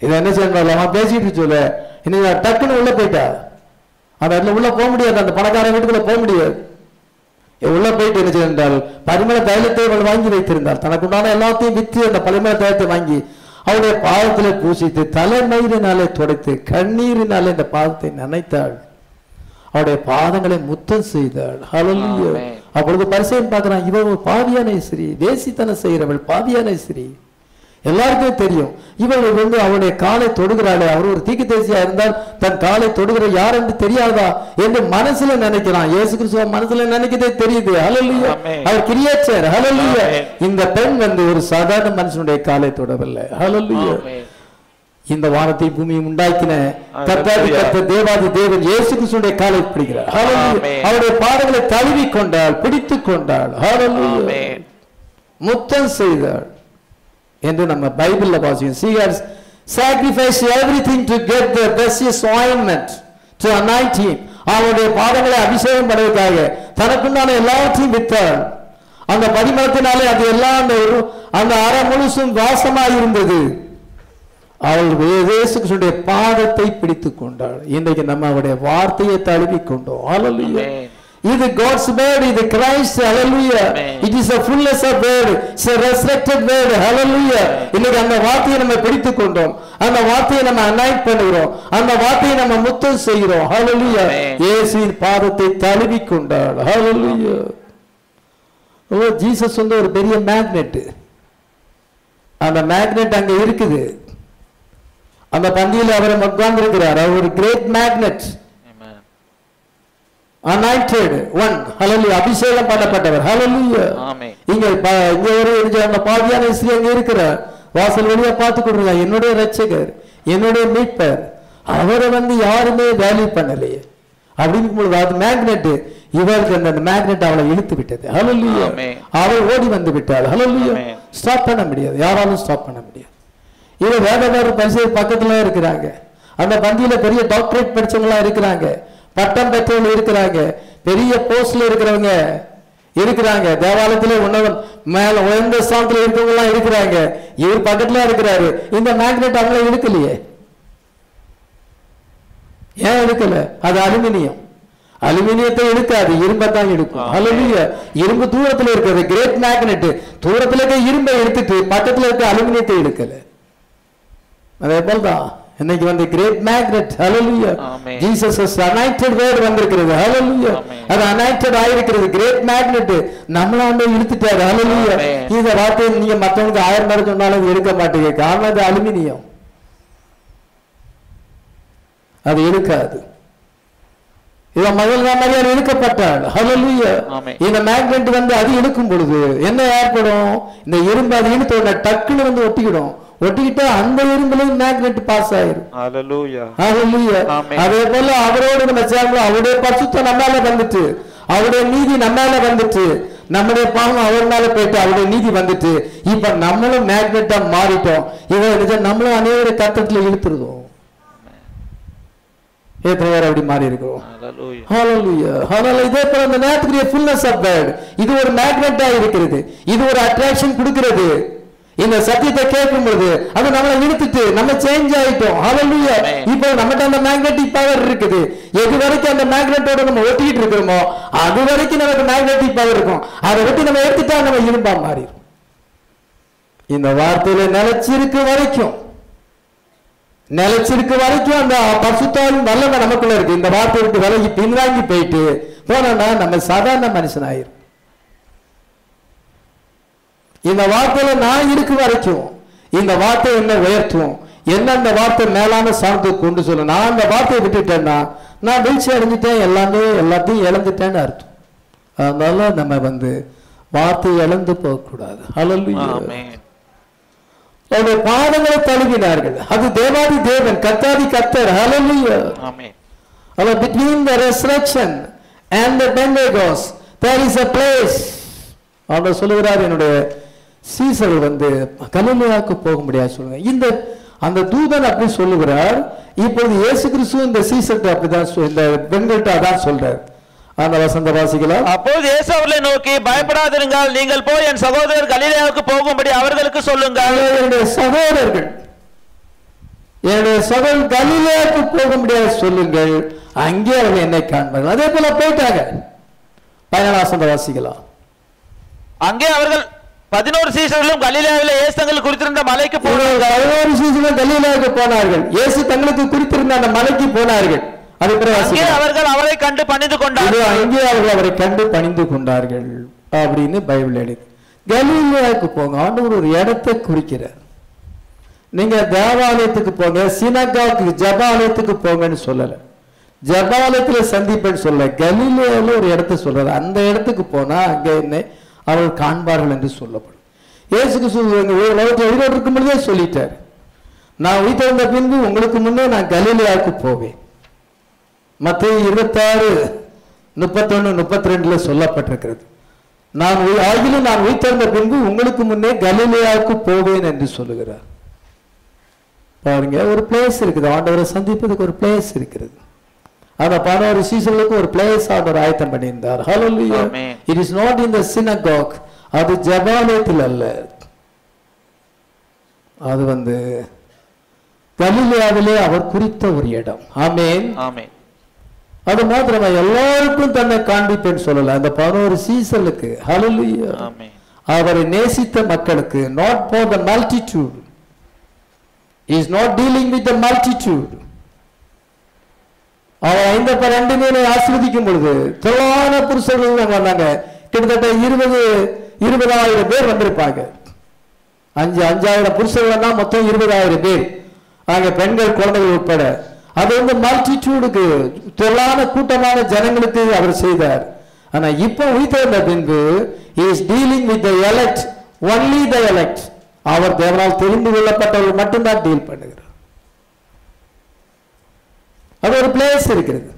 இதை என்ன செய்யணும் அவன் பேசிட்டு சொல்ல இன்னைக்கு டக்குன்னு உள்ள போயிட்டா. அந்த இடத்துல உள்ள போக முடியாது. அந்த பணக்காரன் வீட்டுக்குள்ள போக முடியாது. உள்ள போயிட்டு என்ன செய்தால் பரிமள தைலத்தை அவள் வாங்கி வைத்திருந்தாள். தனக்கு உண்டான எல்லாத்தையும் விற்று அந்த பரிமள தைலத்தை வாங்கி அவளுடைய பாதத்திலே பூசித்து தலைமயிரினாலே துடைத்து கண்ணீரினாலே இந்த பாதத்தை நனைத்தாள். அவருடைய பாதங்களை முத்தம் செய்தாள். ஆமென். அப்பொழுது பரிசையன் பார்க்கறான் ஒரு பாவியான ஸ்ரீ வேசித்தனம் செய்கிறவள் பாவியான ஸ்ரீ எல்லாருக்கும் தெரியும். இவள் வந்து அவருடைய காலை தொடுகிறாளே அவர் ஒரு தீக்கு தேசியா இருந்தால் தன் காலை தொடுகிற யார் என்று தெரியாதா என்று மனசுல நினைக்கிறான். இயேசு கிறிஸ்துவ மனசுல நினைக்கிறதே தெரியுது. ஆமென். அவர் கிரியேச்சர். ஆமென். இந்த பெண் வந்து ஒரு சாதாரண மனுஷனுடைய காலை தொடவில்லை. ஆமென். இந்த வானத்தை பூமியை உண்டாக்கின. கர்த்தாதி கர்த்தர் தேவாதி தேவன் இயேசு கிறிஸ்துடைய காலை பிடிக்கிறார். அவருடைய பாதங்களை தழுவி கொண்டாள் பிடித்துக் கொண்டாள். முத்தம் செய்தாள். என்று நம்ம பைபிள்ல வாசிக்கிறோம். She has sacrificed everything to get the precious ointment to anoint him. அவருடைய பாதங்களை அபிஷேகம் பண்ணுவதற்காக தனக்குண்டான எல்லாவற்றையும் வித்தாள் அந்த பரிமளத்தினாலே அது எல்லாம் அந்த அந்த அறை முழுசும் வாசமாக இருந்தது. அவள் இயேசு பாதத்தை பிடித்துக் கொண்டாள். இன்றைக்கு நம்ம அவருடைய வார்த்தையை தழுவி கொண்டோம். ஹalleluya இது காட்ஸ் வேர்ட் இது ஹalleluya Amen. It is a fullness of word. It's a resurrected word hallelujah. இன்னைக்கு அந்த வார்த்தையை நம்ம பிடித்துக் கொண்டோம். அந்த வார்த்தையை நம்ம அனாய்ட் பண்ணுகிறோம். அந்த வார்த்தையை நம்ம முத்தம் செய்கிறோம். Hallelujah. இயேசுவின் பாதத்தை தழுவி கொண்டாள் hallelujah. ஓ ஜீசஸ் வந்து ஒரு பெரிய மேக்னெட் அந்த மேக்னெட் அங்க இருக்குது. அந்த பந்தியில் அவர் உட்கார்ந்து இருக்கிறார் அவர் ஒரு கிரேட் மேக்னெட். அனாயிண்டட் ஒன் ஹalleluya அபிஷேகம் பண்ணப்பட்டவர். ஆமென். இங்க இங்க ஒரு அந்த பாதியான ஸ்ரீ அங்க இருக்கிறார். வாசல் வழியா பார்த்து கொடுங்க. என்னுடைய ரட்சகர் என்னுடைய மீட்பர் அவரை வந்து யாருமே வேல்யூ பண்ணலையே. அப்படின்னு பொழுது அது மேக்னெட் இவருக்கு அந்த மேக்னெட் அவளை இழுத்து விட்டது. ஆமென். அவள் ஓடி வந்து விட்டாள். ஆமென். ஸ்டாப் பண்ண முடியாது. யாராலும் ஸ்டாப் பண்ண முடியாது. இது வேற வேற பரிசு பக்கத்துல இருக்கிறாங்க. அந்த பந்தியில பெரிய டாக்டரேட் படிச்சவங்களா இருக்கிறாங்க. பட்டம் பெற்றவங்க இருக்கிறாங்க. பெரிய போஸ்ட்ல இருக்கிறவங்க இருக்கிறாங்க. தேவாலயத்திலே உணவன் மேல உயர்ந்த ஸ்தானத்துல இருக்கவங்க எல்லாம் இருக்கிறாங்க. இவர் பக்கத்துல இருக்கிறாரு. இந்த மேக்னெட் அவங்கள இழுக்கலையே. ஏன் இழுக்கல? அது அலுமினியம். அலுமினியத்தை இழுக்காது இரும்பத்தான் இழுக்கும். ஹalleluya இரும்பு தூரத்துல இருக்கிறது. கிரேட் மேக்னெட் தூரத்துல இருக்க இரும்பை எடுத்துட்டு பக்கத்துல இருக்க அலுமினியத்தை இழுக்கல. அதே போல்தான் இன்னைக்கு வந்து கிரேட் மேக்னெட் ஹalleluya. ஜீசஸ் அனாயிண்டட் வேர்ட் வந்திருக்கிறது ஹalleluya. அது அனாயிண்டட் ஆயிருக்கிறது கிரேட் மேக்னெட் நம்மள வந்து இழுத்துட்டாரு ஹalleluya. இந்த வார்த்தையை நீங்க மத்தவங்களுக்கு ஆயிரம் நேரம் சொன்னாலும் எடுக்க மாட்டீங்க. காரணம் அது அலுமினியம். அது இழுக்காது இவன் மகள் மாதிரியார் இழுக்கப்பட்டாள் ஆமென். இந்த மேக்னெட் வந்து அது இழுக்கும் பொழுது என்ன ஏற்படும்? இந்த இரும்பு அது இழுத்த உடனே டக்குன்னு வந்து ஒட்டிக்கிடும். ஒட்டிக்கிட்டா அந்த இரும்புலையும் மேக்னெட் பாஸ் ஆயிரும். அதே போல அவரோடு நம்ம சேர்ந்தோம் அவருடைய பரிசுத்தம் நம்ம மேல வந்துட்டு அவருடைய நீதி நம்ம மேல வந்துட்டு நம்முடைய பாவம் அவர் மேல போயிட்டு அவருடைய நீதி வந்துட்டு இப்ப நம்மளும் மேக்னெட்டா மாறிட்டோம். நிஜம் நம்மளும் அநேக எத்தனை பேர் அப்படி மாறி ஹalleluya இதே போல இந்த நேரத்துக்குரிய ஃபுல்னஸ் ஆஃப் இது ஒரு மேக்னெட்டா இருக்கிறது. இது ஒரு அட்ராக்ஷன் கொடுக்கிறது. இந்த சத்தியத்தை கேட்கும் பொழுது அது நம்மளை இழுத்துட்டு நம்ம சேஞ்ச் ஆயிட்டோம். ஹalleluya. இப்போ நம்மகிட்ட அந்த மேக்னெட்டிக் பவர் இருக்குது. எது வரைக்கும் அந்த மேக்னெட்டோட நம்ம ஒட்டிக்கிட்டு இருக்கிறோமோ அது வரைக்கும் நமக்கு மேக்னெட்டிக் பவர் இருக்கும். அதை விட்டு நம்ம எடுத்துட்டா நம்ம இரும்பா மாறிடும் இந்த வார்த்தையில நிலைச்சிருக்கு வரைக்கும். நிலைச்சிருக்கு வரைக்கும் அந்த பசுத்தாவின் வல்லமை நமக்குள்ள இருக்கு. இந்த வார்த்தை விட்டு விலகி பின்வாங்கி போயிட்டு போனோம்னா நம்ம சாதாரண மனுஷன் ஆயிரும் இந்த வார்த்தையில நான் இருக்கு வரைக்கும் இந்த வார்த்தை என்ன உயர்த்தும். என்ன அந்த வார்த்தை மேலான சாந்தத்துக்கு கொண்டு சொல்லும் நான் அந்த வார்த்தையை விட்டுட்டேன்னா நான் வீழ்ச்சி அடைஞ்சிட்டேன் எல்லாமே எல்லாத்தையும் இழந்துட்டேன்னு அர்த்தம். அதனால நம்ம வந்து வார்த்தை இழந்து போகக்கூடாது. Amen. அவருடைய பாதங்களை தழுவினார்கள். அது தேவாதி தேவன் கத்தாதி கத்தர். அவர் between the resurrection and the Pentecost there is a place. அவர் சொல்லுகிறார் என்னுடைய சீசர் வந்து கலிலேயாவுக்கு போக முடியாது சொல்லுங்க இந்த அந்த தூதன் அப்படி சொல்லுகிறார். இப்பொழுது இயேசு கிறிஸ்து இந்த சீசர்கிட்ட அப்படிதான் இந்த பெண்கள்கிட்ட அதான் சொல்றார். அந்த வசந்த வாசிக்கலாம் அப்போது இயேசு அவர்களை நோக்கி பயப்படாதிருங்கள் நீங்கள் போய் என் சகோதரர் கலிலேயாவுக்கு போகும்படி அவர்களுக்கு சொல்லுங்கள். என்னுடைய சகோதரர்கள். என்னுடைய சகோதரர் கலிலேயாவுக்கு போக முடியாது சொல்லுங்கள். அங்கே அவர்கள் என்னை காண்பார்கள். அதே போல போயிட்டாங்க. பயனாசந்த வாசிக்கலாம் அங்கே அவர்கள் பதினோரு சீசர்களும் கலிலேயாவிலே இயேசு தங்கள் குறித்திருந்த மலைக்கு போனார்கள். பதினோரு சீசனும் கலிலேயாவுக்கு போனார்கள். இயேசு தங்களுக்கு குறித்திருந்த அந்த மலைக்கு போனார்கள். அங்கே. அவர்கள் அவரை கண்டு பணிந்து கொண்டார்கள். அங்கே அவர்கள் அவரை கண்டு பணிந்து கொண்டார்கள் அப்படின்னு பைபிள் எழுது. கலீலியாவுக்கு போங்க. ஆண்டவர் ஒரு இடத்தை குறிக்கிறார். நீங்க தேவாலயத்துக்கு போங்க சினகாவுக்கு ஜபாலயத்துக்கு போங்கன்னு சொல்லல. ஜபாலயத்துல சந்திப்பேன்னு சொல்ல கலீலியாவில் ஒரு இடத்தை சொல்றாரு. அந்த இடத்துக்கு போனா அங்க என்ன? அவர்கள் காண்பார்கள் என்று சொல்லப்படும். இயேசுக்கு சொல்லுவாங்க உலகத்தில் உயிரோடு இருக்கும் பொழுதே சொல்லிட்டார். நான் உயிர்த்தெழுந்த பின்பு உங்களுக்கு முன்னே நான் கலீலியாவுக்கு போவேன். மத்திய இருபத்தாறு முப்பத்தொன்னு முப்பத்தி ரெண்டுல சொல்லப்பட்டிருக்கிறது. நான் ஆகிலும் நான் உயிர்த்தெழுந்த பின்பு உங்களுக்கு முன்னே கலீலியாவுக்கு போவேன் என்று சொல்லுகிறார். பாருங்க ஒரு பிளேஸ் இருக்குது. ஆண்டவரை சந்திப்பதுக்கு ஒரு பிளேஸ் இருக்கிறது. அந்த பதினோரு சீசனுக்கு ஒரு பிளேஸ் ஆண்டவர் ஆயத்தம் பண்ணியிருந்தார். Amen. It is not in the synagogue. அது ஜபாலயத்தில் அல்ல. அது வந்து கலிலியாவிலே அவர் குறித்த ஒரு இடம். ஆமென் ஆமென் அது மாத்திரமா எல்லாருக்கும் தன்னை காண்பிப்பேன்னு சொல்லல. அந்த பதினோரு சீசனுக்கு ஆமென் அவரை நேசித்த மக்களுக்கு not for the multitude is not dealing with the multitude அவர் ஐந்தப்ப ரெண்டு மீனை ஆசிர்வதிக்கும் பொழுது திரளான புருஷர்கள் வந்தாங்க. கிட்டத்தட்ட இருபது இருபதாயிரம் பேர் வந்திருப்பாங்க. அஞ்சு அஞ்சாயிரம் புருஷர்கள் தான் மொத்தம் இருபதாயிரம் பேர். அங்க பெண்கள் குழந்தைகள் உட்பட. அது வந்து மல்டிடியூடுக்கு திரளான கூட்டமான ஜனங்களுக்கு அவர் செய்தார். ஆனா இப்போ உயிர்த்தெழுந்த பின்பு is dealing with the elect only the elect அவர் தேவனால் தெரிந்து கொள்ளப்பட்டவர்கள் மட்டும்தான் டீல் பண்ணுகிறார். அது ஒரு பிளேஸ் இருக்கிறது.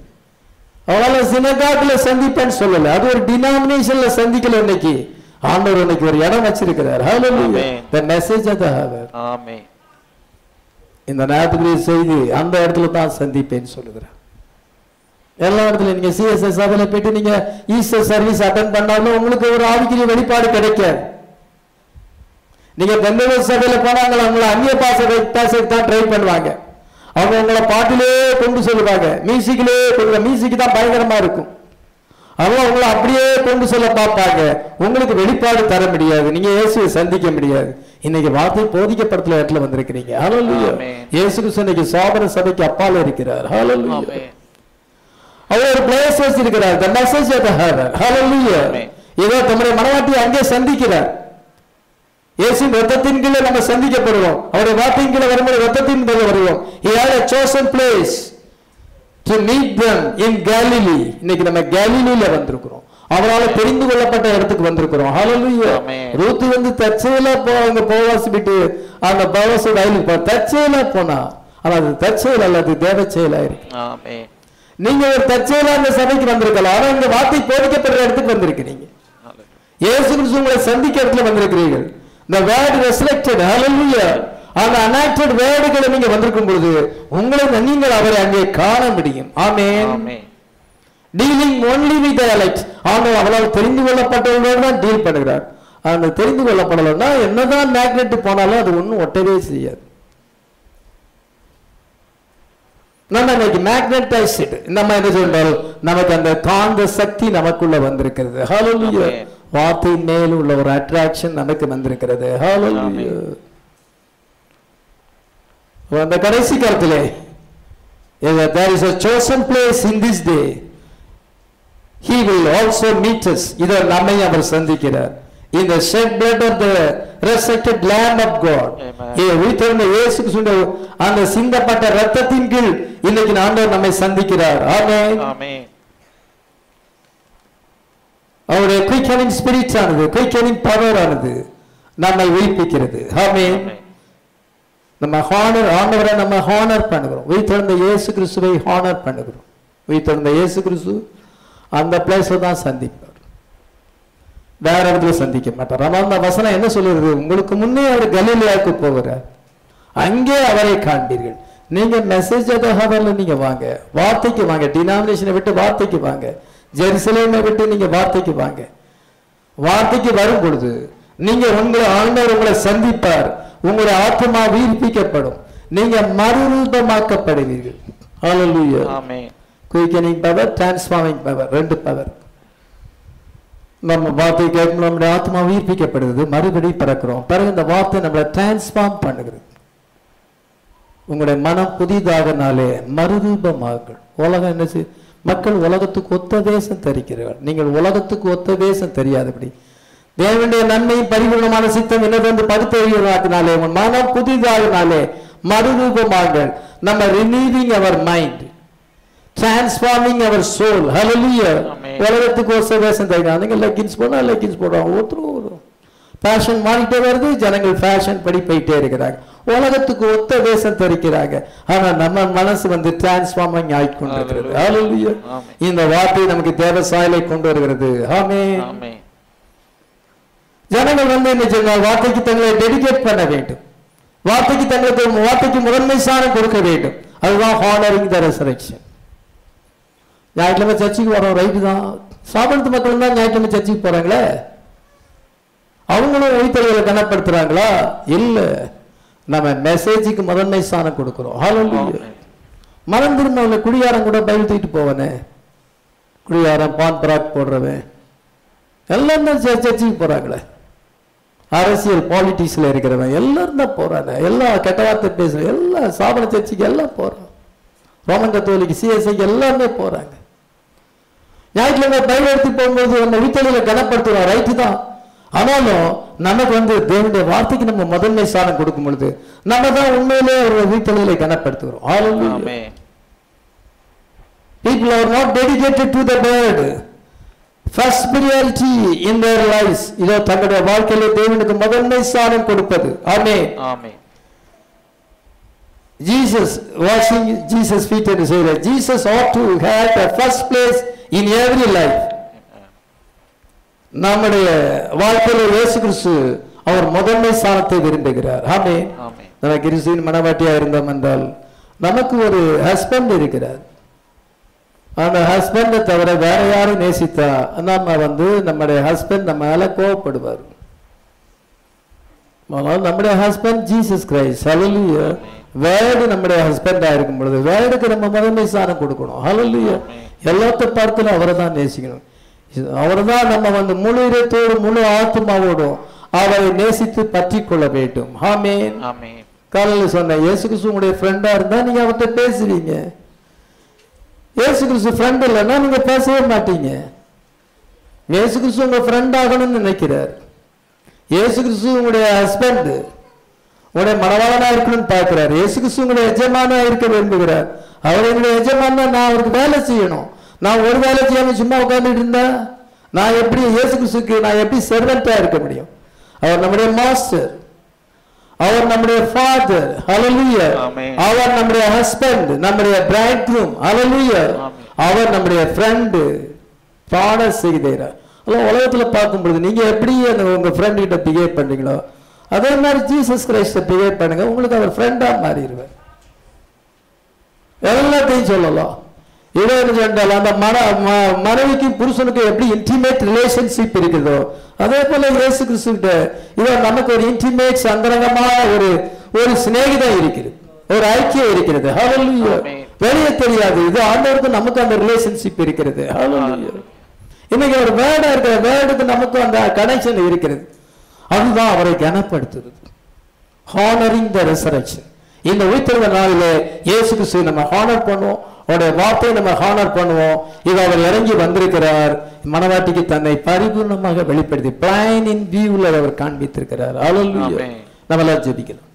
அவனால சினகாக்குல சந்திப்பேன்னு சொல்லல. அது ஒரு டினாமினேஷன்ல சந்திக்கல இன்னைக்கு. ஆண்டவர் இன்னைக்கு ஒரு இடம் வச்சிருக்கிறார். ஹalleluya the message of the hour ஆமென் இந்த ஞாயிற்றுக்கிழமை செய்தி அந்த இடத்துல தான் சந்திப்பேன்னு சொல்லுகிறார். எல்லா இடத்துல நீங்க சிஎஸ்எஸ் சபையில போயிட்டு நீங்க ஈஸ்டர் சர்வீஸ் அட்டன் பண்ணாலும் உங்களுக்கு ஒரு ஆவிக்குரிய வெளிப்பாடு கிடைக்காது. நீங்க பெந்தகோஸ் சபையில போனாங்களா உங்களை அந்நிய பாச பேசக்கு தான் ட்ரை பண்ணுவாங்க. அவங்க உங்களை பாட்டிலே கொண்டு சொல்லுவாங்க. மியூசிக்கிலே கொண்டு மியூசிக் தான் பயங்கரமா இருக்கும். அவங்க உங்களை அப்படியே கொண்டு சொல்ல பார்ப்பாங்க. உங்களுக்கு வெளிப்பாடு தர முடியாது. நீங்க இயேசுவை சந்திக்க முடியாது. இன்னைக்கு வார்த்தை போதிக்கப்படுத்தல இடத்துல வந்திருக்கிறீங்க. ஹalleluya ஆமென். இயேசு கிறிஸ்து இன்னைக்கு சாபன சபைக்கு அப்பால இருக்கிறார். ஹalleluya ஆமென். அவர் ஒரு பிளேஸ் வச்சிருக்கிறார் the heaven. Hallelujah. ஆமென். இதோ தம்முடைய மனவாட்டி அங்கே சந்திக்கிறார். இயேசு ரத்தத்தின் கீழே நம்ம சந்திக்கப்படுவோம். அவருடைய வார்த்தையின் கீழே வரும்போது ரத்தத்தின் கீழே வருவோம். He had a chosen place to meet them in Galilee. இன்னைக்கு நம்ம கேலிலியில வந்திருக்கிறோம். அவரால் தெரிந்து கொள்ளப்பட்ட இடத்துக்கு வந்திருக்கிறோம். ஹalleluya. ரூத்து வந்து தற்செயலா போ அவங்க போவாசி விட்டு அந்த பவச வயலுக்கு போ தற்செயலா போனா ஆனா அது தற்செயல் அல்ல அது தேவ செயலா இருக்கு. ஆமென் நீங்க ஒரு தற்செயலா இந்த சபைக்கு வந்திருக்கலாம். ஆனா இந்த வார்த்தை போதிக்கப்படுற இடத்துக்கு வந்திருக்கிறீங்க. இயேசு கிறிஸ்து உங்களை சந்திக்க இடத்துல வந்திருக்கிறீர்கள். The word resurrected hallelujah. அந்த அனாக்டட் வேர்டுகளை நீங்க வந்திருக்கும் பொழுது உங்களை நீங்கள் அவரை அங்கே காண முடியும். ஆமென். டீலிங் ஒன்லி வித் எலக்ட் ஆனால் அவளால் தெரிந்து கொள்ளப்பட்டவர்களோடு தான் டீல் பண்ணுகிறார். அந்த தெரிந்து கொள்ளப்படலைன்னா என்னதான் மேக்னெட் போனாலும் அது ஒன்றும் ஒட்டவே செய்யாது. நம்ம இன்னைக்கு மேக்னடைஸ்டு நம்ம என்ன சொல்றோம்? நமக்கு அந்த காந்த சக்தி நமக்குள்ள வந்திருக்கிறது. ஹalleluya Amen. வார்த்தையின் மேல் உள்ள ஒரு அட்ராக்ஷன் நமக்கு வந்திருக்கிறது. அந்த கடைசி காலத்திலே there is a chosen place in this day. He will also meet us. இதை நம்மை அவர் சந்திக்கிறார். In the shed blood of the resurrected lamb of god. உயிர்த்தெழுந்த இயேசு கிறிஸ்துவின் அந்த சிந்தப்பட்ட ரத்தத்தின் கீழ் இன்னைக்கு ஆண்டவர் நம்மை சந்திக்கிறார். ஆமென் ஆமென். அவருடைய குயிக்கனிங் ஸ்பிரிட் ஆனது குயிக்கனிங் பவர் ஆனது நம்மை உயிர்ப்பிக்கிறது. ஆமென் நம்ம ஹானர் ஆண்டவரை நம்ம ஹானர் பண்ணுகிறோம். உயிர்த்தெழுந்த இயேசு கிறிஸ்துவை ஹானர் பண்ணுகிறோம். உயிர்த்தெழுந்த இயேசு கிறிஸ்து அந்த பிளேஸ்ல தான் சந்திப்பார். வேற இடத்துல சந்திக்க மாட்டார். ஆனால் அந்த வசனம் என்ன சொல்லுறது உங்களுக்கு முன்னே அவர் கலீலியாவுக்கு போகிறார். அங்கே அவரை காண்பீர்கள். நீங்க மெசேஜ் ஹவர்ல நீங்க வாங்க வார்த்தைக்கு வாங்க டினாமினேஷனை விட்டு வார்த்தைக்கு வாங்க. ஜெருசலேமை விட்டு நீங்க வார்த்தைக்கு வாங்க. வார்த்தைக்கு வரும் பொழுது நீங்க உங்களை ஆண்டவர் உங்களை சந்திப்பார். உங்களுடைய ஆத்மா உயிர்ப்பிக்கப்படும் நீங்க மறுரூபமாக்கப்படுவீர்கள். ஹalleluya ஆமென். குயிக்கனிங் பவர் டிரான்ஸ்ஃபார்மிங் பவர் ரெண்டு பவர் நம்ம வார்த்தை கேட்கும் நம்முடைய ஆத்மா உயிர்ப்பிக்கப்படுகிறது மறுபடி பிறக்கிறோம். பிறகு இந்த வார்த்தை நம்மளை டிரான்ஸ்ஃபார்ம் பண்ணுகிறது. உங்களுடைய மனம் புதிதாகனாலே மறுரூபமாகுங்கள் உலகம் என்ன மக்கள் உலகத்துக்கு ஒத்த வேஷம் தரிக்கிறார்கள் நீங்கள் உலகத்துக்கு ஒத்த வேஷம் தெரியாதபடி. தேவனுடைய நன்மையும் பரிபூர்ணமான சித்தம் என்னதென்று படுத்தறிகிறதுனாலே உன் மனம் புதிதாகினாலே மறுரூபமாகுங்கள் நம்ம ரினீவிங் அவர் மைண்ட் டிரான்ஸ்ஃபார்மிங் அவர் சோல் Amen. உலகத்துக்கு ஒத்த வேஷம் தரிக்கிறாங்க நீங்க லெக்கின்ஸ் போனா லெக்கின்ஸ் போடுவாங்க ஒருத்தரும் ஒரு ஃபேஷன் மாறிட்டே வருது ஜனங்கள் ஃபேஷன் படி போயிட்டே இருக்கிறாங்க. உலகத்துக்கு ஒத்த வேஷம் தரிக்கிறாங்க. ஆனா நம்ம மனசு வந்து டிரான்ஸ்ஃபார்மிங் ஆகிக்கொண்டிருக்கிறது. இந்த வார்த்தை நமக்கு தேவ சாயலை கொண்டு வருகிறது. ஆமென். ஜனங்கள் வந்து என்ன சொன்னால் வார்த்தைக்கு தங்களை டெடிகேட் பண்ண வேண்டும். வார்த்தைக்கு தங்களுக்கு வார்த்தைக்கு முதன்மை சாரம் கொடுக்க வேண்டும். அதுதான் ஹானரிங் த ரெசரக்ஷன் ஞாயிற்றுக்கிழமை சர்ச்சுக்கு வரோம் ரைட்டு தான். சாபனத்து மக்கள் தான் ஞாயிற்றுக்கிழமை சர்ச்சுக்கு போறாங்களே? அவங்களும் உயிர்த்தலைகளை கனப்படுத்துறாங்களா? இல்ல. நம்ம மெசேஜுக்கு முதன்மை ஸ்தானம் கொடுக்கிறோம். ஹalleluya மனம் திரும்பவங்க குடியாரம் கூட பைபிள் தூக்கிட்டு போவனே. குடியாரம் பான் பராக் போடுறவன். எல்லாம் தான் சர்ச் சர்ச்சுக்கு போறாங்களே. அரசியல் பாலிட்டிக்ஸ்ல இருக்கிறவன். எல்லாரும் தான் போறாங்க எல்லா கெட்ட வார்த்தை பேசுற எல்லா சாபன சர்ச்சுக்கு எல்லாம் போறான். ரோமன் கத்தோலிக்கு சிஎஸ்ஐக்கு எல்லாருமே போறாங்க. ஞாயிற்றுக்கிழமை எடுத்து போகும்போது நம்ம வீட்டலில கனப்படுத்துறோம் ரைட்டு தான். ஆனாலும் நமக்கு வந்து தேவனுடைய வார்த்தைக்கு நம்ம முதன்மை ஸ்தானம் கொடுக்கும் பொழுது நம்ம தான் உண்மையிலே ஒரு வீட்டலில கனப்படுத்துகிறோம். ஆமென் People are not dedicated to the word. First priority in their lives. இதோ தங்களுடைய வாழ்க்கையில தேவனுக்கு முதன்மை ஸ்தானம் கொடுப்பது ஆமே ஆமென் ஜீசஸ் வாஷிங் ஜீசஸ் ஃபீட் என்று சொல்கிறார் Jesus ought to have the first place in every life நம்முடைய வாழ்க்கையில இயேசு கிறிஸ்து அவர் முதன்மை ஸ்தானத்தை விரும்புகிறார். ஆமே நம்ம கிறிஸ்துவின் மனவாட்டியா இருந்தோம் என்றால் நமக்கு ஒரு ஹஸ்பண்ட் இருக்கிறார். அந்த ஹஸ்பண்டை தவிர வேற யாரும் நேசித்தா நம்ம வந்து நம்முடைய ஹஸ்பண்ட் நம்ம மேல கோவப்படுவார். ஆனால் நம்முடைய ஹஸ்பண்ட் ஜீசஸ் கிரைஸ்ட் ஹalleluya வேர்டு நம்முடைய ஹஸ்பண்டா இருக்கும் பொழுது வேர்டுக்கு நம்ம முதன்மை ஸ்தானம் கொடுக்கணும். ஹalleluya எல்லாத்த பார்க்கல அவரை தான் நேசிக்கணும். அவரை தான் நம்ம வந்து முழு இதயத்தோடு முழு ஆத்மாவோடும் அவரை நேசித்து பற்றி கொள்ள வேண்டும். ஆமென். ஆமென். காலையில் சொன்னேன் இயேசு கிறிஸ்து உங்களுடைய ஃப்ரெண்டா இருந்தா நீங்க அவர்கிட்ட பேசுறீங்க இயேசு கிறிஸ்து ஃப்ரெண்ட் இல்லைன்னா நீங்க பேசவே மாட்டீங்க. இயேசு கிறிஸ்து உங்க ஃப்ரெண்ட் ஆகணும்னு நினைக்கிறார். இயேசு கிறிஸ்து உங்களுடைய ஹஸ்பண்ட் உங்களுடைய மனவாளனா இருக்கணும்னு பார்க்கிறார். இயேசு கிறிஸ்து உங்களுடைய எஜமானா இருக்க விரும்புகிறார். அவர் என்னுடைய எஜமானா நான் அவருக்கு வேலை செய்யணும். நான் ஒரு வேலை செய்யாம சும்மா உட்கார்ந்துட்டு இருந்தா நான் எப்படி இயேசு கிறிஸ்துக்கு நான் எப்படி செர்வெண்டா இருக்க முடியும்? அவர் நம்முடைய மாஸ்டர் அவர் நம்முடைய ஃபாதர் Amen. அவர் நம்முடைய ஹஸ்பண்ட் நம்முடைய பிரைட்ரூம் ஹalleluya Amen. அவர் நம்முடைய ஃப்ரெண்டு பாட செய்கிறார் அதெல்லாம் உலகத்துல பார்க்கும் பொழுது நீங்க எப்படி அந்த உங்க ஃப்ரெண்ட் கிட்ட பிஹேவ் பண்றீங்களோ அதே மாதிரி ஜீசஸ் கிரைஸ்ட பிஹேவ் பண்ணுங்க உங்களுக்கு அவர் ஃப்ரெண்டா மாறிடுவார். எல்லாத்தையும் சொல்லலாம். என்ன சொன்னால் அந்த மன ம- மனைவிக்கும் புருஷனுக்கும் எப்படி இன்டிமேட் ரிலேஷன்ஷிப் இருக்குதோ அதே போல இயேசு கிறிஸ்து கிட்ட இதோ நமக்கு ஒரு இன்டிமேட் சந்தரங்கமான ஒரு ஒரு சிநேகிதம் இருக்கிறது. ஒரு ஐக்கியம் இருக்கிறது. வெளியே தெரியாது. இது ஆண்டவருக்கு நமக்கு அந்த ரிலேஷன்ஷிப் இருக்கிறது. இன்னைக்கு ஒரு வேர்டா இருக்கிற வேர்டுக்கு நமக்கு அந்த கனெக்ஷன் இருக்கிறது. அதுதான் அவரை கனப்படுத்துறது. ஹானரிங் த ரெசரக்ஷன் இந்த உயிர்த்தெழுந்த நாளிலே இயேசு கிறிஸ்துவை நம்ம ஹானர் பண்ணுவோம். அவருடைய வார்த்தையை நம்ம ஹானர் பண்ணுவோம். இது அவர் இறங்கி வந்திருக்கிறார். மனவாட்டிக்கு தன்னை பரிபூர்ணமாக வெளிப்படுத்தி பிளான் இன் வியூல அவர் காண்பித்திருக்கிறார். Hallelujah Amen. நம்ம எல்லாம் ஜெபிக்கலாம்.